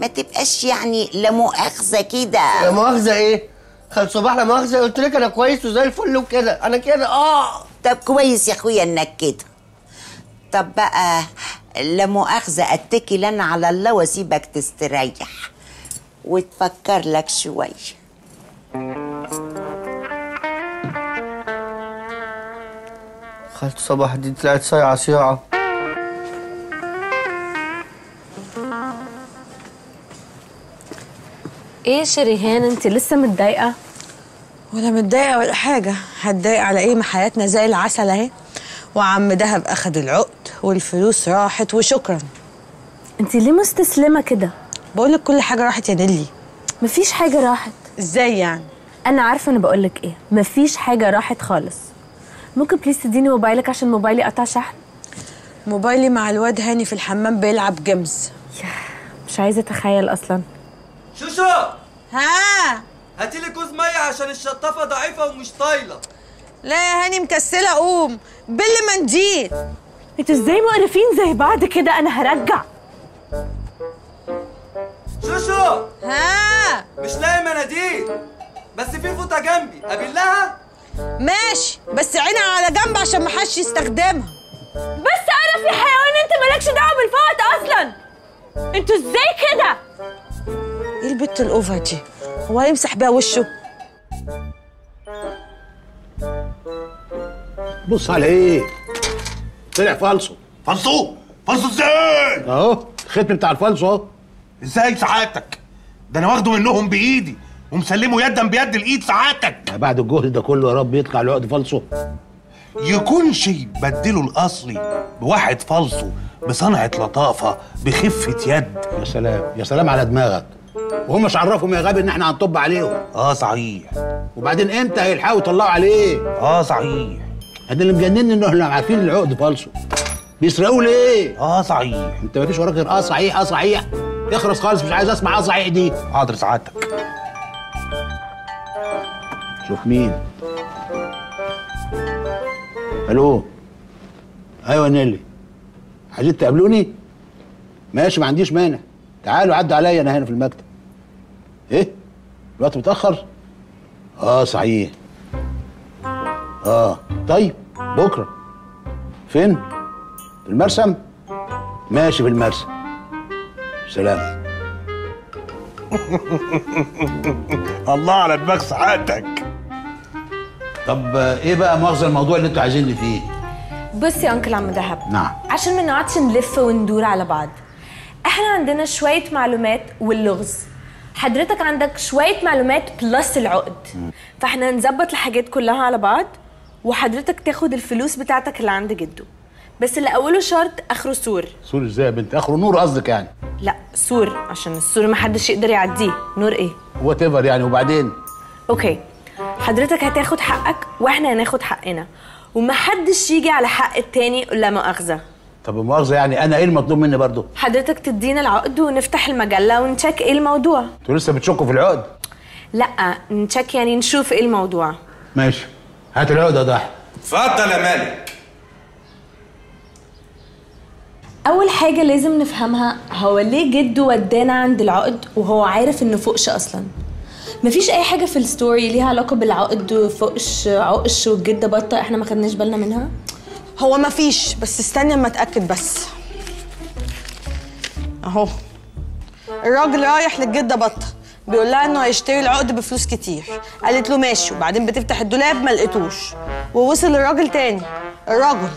[SPEAKER 4] ما تبقاش يعني لا مؤاخذة كده.
[SPEAKER 13] لا مؤاخذة إيه؟ خالد صباح لا مؤاخذة قلت لك أنا كويس وزي الفل وكده. أنا كده آه.
[SPEAKER 4] طب كويس يا أخويا إنك كده. طب بقى لا مؤاخذة اتكل أنا على الله وأسيبك تستريح وتفكر لك شوية
[SPEAKER 13] خالد صباح دي طلعت صايعة
[SPEAKER 3] صياعة. إيه شريهان انت لسه متضايقة؟
[SPEAKER 2] ولا متضايقة ولا حاجة. هتضايق على إيه؟ ما حياتنا زي العسل اهي. وعم دهب أخد العقد والفلوس راحت وشكرا.
[SPEAKER 3] انت ليه مستسلمة كده؟
[SPEAKER 2] بقول لك كل حاجة راحت يا نيلي.
[SPEAKER 3] مفيش حاجة راحت.
[SPEAKER 2] إزاي يعني؟
[SPEAKER 3] أنا عارفة أنا بقول لك إيه. مفيش حاجة راحت خالص. ممكن please تديني موبايلك عشان موبايلي قطع شحن؟
[SPEAKER 2] موبايلي مع الواد هاني في الحمام بيلعب games
[SPEAKER 3] مش عايزة أتخيل أصلا.
[SPEAKER 12] شوشو
[SPEAKER 2] ها؟
[SPEAKER 12] هاتي لي كوز مية عشان الشطافة ضعيفة ومش طايلة.
[SPEAKER 2] لا يا هاني مكسلة قوم. بل منديل
[SPEAKER 3] أنتوا إزاي مقرفين زي بعض كده؟ أنا هرجع.
[SPEAKER 12] شوشو
[SPEAKER 2] ها؟
[SPEAKER 12] مش لاقي مناديل. بس في فوطة جنبي. ابلها
[SPEAKER 2] ماشي. بس عينها على جنب عشان ما حدش يستخدمها.
[SPEAKER 3] بس أنا في حيوان انت مالكش دعوة بالفوط أصلا. أنتوا إزاي كده؟
[SPEAKER 2] إيه البت ال over دي هو هيمسح بيها وشه.
[SPEAKER 9] بص على إيه طلع فالصو.
[SPEAKER 21] فالصو؟ فالصو إزاي؟
[SPEAKER 9] أهو الختم بتاع الفالصو أهو.
[SPEAKER 21] إزاي سعادتك؟ ده أنا واخده منهم بإيدي ومسلمه يدا بيد الإيد سعادتك.
[SPEAKER 9] بعد الجهد ده كله يا رب يطلع العقد فالصو.
[SPEAKER 21] يكونش يبدلوا الأصلي بواحد فالصو بصنعة لطافة بخفة يد.
[SPEAKER 9] يا سلام. يا سلام على دماغك. وهم مش عرفهم يا غبي إن إحنا هنطب عليهم.
[SPEAKER 21] آه صحيح.
[SPEAKER 9] وبعدين إمتى هيلحقوا يطلعوا عليه؟
[SPEAKER 21] آه صحيح.
[SPEAKER 9] إحنا اللي مجنني إن إحنا عارفين العقد فالصو بيسرقوا ليه؟ آه صحيح. أنت مفيش وراك غير آه صحيح آه صحيح. اخرس خالص مش عايز أسمع آه صحيح دي.
[SPEAKER 21] حاضر سعادتك.
[SPEAKER 9] شوف مين. ألو. أيوه نيلي. عايزين تقابلوني؟ ماشي ما عنديش مانع. تعالوا عدوا عليا أنا هنا في المكتب. إيه؟ الوقت متأخر؟ آه صحيح. آه طيب بكرة. فين؟ في المرسم؟ ماشي في المرسم. سلام.
[SPEAKER 21] الله على دماغ سعادتك.
[SPEAKER 9] طب إيه بقى مؤاخذة الموضوع اللي أنتوا عايزيني فيه؟
[SPEAKER 3] بص يا أنكل عم دهب.
[SPEAKER 9] نعم.
[SPEAKER 3] عشان ما نقعدش نلف وندور على بعض. إحنا عندنا شوية معلومات واللغز. حضرتك عندك شوية معلومات plus العقد. فاحنا نظبط الحاجات كلها على بعض وحضرتك تاخد الفلوس بتاعتك اللي عند جدو. بس اللي اوله شرط آخره سور.
[SPEAKER 9] سور إزاي يا بنت؟ آخره نور قصدك يعني؟
[SPEAKER 3] لا سور عشان السور محدش يقدر يعديه. نور
[SPEAKER 9] إيه؟ whatever يعني وبعدين؟
[SPEAKER 3] okay. حضرتك هتاخد حقك وإحنا هناخد حقنا. ومحدش يجي على حق التاني لا مؤاخذة
[SPEAKER 9] طب مؤاخذة يعني أنا إيه المطلوب مني برضو
[SPEAKER 3] حضرتك تدينا العقد ونفتح المجلة ونشيك إيه الموضوع؟
[SPEAKER 9] أنتوا لسه بتشكوا في العقد؟
[SPEAKER 3] لا نشيك يعني نشوف إيه الموضوع.
[SPEAKER 9] ماشي. هات العقد يا ضحى.
[SPEAKER 21] اتفضل يا مالك.
[SPEAKER 3] أول حاجة لازم نفهمها هو ليه جده ودانا عند العقد وهو عارف إنه فوقش أصلا؟ مفيش أي حاجة في الستوري ليها علاقة بالعقد وفوقش عقش والجدة بطة إحنا ما خدناش بالنا منها؟
[SPEAKER 2] هو مفيش بس استني اما اتاكد بس. اهو. الراجل رايح للجده بطه بيقول لها انه هيشتري العقد بفلوس كتير. قالت له ماشي وبعدين بتفتح الدولاب ما لقيتوش. ووصل للراجل تاني. الراجل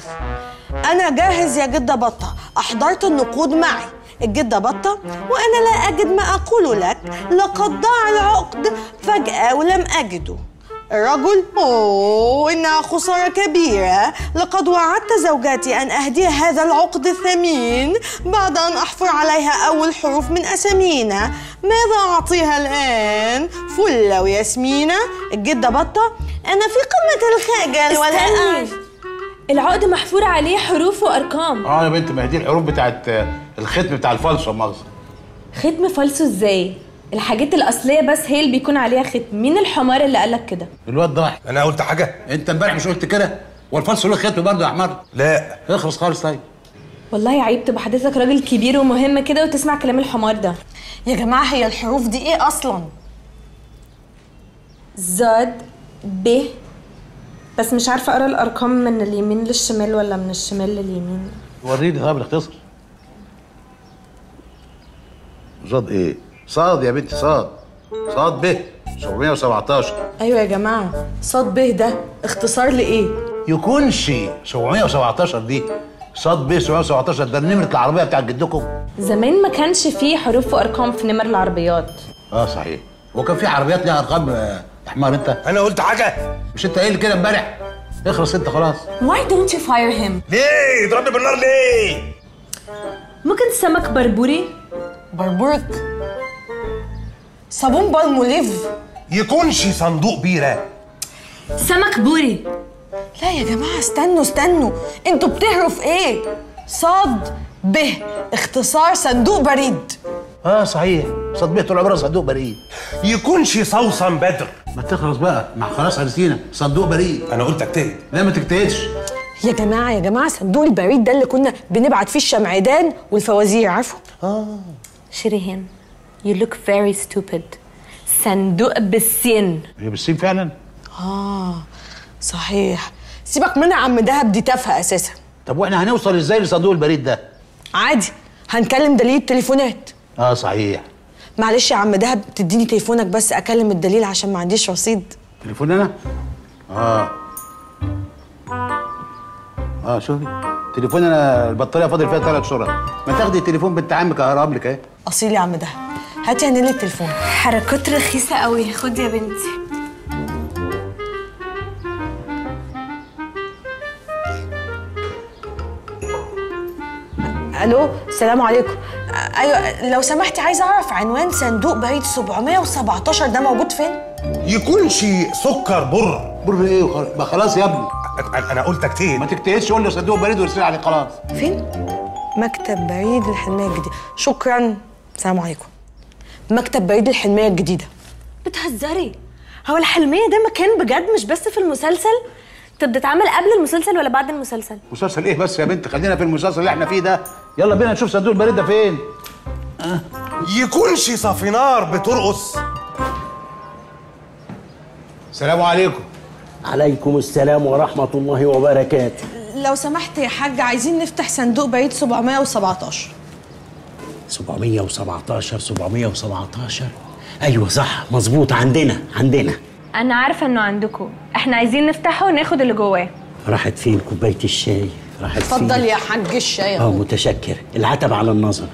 [SPEAKER 2] أنا جاهز يا جده بطة. أحضرت النقود معي. الجدة بطة وأنا لا أجد ما أقول لك. لقد ضاع العقد فجأة ولم أجده. الرجل أوه إنها خسارة كبيرة. لقد وعدت زوجتي أن أهدي هذا العقد الثمين بعد أن أحفر عليها أول حروف من أسامينا. ماذا أعطيها الآن؟ فلة وياسمينة. الجدة بطة أنا في قمة الخجل ولا.
[SPEAKER 3] العقد محفور عليه حروف وأرقام.
[SPEAKER 9] آه يا بنت ما هي دي الحروف بتاعت آه، الختم بتاع الفالصو مؤاخذه
[SPEAKER 3] ختم فالصو إزاي؟ الحاجات الأصلية بس هي اللي بيكون عليها ختم. مين الحمار اللي قالك كده؟
[SPEAKER 9] الواد ضاحك
[SPEAKER 21] أنا قلت حاجة.
[SPEAKER 9] أنت امبارح مش قلت كده؟ والفالصو له ختم برضه يا حمار
[SPEAKER 21] لا.
[SPEAKER 9] اخلص خالص طيب.
[SPEAKER 3] والله عيب تبقى حضرتك راجل كبير ومهم كده وتسمع كلام الحمار ده.
[SPEAKER 2] يا جماعة هي الحروف دي إيه أصلاً؟
[SPEAKER 3] زاد ب. بس مش عارفة أقرأ الأرقام من اليمين للشمال ولا من الشمال لليمين.
[SPEAKER 9] وريني طب الاختصر صاد إيه؟ صاد يا بنتي صاد. صاد ب 717
[SPEAKER 2] أيوة يا جماعة. صاد ب ده اختصار لإيه؟
[SPEAKER 9] يكونش 717 دي. صاد ب 717 ده نمره العربية بتاعت جدكم.
[SPEAKER 3] زمان ما كانش فيه حروف وأرقام في نمر العربيات.
[SPEAKER 9] آه صحيح. هو كان في عربيات ليها أرقام آه، يا حمار أنت؟
[SPEAKER 21] أنا قلت حاجة.
[SPEAKER 9] مش أنت قايل كده امبارح؟ اخلص أنت خلاص.
[SPEAKER 3] Why don't you fire him?
[SPEAKER 21] ليه؟ يضربني بالنار ليه؟
[SPEAKER 3] ممكن سمك بربوري.
[SPEAKER 2] بربورك. صابون Palmolive
[SPEAKER 21] يكونش صندوق بيرة.
[SPEAKER 3] سمك بوري.
[SPEAKER 2] لا يا جماعة استنوا استنوا. أنتوا بتهروا في إيه؟ صاد ب اختصار صندوق بريد.
[SPEAKER 9] آه صحيح. صاد ب طول عمرها صندوق بريد.
[SPEAKER 21] يكونش سوسن بدر.
[SPEAKER 9] ما تخلص بقى. ما خلاص عرفتينا صندوق بريد.
[SPEAKER 21] أنا قلت أجتهد.
[SPEAKER 9] لا ما تجتهدش.
[SPEAKER 2] يا جماعة يا جماعة صندوق البريد ده اللي كنا بنبعت فيه الشمعدان والفوازير عارفه؟
[SPEAKER 9] آه.
[SPEAKER 3] شيريهان you look very stupid. صندوق بالسين
[SPEAKER 9] هي بالسين فعلا؟
[SPEAKER 2] آه صحيح. سيبك منها يا عم دهب دي تافهة أساسا.
[SPEAKER 9] طب وإحنا هنوصل إزاي لصندوق البريد ده؟
[SPEAKER 2] عادي هنكلم دليل التليفونات.
[SPEAKER 9] آه صحيح.
[SPEAKER 2] معلش يا عم دهب تديني تليفونك بس أكلم الدليل عشان ما عنديش رصيد.
[SPEAKER 9] تليفون أنا؟ آه. آه شوفي. تليفون أنا البطارية فاضل فيها ثلاث شهور ما تاخدي تليفون بنت عمك اقرب لك أهي.
[SPEAKER 2] أصيل يا عم دهب. هاتي يا نيلي التليفون.
[SPEAKER 3] حركات رخيصة قوي خد يا بنتي.
[SPEAKER 2] ألو السلام عليكم. أيوه لو سمحتي عايزة أعرف عنوان صندوق بريد 717 ده موجود فين؟
[SPEAKER 21] يكونش سكر بر.
[SPEAKER 9] بر إيه؟ ما خلاص يا ابني.
[SPEAKER 21] أنا قلت اكتئب
[SPEAKER 9] ما تكتئبش قول لي صندوق بريد وارسل عليه خلاص.
[SPEAKER 2] فين؟ مكتب بريد الحلمية الجديدة. شكرا. السلام عليكم. مكتب بريد الحلمية الجديدة.
[SPEAKER 3] بتهزري؟ هو الحلمية ده مكان بجد مش بس في المسلسل؟ طب بتتعمل قبل المسلسل ولا بعد المسلسل؟
[SPEAKER 9] مسلسل إيه بس يا بنت؟ خلينا في المسلسل اللي إحنا فيه ده. يلا بينا نشوف صندوق البريد ده فين.
[SPEAKER 21] يكونش صافينار بترقص.
[SPEAKER 9] السلام عليكم.
[SPEAKER 22] عليكم السلام ورحمة الله وبركاته.
[SPEAKER 2] لو سمحت يا حاج عايزين نفتح صندوق بريد 717
[SPEAKER 22] 717 717 أيوة صح مظبوط عندنا عندنا.
[SPEAKER 3] أنا عارفة إنه عندكم إحنا عايزين نفتحه وناخد اللي جواه.
[SPEAKER 22] راحت فين كوباية الشاي؟ راحت فين؟
[SPEAKER 2] اتفضل يا حاج الشاي. آه
[SPEAKER 22] متشكر. العتب على النظر.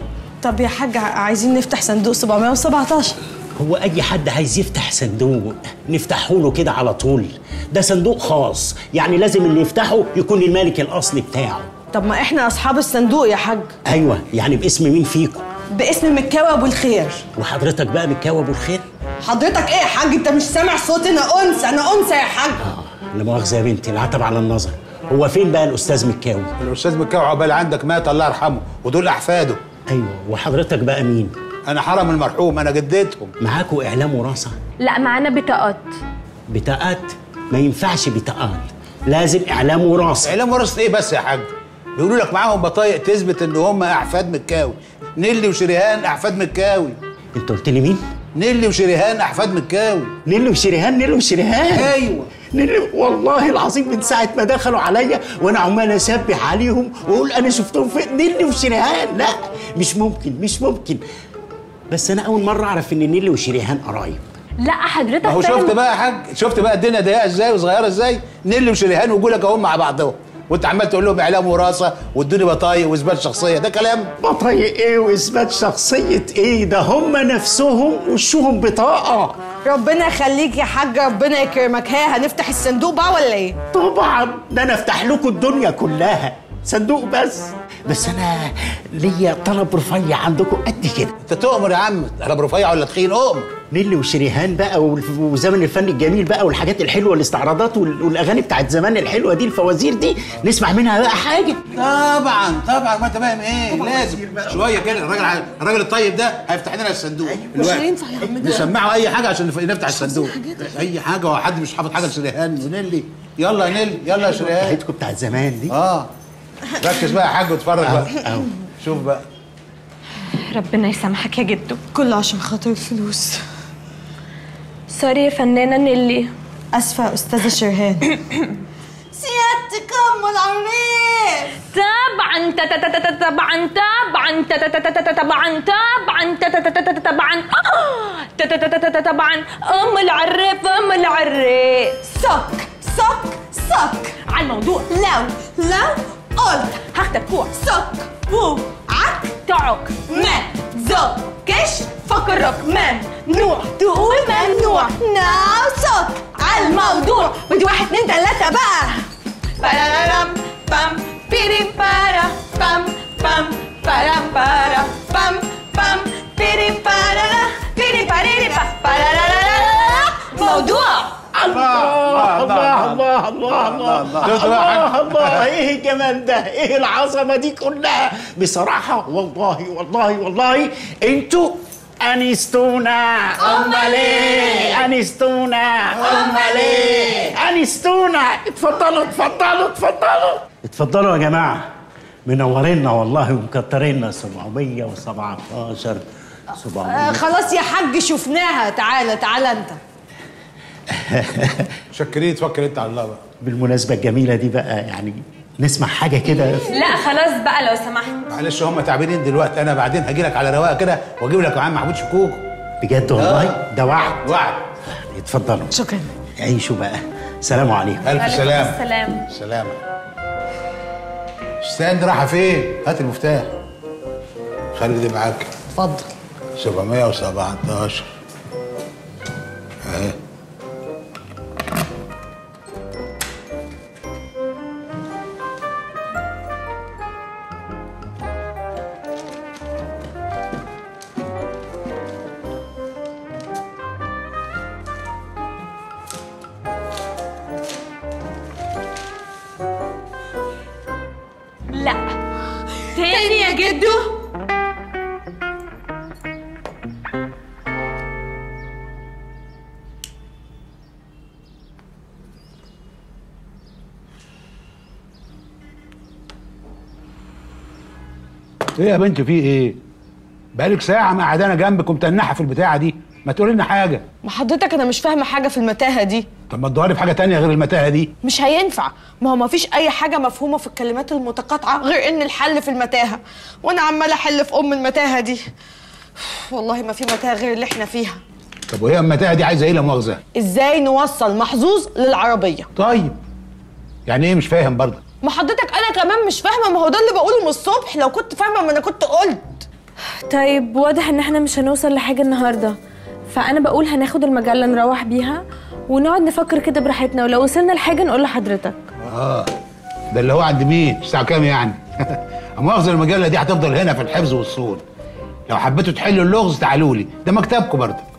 [SPEAKER 2] طب يا حاج عايزين نفتح صندوق 717
[SPEAKER 22] هو أي حد عايز يفتح صندوق نفتحه له كده على طول. ده صندوق خاص. يعني لازم اللي يفتحه يكون المالك الأصلي بتاعه.
[SPEAKER 2] طب ما إحنا أصحاب الصندوق يا حاج.
[SPEAKER 22] أيوة يعني باسم مين فيكم؟
[SPEAKER 2] باسم مكاوي ابو الخير
[SPEAKER 22] وحضرتك بقى متكاوي أبو الخير
[SPEAKER 2] حضرتك إيه يا حاج؟ أنت مش سامع صوتي أنا أنثى أنا أنثى يا حاج.
[SPEAKER 22] لا مؤاخذة يا بنتي العتب على النظر. هو فين بقى الأستاذ مكاوي
[SPEAKER 9] الأستاذ مكاوي عقبال عندك مات الله يرحمه ودول أحفاده.
[SPEAKER 22] أيوه وحضرتك بقى مين؟
[SPEAKER 9] أنا حرم المرحوم أنا جدتهم.
[SPEAKER 22] معاكوا إعلام وراثة؟
[SPEAKER 3] لا معانا بطاقات.
[SPEAKER 22] بطاقات؟ ما ينفعش بطاقات لازم إعلام وراثة.
[SPEAKER 9] إعلام وراثة إيه بس يا حاج؟ بيقولوا لك معاهم بطايق تثبت إن هم أحفاد مكاوي. نيلي وشريهان أحفاد مكاوي.
[SPEAKER 22] أنت قلت لي مين؟
[SPEAKER 9] نيلي وشريهان أحفاد مكاوي.
[SPEAKER 22] نيلي وشريهان نيلي وشريهان.
[SPEAKER 9] أيوه.
[SPEAKER 22] نيلي والله العظيم من ساعة ما دخلوا عليا وأنا عمال أسبح عليهم وأقول أنا شفتهم فين؟ نيلي وشريهان. لا مش ممكن مش ممكن. بس أنا أول مرة أعرف إن نيلي وشريهان قرايب.
[SPEAKER 3] لا حضرتك
[SPEAKER 9] ما هو شفت بقى يا حاج شفت بقى الدنيا ضيقة إزاي وصغيرة إزاي؟ نيلي وشريهان وجولك اهم مع بعضهم. وانت عمال تقول لهم اعلام وراثة وادوني بطايق واثبات شخصية. ده كلام.
[SPEAKER 22] بطايق إيه واثبات شخصية إيه؟ ده هم نفسهم وشهم بطاقة.
[SPEAKER 2] ربنا يخليك يا حاج ربنا يكرمك. ها هنفتح الصندوق بقى ولا إيه؟
[SPEAKER 22] طبعا. ده أنا أفتح لكم الدنيا كلها. صندوق بس. بس أنا ليا طلب رفيع عندكم. قد كده.
[SPEAKER 9] أنت تؤمر يا عم. طلب رفيع ولا تخين؟ أؤمر.
[SPEAKER 22] نيلي وشريهان بقى وزمن الفن الجميل بقى والحاجات الحلوة الاستعراضات وال- والأغاني بتاعت زمان الحلوة دي الفوازير دي نسمع منها بقى حاجة.
[SPEAKER 9] طبعا طبعا. ما أنت فاهم إيه؟ لازم. شوية كده. الراجل الراجل الطيب ده هيفتح لنا الصندوق.
[SPEAKER 2] مش. هينفع يا عم ده.
[SPEAKER 9] نسمعه أي حاجة عشان نف- نفتح الصندوق. أي حاجة هو حد مش حافظ حاجة لشريهان ونيلي. يلا يا نيلي يلا يا شريهان.
[SPEAKER 22] بتاعتكم بتاعت زمان دي.
[SPEAKER 9] آه. ركز بقى يا حاج واتفرج بقى. شوف بقى
[SPEAKER 3] ربنا يسامحك يا جدو
[SPEAKER 2] كله عشان خاطر الفلوس
[SPEAKER 3] sorry يا فنانة نيلي
[SPEAKER 2] اسفه يا استاذه شريهان سيادتك ام العريس
[SPEAKER 3] طبعا طبعا طبعا طبعا طبعا طبعا آه، طبعا ام العريف ام العريس
[SPEAKER 2] صك صك صك
[SPEAKER 3] على الموضوع
[SPEAKER 2] لو لو قلت
[SPEAKER 3] هاخدك كوع
[SPEAKER 2] صك و عك
[SPEAKER 3] تعك
[SPEAKER 2] ما زكش فكرك ممنوع تقول ممنوع ناو صك على الموضوع. ودي واحد اتنين تلاتة بقى. بارارام بام بيري بارا بام بام بارام بارا بام بام بيري بارا بيري باريري با بارارارارا موضوع.
[SPEAKER 22] الله الله الله الله الله الله
[SPEAKER 9] حاج؟
[SPEAKER 22] الله إيه الجمال ده إيه العظمه دي كلها بصراحه والله والله والله أنتوا انستونا امال إيه انستونا امال إيه انستونا اتفضلوا اتفضلوا اتفضلوا اتفضلوا يا جماعة منورينا والله ومكترينا 717 700
[SPEAKER 2] آه خلاص يا حاج شفناها تعالى تعالى انت
[SPEAKER 9] شكرين توكل انت على الله بقى.
[SPEAKER 22] بالمناسبة الجميلة دي بقى يعني نسمع حاجة كده.
[SPEAKER 3] لا خلاص بقى لو سمحت.
[SPEAKER 9] معلش هم تعبانين دلوقتي. أنا بعدين هجي لك على رواقة كده وأجيب لك معاه محمود شكوكو
[SPEAKER 22] بجد والله؟ ده وعد.
[SPEAKER 9] وعد.
[SPEAKER 22] اتفضلوا.
[SPEAKER 2] شكرا.
[SPEAKER 22] عيشوا بقى. سلام عليكم.
[SPEAKER 9] ألف سلام.
[SPEAKER 3] السلام.
[SPEAKER 9] سلامة ستاند رايحة فين؟ هات المفتاح. خلي دي معاك.
[SPEAKER 2] اتفضل.
[SPEAKER 9] 717
[SPEAKER 15] أهي. إيه يا
[SPEAKER 9] بنت في إيه؟ بقالك ساعة قاعدانه جنبك ومتنحه في البتاعة دي. ما تقولي لنا حاجة.
[SPEAKER 2] ما حضرتك أنا مش فاهمة حاجة في المتاهة دي.
[SPEAKER 9] طب ما تدوري في حاجة تانية غير المتاهة دي.
[SPEAKER 2] مش هينفع. ما هو ما فيش أي حاجة مفهومة في الكلمات المتقاطعة غير إن الحل في المتاهة. وأنا عمالة أحل في أم المتاهة دي. والله ما في متاهة غير اللي إحنا فيها.
[SPEAKER 9] طب وهي المتاهة دي عايزة إيه لا مؤاخذة؟
[SPEAKER 2] إزاي نوصل محظوظ للعربية؟
[SPEAKER 9] طيب. يعني إيه مش فاهم برضه؟
[SPEAKER 2] ما حضرتك أنا كمان مش فاهمه ما هو ده اللي بقوله من الصبح. لو كنت فاهمه ما أنا كنت قلت.
[SPEAKER 3] طيب واضح ان إحنا مش هنوصل لحاجة النهارده. فأنا بقول هناخد المجلة نروح بيها ونقعد نفكر كده براحتنا ولو وصلنا لحاجة نقول لحضرتك.
[SPEAKER 9] آه ده اللي هو عند مين؟ الساعة كام يعني؟ مؤاخذه المجلة دي هتفضل هنا في الحفظ والصون. لو حبيتوا تحلوا اللغز تعالوا لي. ده مكتبكم برضه.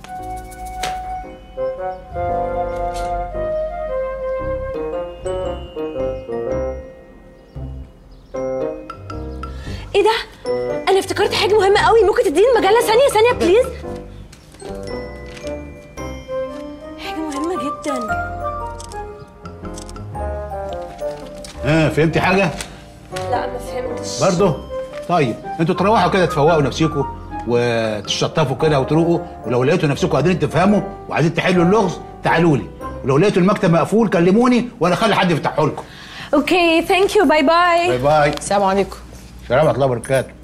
[SPEAKER 3] افتكرت حاجة مهمة قوي. ممكن تديني المجلة؟ ثانية ثانية بليز حاجة مهمة جدا.
[SPEAKER 9] ها فهمتي حاجة؟
[SPEAKER 3] لا ما فهمتش.
[SPEAKER 9] برضه؟ طيب أنتوا تروحوا كده تفوقوا نفسكم وتشطفوا كده وتروقوا ولو لقيتوا نفسكم قادرين تفهموا وعايزين تحلوا اللغز تعالوا لي. ولو لقيتوا المكتب مقفول كلموني وأنا اخلي حد يفتحه لكم.
[SPEAKER 3] okay thank you bye bye
[SPEAKER 9] bye bye
[SPEAKER 2] السلام عليكم.
[SPEAKER 9] السلام ورحمه الله وبركاته.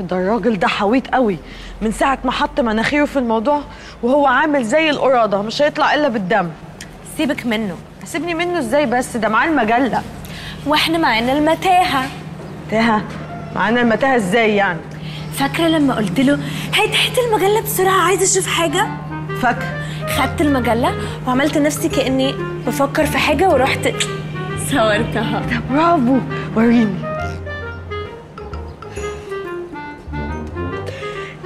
[SPEAKER 2] ده الراجل ده حويط قوي من ساعة ما حط مناخيره في الموضوع وهو عامل زي القراده مش هيطلع إلا بالدم.
[SPEAKER 3] سيبك منه.
[SPEAKER 2] سيبني منه إزاي بس؟ ده معاه المجلة.
[SPEAKER 3] وإحنا معانا المتاهة.
[SPEAKER 2] تاهه معانا المتاهة إزاي يعني؟
[SPEAKER 3] فاكرة لما قلت له هات هات المجلة بسرعة عايزه أشوف حاجة؟
[SPEAKER 2] فاكره
[SPEAKER 3] خدت المجلة وعملت نفسي كأني بفكر في حاجة ورحت صورتها.
[SPEAKER 2] برافو وريني.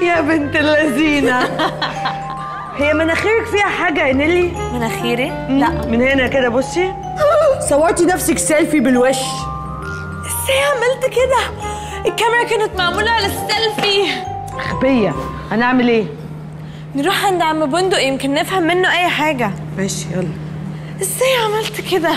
[SPEAKER 2] يا بنت اللذينة. هي مناخيرك فيها حاجة يا نيلي؟
[SPEAKER 3] مناخيري؟
[SPEAKER 2] لا. من هنا كده بصي. صورتي نفسك سيلفي بالوش.
[SPEAKER 3] إزاي عملت كده؟ الكاميرا كانت معمولة على السيلفي.
[SPEAKER 2] غبيه هنعمل إيه؟
[SPEAKER 3] نروح عند عم بندق يمكن نفهم منه أي حاجة.
[SPEAKER 2] ماشي يلا.
[SPEAKER 3] إزاي عملت كده؟